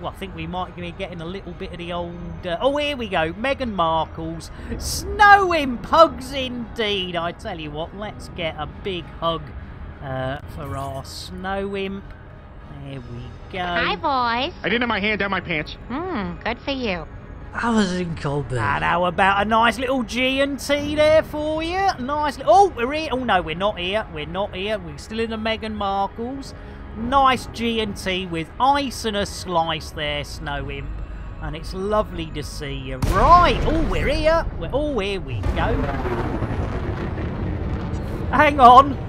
Oh, I think we might be getting a little bit of the old... Uh, oh, here we go. Meghan Markle's snowing pugs indeed. I tell you what, let's get a big hug uh, for our Snow Imp. There we go. Hi, boys. I didn't have my hand down my pants. Hmm, good for you. I was in Colby. And how about a nice little G and T there for you? Nice. Li- oh, we're here. Oh no, we're not here. We're not here. We're still in the Meghan Markles. Nice G and T with ice and a slice there, Snow Imp. And it's lovely to see you. Right. Oh, we're here. We're, oh, here we go. Hang on.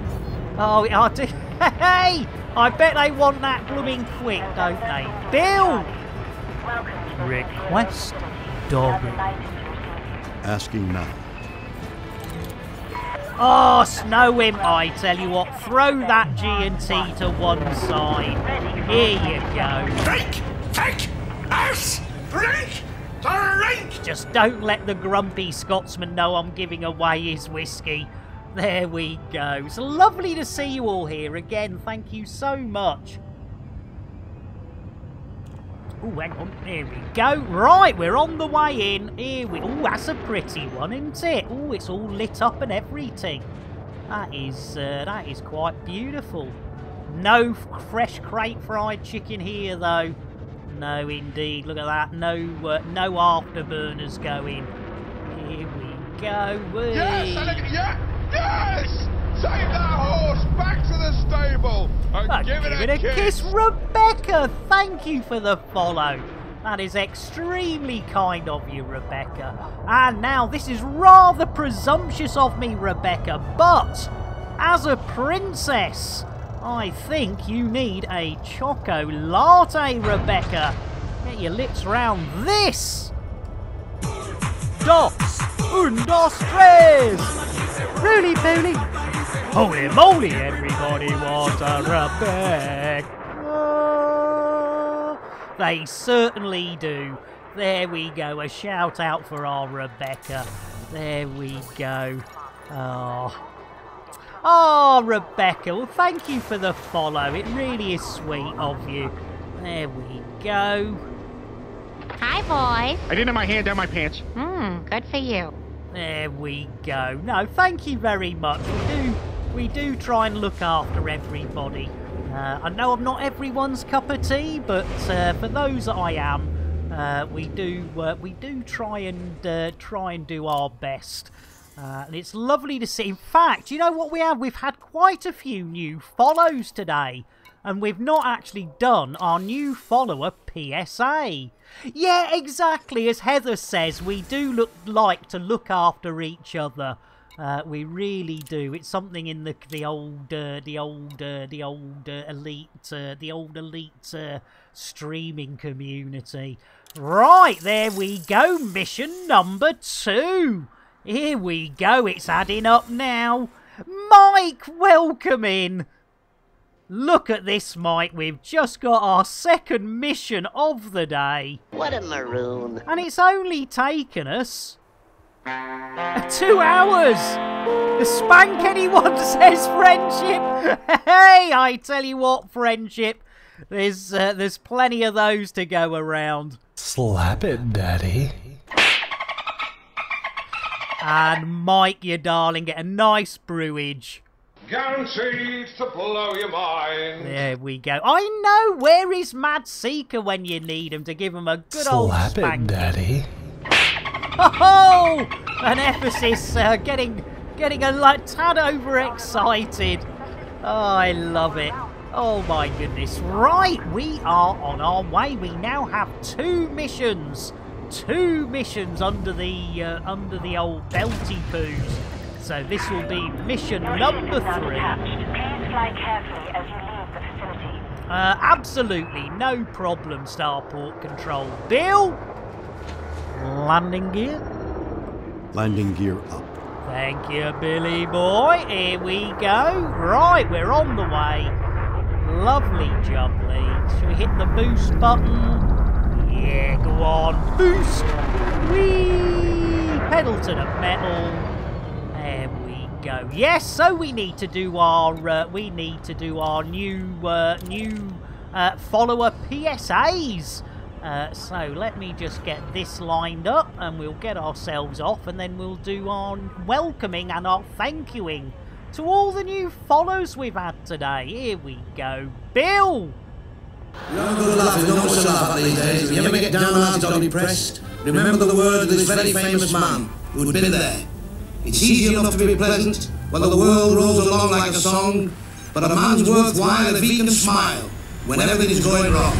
Oh, I do. Hey! I bet they want that blooming quick, don't they? Bill! Request dog. Asking now. Oh, Snow Imp, I tell you what, throw that G&T to one side. Here you go. Drink! Take! Ass! Drink! Drink! Just don't let the grumpy Scotsman know I'm giving away his whiskey. There we go. It's lovely to see you all here again. Thank you so much. Oh, hang on. Here we go. Right, we're on the way in. Here we... Oh, that's a pretty one, isn't it? Oh, it's all lit up and everything. That is, uh, that is quite beautiful. No fresh crate fried chicken here, though. No, indeed. Look at that. No, uh, no afterburners going. Here we go. Yes, yes! Take that horse back to the stable and Uh, give, it, a, kiss. Rebecca. Thank you for the follow. That is extremely kind of you, Rebecca. And now, this is rather presumptuous of me, Rebecca, but as a princess, I think you need a choco latte, Rebecca. Get your lips round this. Dos, un, dos, tres. Roly poly. Holy moly, everybody wants a Rebecca. They certainly do. There we go. A shout out for our Rebecca. There we go. Oh. Oh, Rebecca. Well, thank you for the follow. It really is sweet of you. There we go. Hi, boys. I didn't have my hand down my pants. Hmm, good for you. There we go. No, thank you very much. We do, we do try and look after everybody. Uh, I know I'm not everyone's cup of tea, but uh, for those that I am, uh, we do, uh, we do try and uh, try and do our best. Uh, and it's lovely to see. In fact, you know what we have? We've had quite a few new follows today. And we've not actually done our new follower PSA. Yeah, exactly. As Heather says, we do look like to look after each other. Uh, we really do. It's something in the the old uh, the old uh, the old uh, elite uh, the old elite uh, streaming community. Right there we go. Mission number two. Here we go. It's adding up now. Mike, welcome in. Look at this, Mike. We've just got our second mission of the day. What a maroon. And it's only taken us two hours. The spank anyone says friendship. Hey, I tell you what, friendship. There's uh, there's plenty of those to go around. Slap it, Daddy. And Mike, you darling, get a nice brewage. Guaranteed to blow your mind. There we go. I know. Where is Mad Seeker when you need him to give him a good old Slap it. Daddy. Oh, an emphasis uh, getting getting a like, tad overexcited. Oh, I love it. Oh my goodness. Right, we are on our way. We now have two missions. Two missions under the uh, under the old belty poos. So this will be mission number three. Please fly carefully as you leave the facility. Uh, absolutely no problem, Starport Control. Bill, landing gear. Landing gear up. Thank you, Billy boy. Here we go. Right, we're on the way. Lovely jubbly. Should we hit the boost button? Yeah, go on. Boost. Whee! Pedal to the metal. There we go. Yes, so we need to do our uh, we need to do our new uh, new uh, follower PSAs. Uh, so let me just get this lined up and we'll get ourselves off and then we'll do our welcoming and our thank youing to all the new follows we've had today. Here we go. Bill! No good laughing, no much to laugh at these days. If you ever get downhearted or depressed, remember the words of this very famous man who'd been there. It's easy enough to be pleasant when the world rolls along like a song, but a man's worthwhile if he can smile when everything is going wrong.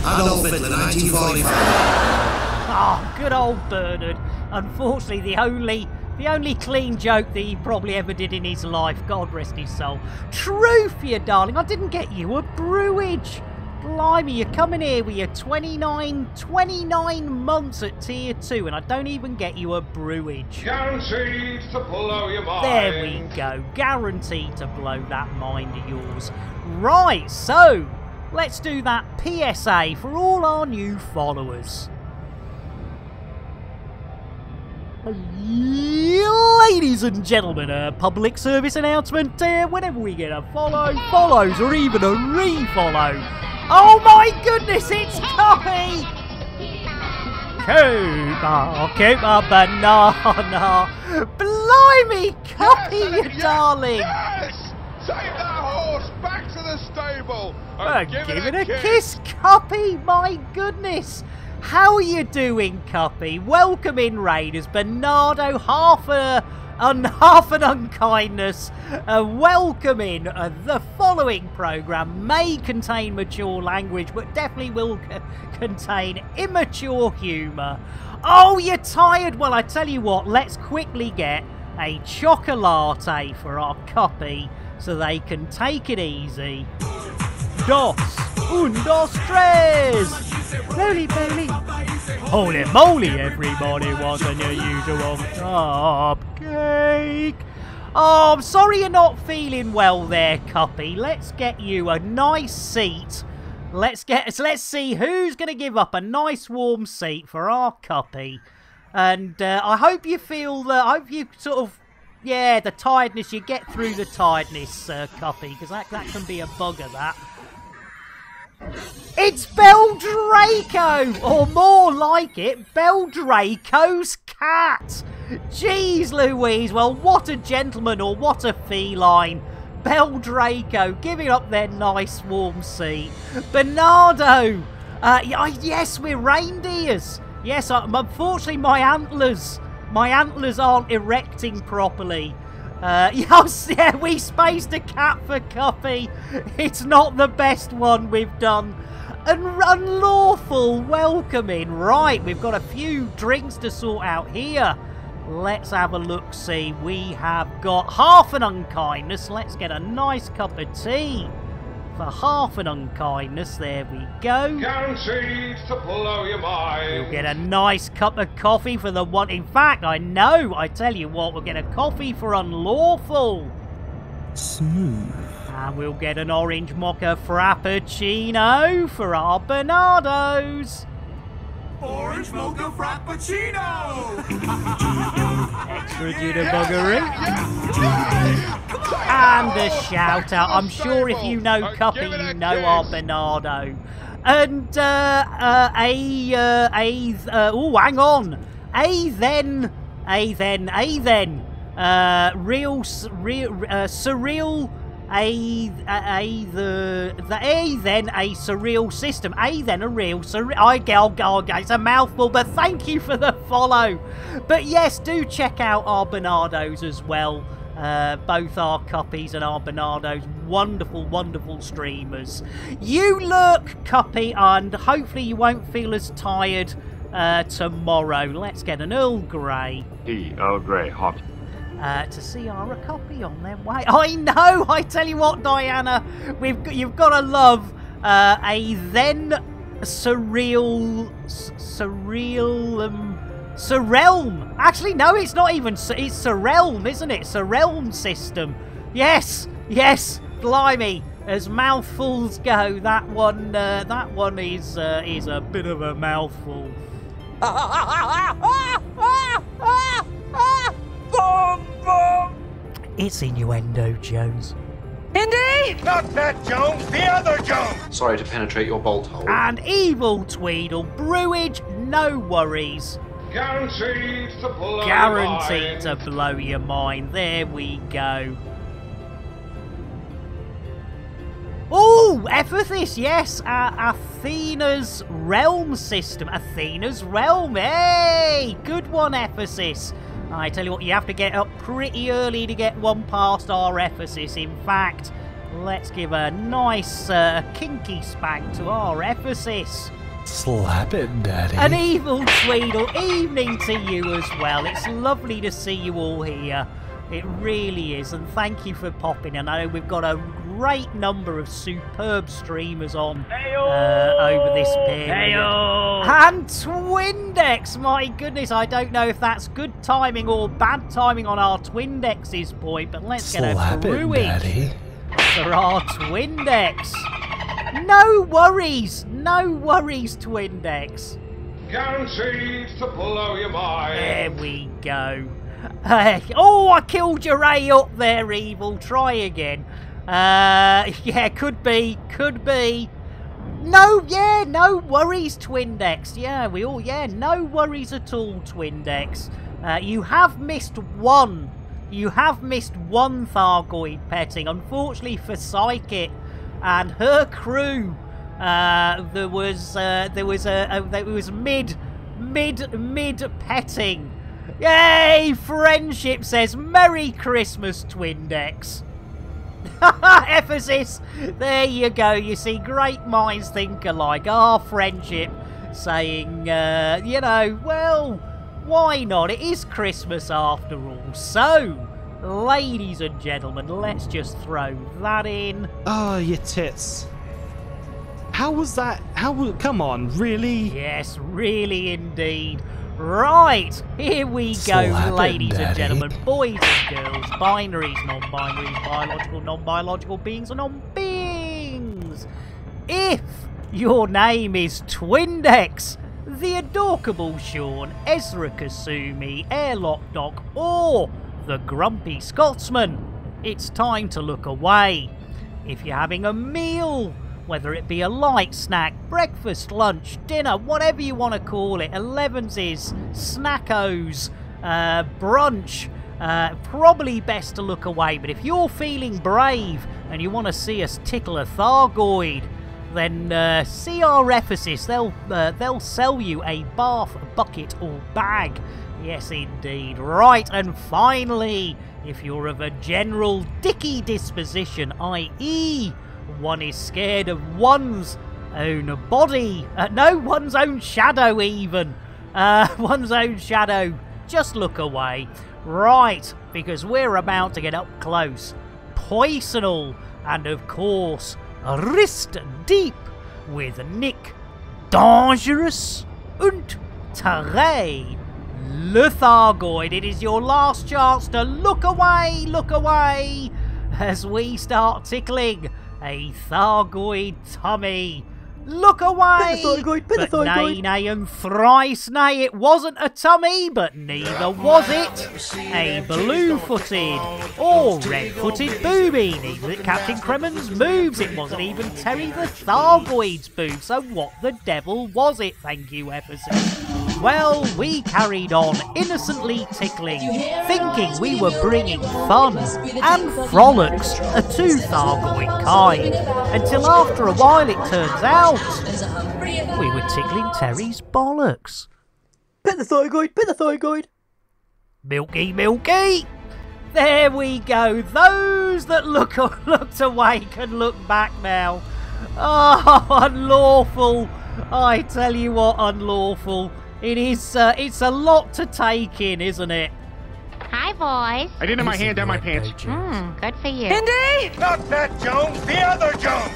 Adolf Hitler, 1945. Oh, ah, good old Bernard. Unfortunately, the only the only clean joke that he probably ever did in his life. God rest his soul. Truth, you darling. I didn't get you a brewage. Blimey, you're coming here with your 29, 29 months at tier 2 and I don't even get you a brewage. Guaranteed to blow your mind. There we go. Guaranteed to blow that mind of yours. Right, so let's do that PSA for all our new followers. Ladies and gentlemen, a public service announcement here. Whenever we get a follow, follows, or even a refollow. Oh my goodness, it's Cuppy! Cooper, Cooper banana. Blimey, Cuppy, you darling. Yes! Take that horse back to the stable and Uh, give, give it a kiss, Cuppy. My goodness. How are you doing, Cuppy? Welcome in, Raiders. Bernardo, half a un, half an unkindness. Welcome in. Uh, the following program may contain mature language, but definitely will c- contain immature humour. Oh, you're tired? Well, I tell you what. Let's quickly get a chocolate for our Cuppy so they can take it easy. Dos, un, dos, tres. Holy moly. Holy moly, everybody wants a new usual cupcake. Oh, I'm sorry you're not feeling well there, Cuppy. Let's get you a nice seat. Let's get so let's see who's going to give up a nice warm seat for our Cuppy. And uh, I hope you feel uh, I hope you sort of yeah, the tiredness, you get through the tiredness, uh, Cuppy, because that, that can be a bugger, that. It's Beldraco! Or more like it, Beldraco's cat! Jeez Louise, well, what a gentleman or what a feline. Beldraco giving up their nice warm seat. Bernardo! Uh, yes, we're reindeers. Yes, unfortunately, my antlers, my antlers aren't erecting properly. Uh, yes, yeah, we spaced a cat for Cuppy. It's not the best one we've done. An unlawful welcoming. Right, we've got a few drinks to sort out here. Let's have a look see. We have got half an unkindness. Let's get a nice cup of tea. For half an unkindness, there we go. Guaranteed to blow your mind. We'll get a nice cup of coffee for the one. In fact, I know. I tell you what, we'll get a coffee for unlawful. Smooth. And we'll get an orange mocha frappuccino for our Bernardos. Orange mocha frappuccino! Extra jitterbuggery. And a shout out. I'm sure if you know Cuppy, you know our Bernardo. And uh, uh, a uh, a uh, oh, hang on. A then, a then, a then. uh, real, real, uh, surreal. A, a, a the the a then a surreal system. A then a real surreal I go go it's a mouthful but thank you for the follow. But yes do check out our Bernardos as well. Uh, both our Cuppies and our Bernardos. Wonderful wonderful streamers. You look Cuppy and hopefully you won't feel as tired uh, tomorrow. Let's get an Earl Grey. Tea, Earl Grey, hot. Uh, to see our Cuppy on their way. I know. I tell you what, Diana, we've got, you've got to love uh, a then surreal, surreal, um, surrealm. Actually, no, it's not even. It's surrealm, isn't it? Surrealm system. Yes, yes. Blimey. As mouthfuls go, that one, uh, that one is uh, is a bit of a mouthful. It's innuendo, Jones. Indy! Not that Jones, the other Jones! Sorry to penetrate your bolt hole. And evil Tweedle brewage, no worries. Guaranteed to blow Guaranteed your mind. to blow your mind. There we go. Oh, Ephesus, yes, uh, Athena's realm system. Athena's realm, hey, good one, Ephesus. I tell you what, you have to get up pretty early to get one past our Ephesus. In fact, let's give a nice uh, kinky spank to our Ephesus. Slap it, Daddy. An evil Tweedle, evening to you as well. It's lovely to see you all here. It really is, and thank you for popping. And I know we've got a great number of superb streamers on uh, over this period. And Twindex, my goodness, I don't know if that's good timing or bad timing on our Twindex's point, but let's get Slap a it, brewing Daddy. for our Twindex. No worries, no worries, Twindex. Guaranteed to blow your mind. There we go. Uh, oh, I killed your A up there, evil. Try again. Uh, yeah, could be, could be. No, yeah, no worries, Twindex. Yeah, we all, yeah, no worries at all, Twindex. Uh, you have missed one. You have missed one Thargoid petting. Unfortunately for Psychic and her crew, uh, there was uh, there was a, a there was mid mid mid petting. Yay! Friendship says Merry Christmas, Twindex. Ephesus, there you go. You see, great minds think alike. Our friendship saying, uh, you know, well, why not? It is Christmas after all. So, ladies and gentlemen, let's just throw that in. Oh, your tits. How was that? How was? Come on, really? Yes, really indeed. Right, here we go, Slap it, ladies and gentlemen, boys and girls, binaries, non-binaries, biological, non-biological beings, and non-beings. If your name is Twindex, the adorable Sean, Ezra Kasumi, Airlock Doc, or the Grumpy Scotsman, it's time to look away. If you're having a meal, whether it be a light snack, breakfast, lunch, dinner, whatever you want to call it, 11s, snackos, uh, brunch, uh, probably best to look away. But if you're feeling brave and you want to see us tickle a Thargoid, then uh, Ephesus. They'll uh, they'll sell you a bath bucket or bag. Yes, indeed. Right, and finally, if you're of a general dicky disposition, i.e., one is scared of one's own body, uh, no, one's own shadow, even. Uh, one's own shadow. Just look away. Right, because we're about to get up close, poisonal, and of course, wrist deep with Nick Dangerous und Terray. Lethargoid, it is your last chance to look away, look away, as we start tickling a Thargoid tummy. Look away! Thargoid, bit of but Thargoid. nay, nay, and thrice nay, it wasn't a tummy, but neither was it a blue-footed or red-footed booby. Neither Captain Kremmen's moves. It wasn't even Terry the Thargoid's boob. So what the devil was it? Thank you, Ephesus. Well, we carried on innocently tickling, thinking we were bringing fun and frolics a to Thargoid kind, until after a while it turns out we were tickling Terry's bollocks. Pet the Thargoid, pet the Thargoid. Milky, milky! There we go. Those that look looked away can look back now. Oh, unlawful! I tell you what, unlawful. It is. Uh, it's a lot to take in, isn't it? Hi, boys. I didn't have my hand down my pants. Hmm, good for you. Indy! Not that Jones, the other Jones!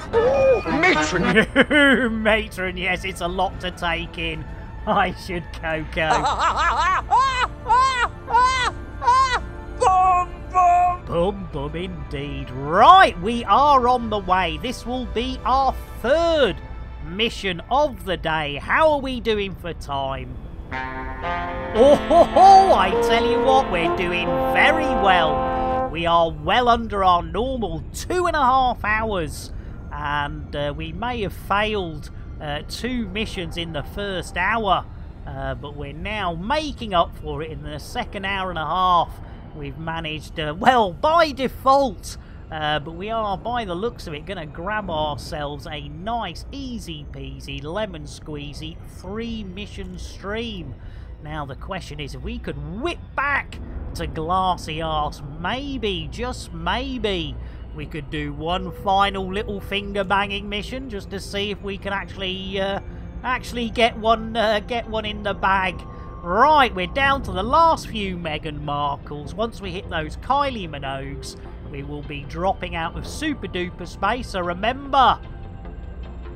Matron! Matron, yes, it's a lot to take in. I should Coco. Bum, bum! Bum bum indeed. Right, we are on the way. This will be our third mission of the day. How are we doing for time? Oh ho ho! I tell you what, we're doing very well. We are well under our normal two and a half hours, and uh, we may have failed uh, two missions in the first hour, uh, but we're now making up for it in the second hour and a half. We've managed, uh, well, by default, uh, but we are, by the looks of it, going to grab ourselves a nice, easy peasy, lemon squeezy three mission stream. Now, the question is if we could whip back to Glassy Arse, maybe, just maybe, we could do one final little finger banging mission just to see if we can actually, uh, actually get one, uh, get one in the bag. Right, we're down to the last few Meghan Markles. Once we hit those Kylie Minogues, we will be dropping out of super duper space. So remember,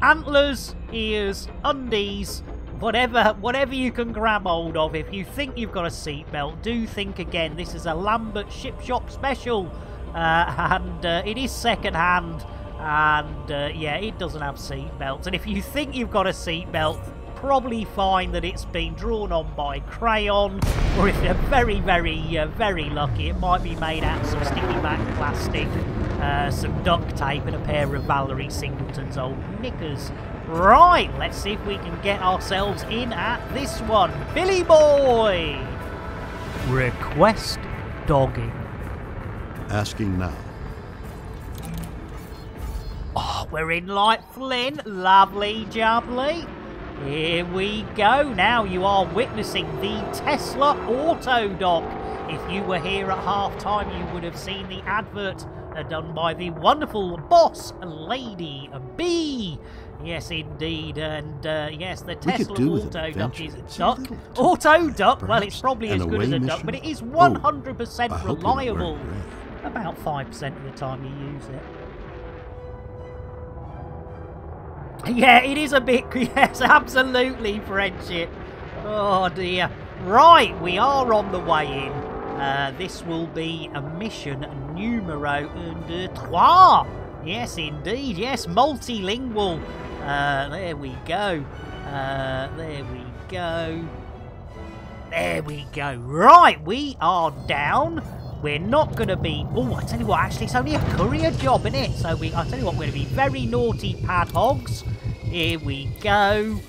antlers, ears, undies, whatever, whatever you can grab hold of. If you think you've got a seatbelt, do think again. This is a Lambert Ship Shop special, uh, and uh, it is second hand. And uh, yeah, it doesn't have seatbelts. And if you think you've got a seatbelt, probably find that it's been drawn on by crayon, or if they're very, very, uh, very lucky, it might be made out of some sticky back plastic, uh, some duct tape, and a pair of Valerie Singleton's old knickers. Right, let's see if we can get ourselves in at this one. Billy Boy! Request dogging. Asking now. Oh, we're in like Flynn. Lovely jubbly. Here we go. Now you are witnessing the Tesla Auto Dock. If you were here at half time, you would have seen the advert uh, done by the wonderful boss lady B. Yes, indeed, and uh, yes, the We Tesla Auto Duck is a duck. Auto Duck. Well, it's probably as good as a duck, but it is Oh, 100% I reliable. About five percent of the time you use it. Yeah, it is a bit. Yes, absolutely, friendship. Oh dear. Right, we are on the way in. Uh, this will be a mission numero un, deux, trois. Yes, indeed. Yes, multilingual. Uh, there we go. Uh, there we go. There we go. Right, we are down. We're not going to be... Oh, I tell you what, actually, it's only a courier job, isn't it? So, we, I tell you what, we're going to be very naughty pad hogs. Here we go.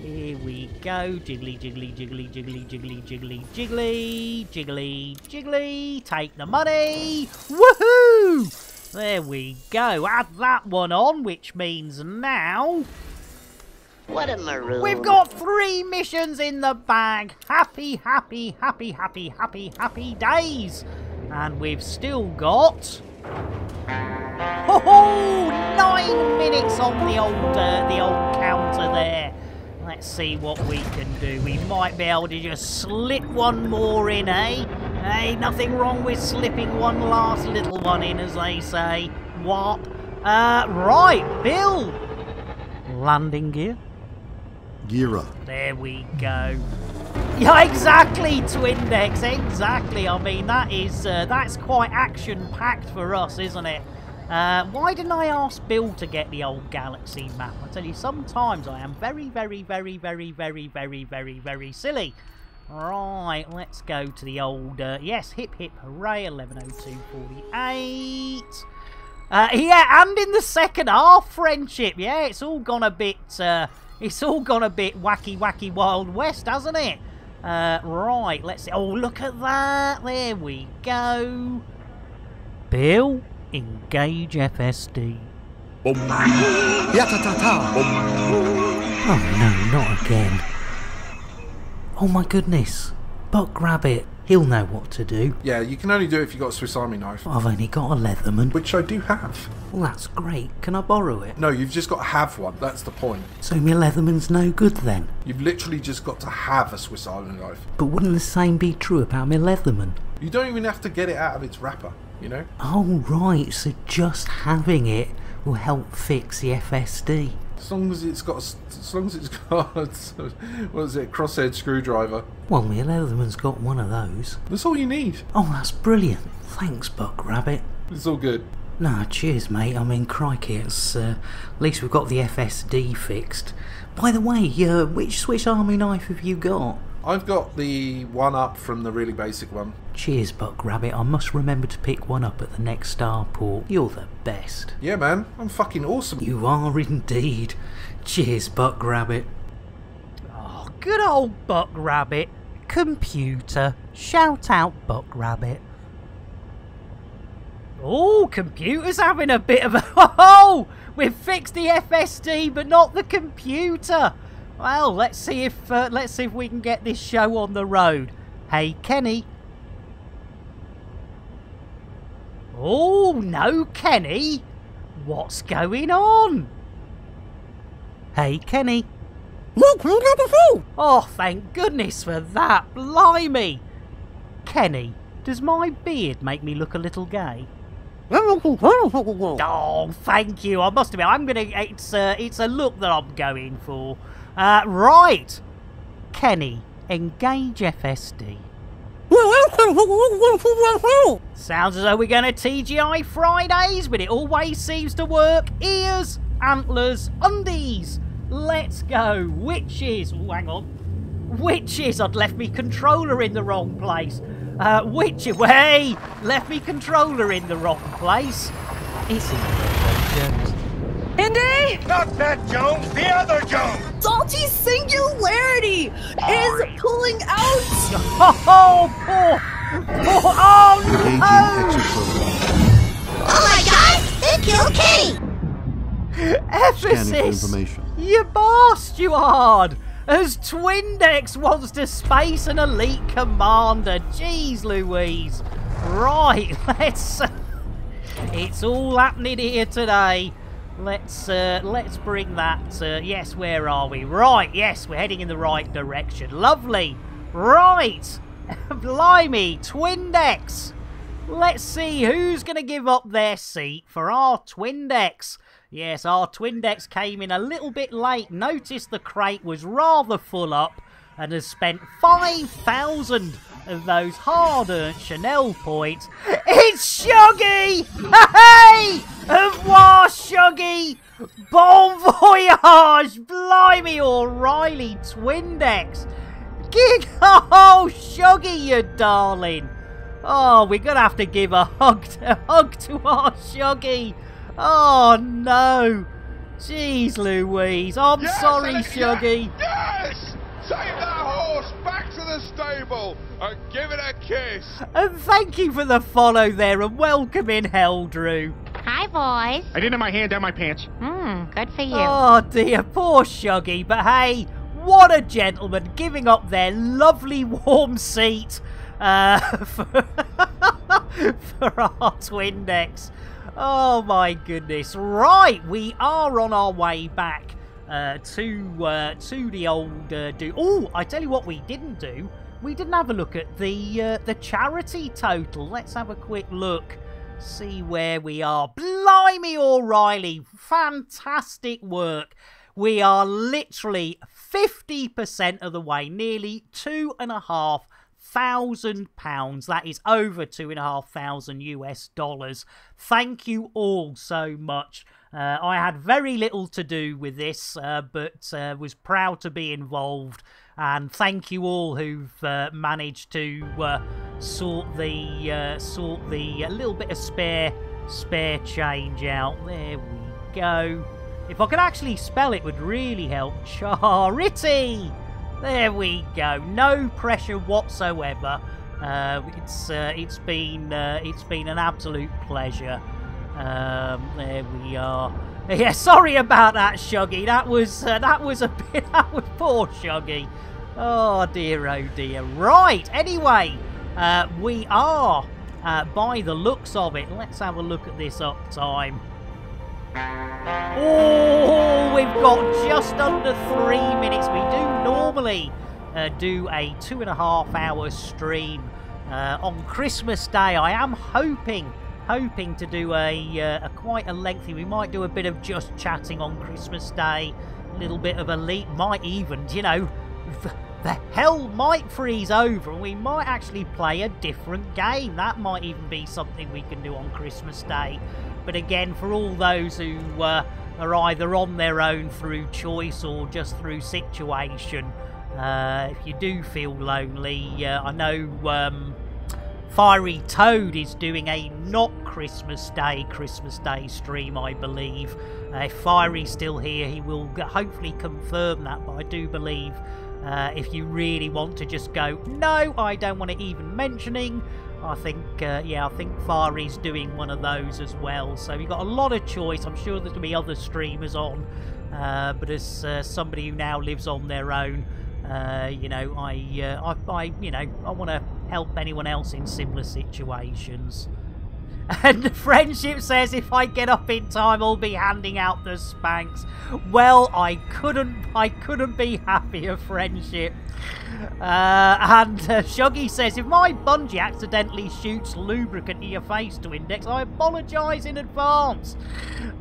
Here we go. Jiggly, jiggly, jiggly, jiggly, jiggly, jiggly, jiggly, jiggly, jiggly. Take the money. Woohoo! There we go. Add that one on, which means now... What a maroon. We've got three missions in the bag. Happy, happy, happy, happy, happy, happy days. And we've still got... Ho ho! Minutes on the old, uh, the old counter there. Let's see what we can do. We might be able to just slip one more in, eh? Hey, nothing wrong with slipping one last little one in, as they say. What? Uh, right, Bill. Landing gear. Gear up. There we go. Yeah, exactly, Twindex, exactly. I mean, that is, uh, that's quite action-packed for us, isn't it? Uh, why didn't I ask Bill to get the old galaxy map? I tell you, sometimes I am very, very, very, very, very, very, very, very silly. Right, let's go to the old, uh, yes, hip hip hooray, 110248. Uh, yeah, and in the second half, friendship, yeah, it's all gone a bit, uh, it's all gone a bit wacky, wacky Wild West, hasn't it? Uh, right, let's see. Oh, look at that. There we go. Bill, engage FSD. Oh no, not again. Oh my goodness. Buck Rabbit. He'll know what to do. Yeah, you can only do it if you've got a Swiss Army knife. I've only got a Leatherman. Which I do have. Well, that's great. Can I borrow it? No, you've just got to have one. That's the point. So my Leatherman's no good then? You've literally just got to have a Swiss Army knife. But wouldn't the same be true about my Leatherman? You don't even have to get it out of its wrapper, you know? Oh, right. So just having it will help fix the FSD. As long as it's got, as long as it's got, what is it, crosshead screwdriver. Well, my Leatherman's got one of those. That's all you need. Oh, that's brilliant. Thanks, Buck Rabbit. It's all good. Nah, cheers, mate. I mean, crikey, it's, uh, at least we've got the FSD fixed. By the way, uh, which Swiss Army knife have you got? I've got the one up from the really basic one. Cheers, Buck Rabbit. I must remember to pick one up at the next starport. You're the best. Yeah, man. I'm fucking awesome. You are indeed. Cheers, Buck Rabbit. Oh, good old Buck Rabbit. Computer. Shout out, Buck Rabbit. Oh, computer's having a bit of a. Oh! We've fixed the FSD, but not the computer. Well, let's see if uh, let's see if we can get this show on the road. Hey, Kenny. Oh no, Kenny. What's going on? Hey, Kenny. Look, we got the phone. Oh, thank goodness for that. Blimey. Kenny, does my beard make me look a little gay? Oh, thank you. I must admit, I'm gonna. It's uh, it's a look that I'm going for. Uh, right, Kenny, engage FSD. Sounds as though we're going to TGI Fridays, but it always seems to work. Ears, antlers, undies. Let's go. Witches. Oh, hang on. Witches. I'd left me controller in the wrong place. Uh, witches. Hey, left me controller in the wrong place. It's in Indy! Not that Jones, the other Jones! Salty Singularity is pulling out! Oh, poor, poor, oh no! Oh my god! They killed Kenny! Scanning for Ephesus! information. You bastard! As Twindex wants to space an elite commander. Jeez Louise. Right, let's... It's all happening here today. Let's uh, let's bring that. Uh, yes, where are we? Right, yes, we're heading in the right direction. Lovely. Right. Blimey, Twindex. Let's see who's going to give up their seat for our Twindex. Yes, our Twindex came in a little bit late. Notice the crate was rather full up and has spent 5,000 of those hard-earned channel points. It's Shuggy! Hey! Au revoir, Shuggy! Bon voyage! Blimey, O'Reilly Twindex! Gig! Oh, Shuggy, you darling! Oh, we're gonna have to give a hug, to, a hug to our Shuggy! Oh, no! Jeez Louise, I'm Yes, sorry, and- Shuggy! Yes! Take that horse back to the stable and give it a kiss. And thank you for the follow there, and welcome in, Heldrew. Hi, boys. I didn't have my hand down my pants. Hmm, good for you. Oh dear, poor Shuggy, but hey, what a gentleman giving up their lovely warm seat uh, for, for our Twindex. Oh my goodness. Right, we are on our way back uh, to uh, to the old uh, do. Oh, I tell you what, we didn't do. We didn't have a look at the uh, the charity total. Let's have a quick look. See where we are. Blimey, O'Reilly, fantastic work. We are literally 50% of the way, nearly two and a half thousand pounds. That is over two and a half thousand US dollars. Thank you all so much. Uh, I had very little to do with this, uh, but uh, was proud to be involved. And thank you all who've uh, managed to uh, sort the uh, sort the little bit of spare spare change out. There we go. If I could actually spell it, would really help. Charity. There we go. No pressure whatsoever. It's it's been it's been an absolute pleasure. Um, there we are. Yeah, sorry about that, Shuggy. That was uh, that was a bit. That was poor Shuggy. Oh dear, oh dear. Right. Anyway, uh, we are uh, by the looks of it. Let's have a look at this uptime. Oh, we've got just under three minutes. We do normally uh, do a two and a half hour stream uh, on Christmas Day. I am hoping, hoping to do a, uh, a quite a lengthy. We might do a bit of just chatting on Christmas Day, a little bit of elite. Might even, you know, the, the hell might freeze over, and we might actually play a different game. That might even be something we can do on Christmas Day. But again, for all those who uh, are either on their own through choice or just through situation, uh, if you do feel lonely, uh, I know um, Fiery Toad is doing a not Christmas Day Christmas Day stream, I believe. Uh, if Fiery's still here, he will hopefully confirm that, but I do believe uh, if you really want to just go, no, I don't want it even mentioning, I think, uh, yeah, I think Fiery's doing one of those as well. So you've got a lot of choice. I'm sure there's going to be other streamers on. Uh, but as uh, somebody who now lives on their own, uh, you know, I, uh, I, I, you know, I want to help anyone else in similar situations. And Friendship says if I get up in time, I'll be handing out the spanks. Well, I couldn't, I couldn't be happier, Friendship. Uh, and uh, Shuggy says if my bungee accidentally shoots lubricant to your face to index, I apologise in advance.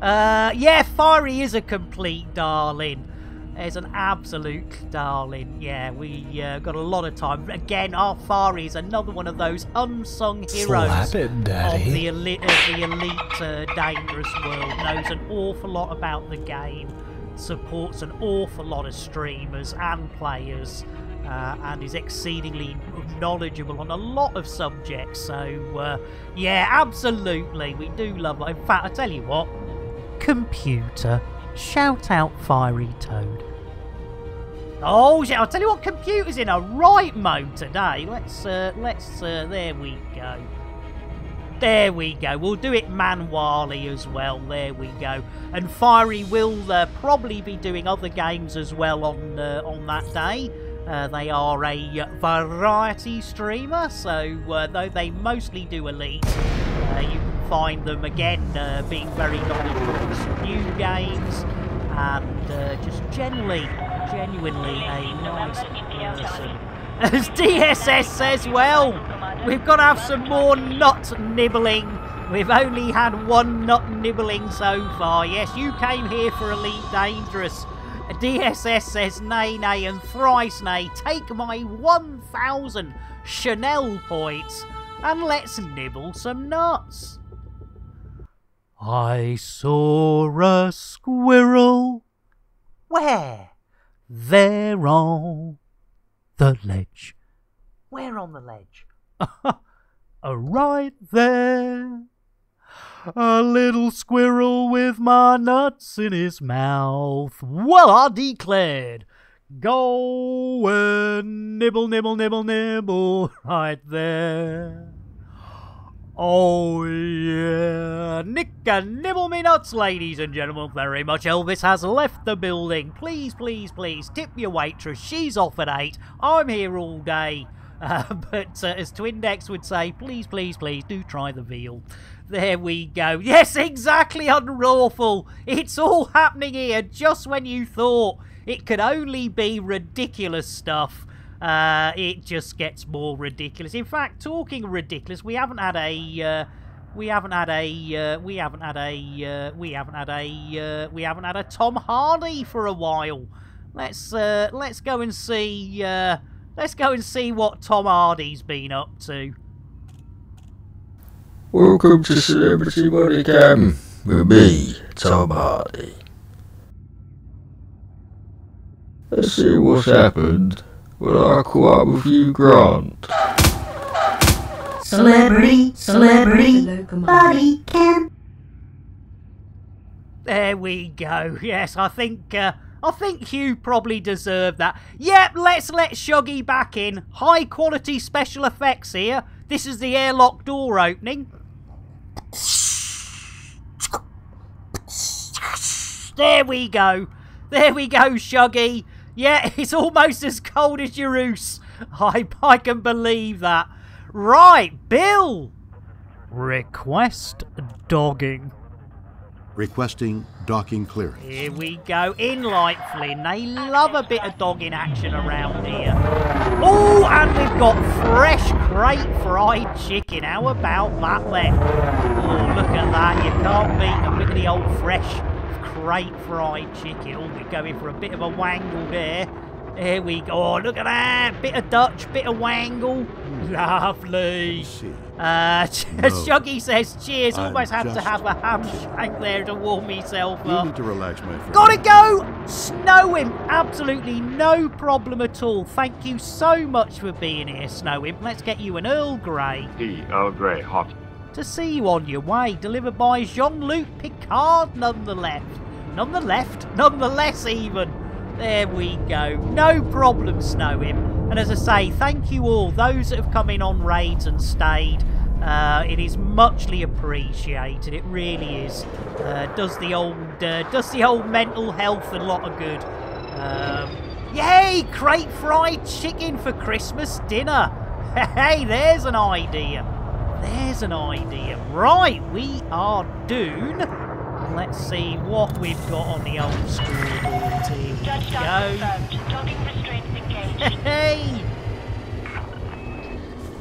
Uh, yeah, Fiery is a complete darling. Is an absolute darling. Yeah, we uh, got a lot of time. Again, our Fiery is another one of those unsung heroes it, of the elite, of the elite uh, dangerous world. Knows an awful lot about the game. Supports an awful lot of streamers and players. Uh, and is exceedingly knowledgeable on a lot of subjects. So, uh, yeah, absolutely, we do love it. In fact, I tell you what, computer, shout out Fiery Toad. Oh, shit, I'll tell you what, computer's in a right mode today. Let's, uh, let's, uh, there we go. There we go. We'll do it manually as well. There we go. And Fiery will uh, probably be doing other games as well on uh, on that day. Uh, they are a variety streamer, so uh, though they mostly do Elite, uh, you can find them again uh, being very knowledgeable of some new games and uh, just generally, genuinely a nice person. As DSS says, well, we've got to have some more nut nibbling. We've only had one nut nibbling so far. Yes, you came here for Elite Dangerous. DSS says nay, nay, and thrice nay. Take my 1,000 channel points and let's nibble some nuts. I saw a squirrel. Where? There on the ledge. Where on the ledge? right there. A little squirrel with my nuts in his mouth. Well, I declared. Go and nibble, nibble, nibble, nibble right there. Oh yeah, Nick and nibble me nuts, ladies and gentlemen. Very much. Elvis has left the building. Please, please, please tip your waitress. She's off at eight. I'm here all day. Uh, but uh, as Twindex would say, please, please, please do try the veal. There we go. Yes, exactly, unlawful. It's all happening here just when you thought it could only be ridiculous stuff. Uh, it just gets more ridiculous. In fact, talking ridiculous, we haven't had a, uh, we haven't had a, uh, we haven't had a, uh, we haven't had a, uh, we haven't had a Tom Hardy for a while. Let's, uh, let's go and see, uh, let's go and see what Tom Hardy's been up to. Welcome to Celebrity Money Cam with me, Tom Hardy. Let's see what's happened when I caught up with you, Grant. Celebrity, celebrity, body cam. There we go. Yes, I think uh, I think Hugh probably deserved that. Yep, let's let Shuggy back in. High quality special effects here. This is the airlock door opening. There we go. There we go, Shuggy. Yeah, it's almost as cold as your oos. I, I can believe that. Right, Bill. Request dogging. Requesting docking clearance. Here we go. In light, Flynn. They love a bit of dogging action around here. Oh, and we've got fresh crate fried chicken. How about that then? Oh, look at that. You can't beat them. Look at the old fresh crate fried chicken. Oh, we're going for a bit of a wangle there. Here we go. Oh, look at that. Bit of Dutch, bit of wangle. Hmm. Lovely. Uh, Shuggy says cheers. I'm Almost had to have a ham shank there to warm myself You up. need to relax, my friend. Gotta go! Snow Imp, absolutely no problem at all. Thank you so much for being here, Snow Imp. Let's get you an Earl Grey Tea, Earl Grey, hot. to see you on your way. Delivered by Jean-Luc Picard, nonetheless. None the left, none the less even. There we go. No problem, Snow Imp. And as I say, thank you all, those that have come in on raids and stayed. Uh, it is muchly appreciated. It really is. Uh, does the old uh, does the old mental health a lot of good. Um, yay! Crate fried chicken for Christmas dinner. Hey, there's an idea. There's an idea. Right, we are Dune. Let's see what we've got on the old scoreboard. Here we Judge go. Hey!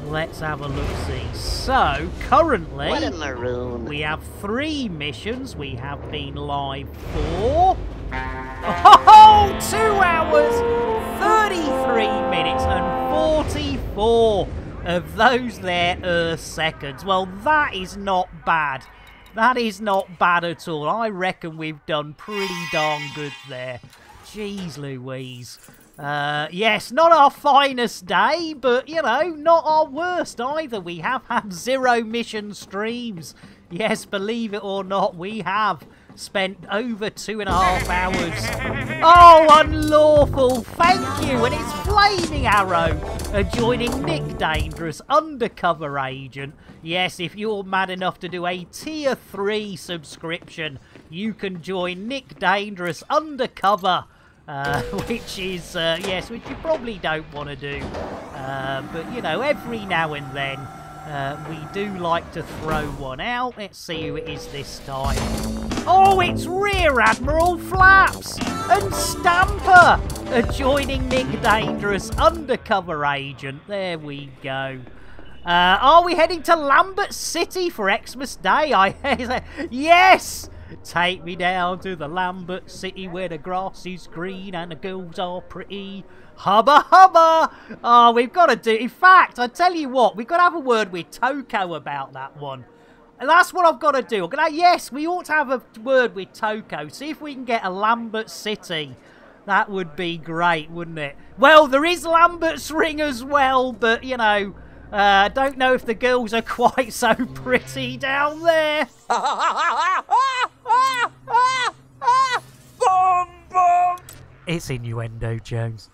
Let's have a look see. So, currently, What a maroon. we have three missions we have been live for. Oh, two hours, 33 minutes, and 44 of those there Earth seconds. Well, that is not bad. That is not bad at all. I reckon we've done pretty darn good there. Jeez Louise. Uh, yes, not our finest day, but, you know, not our worst either. We have had zero mission streams. Yes, believe it or not, we have spent over two and a half hours. Oh, unlawful! Thank you! And it's Flaming Arrow joining Nick Dangerous, undercover agent. Yes, if you're mad enough to do a tier 3 subscription, you can join Nick Dangerous undercover. Uh, which is, uh, yes, which you probably don't want to do. Uh, but, you know, every now and then, uh, we do like to throw one out. Let's see who it is this time. Oh, it's Rear Admiral Flaps and Stamper joining Nick Dangerous, undercover agent. There we go. Uh, are we heading to Lambert City for Xmas Day? I yes. Take me down to the Lambert City where the grass is green and the girls are pretty. Hubba hubba! Oh, we've got to do. In fact, I tell you what, we've got to have a word with Toko about that one. And that's what I've got to do. Gonna, yes, we ought to have a word with Toko. See if we can get a Lambert City. That would be great, wouldn't it? Well, there is Lambert's Ring as well, but you know, uh, don't know if the girls are quite so pretty down there. Boom, boom! It's innuendo, Jones.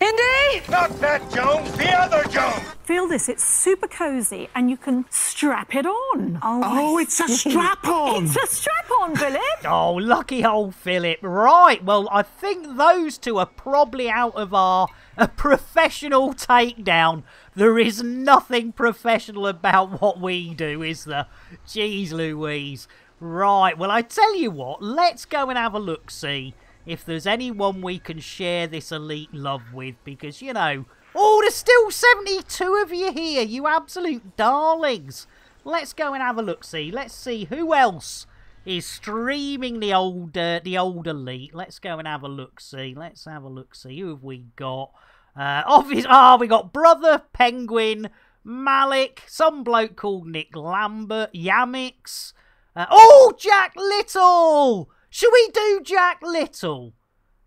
Indy! Not that Jones, the other Jones! Feel this, it's super cozy and you can strap it on. Oh, Oh, I it's a strap-on. It's a strap on, Philip. Oh, lucky old Philip. Right, well, I think those two are probably out of our a professional takedown. There is nothing professional about what we do, is there? Jeez Louise. Right, well, I tell you what, let's go and have a look see if there's anyone we can share this elite love with, because, you know, oh, there's still 72 of you here, you absolute darlings. Let's go and have a look see. Let's see who else is streaming the old uh, the old elite. Let's go and have a look see. Let's have a look see. Who have we got? Uh, obvious. Ah, we got brother Penguin, Malik, some bloke called Nick Lambert, Yamix. Uh, oh, Jack Little. Should we do Jack Little?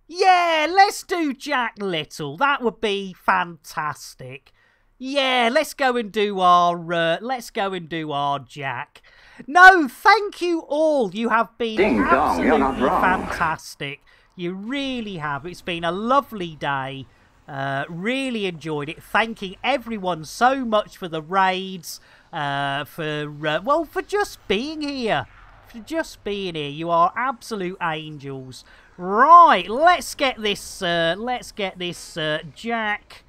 Yeah, let's do Jack Little. That would be fantastic. Yeah, let's go and do our uh, let's go and do our Jack. No, thank you all. You have been Ding dong, absolutely wrong. fantastic. You really have. It's been a lovely day. Uh, really enjoyed it. Thanking everyone so much for the raids, uh, for uh, well, for just being here, for just being here. You are absolute angels. Right, let's get this. Uh, let's get this uh, Jack.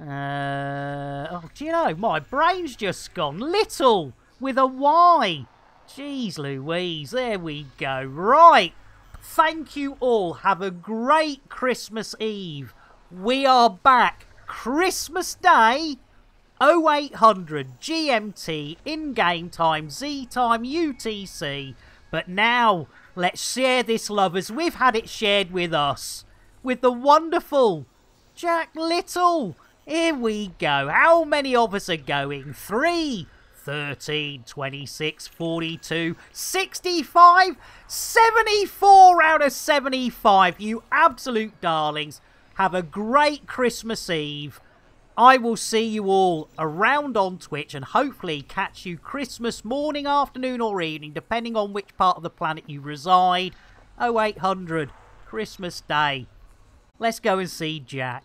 Oh, do you know my brain's just gone little with a Y. Jeez Louise, there we go. Right, thank you all. Have a great Christmas Eve. We are back Christmas Day. 0800 GMT in game time, Z time, UTC. But now let's share this love as we've had it shared with us. With the wonderful Jack Little. Here we go. How many of us are going? 3, 13, 26, 42, 65, 74 out of 75. You absolute darlings. Have a great Christmas Eve. I will see you all around on Twitch and hopefully catch you Christmas morning, afternoon, or evening, depending on which part of the planet you reside. 0800 Christmas Day. Let's go and see Jack.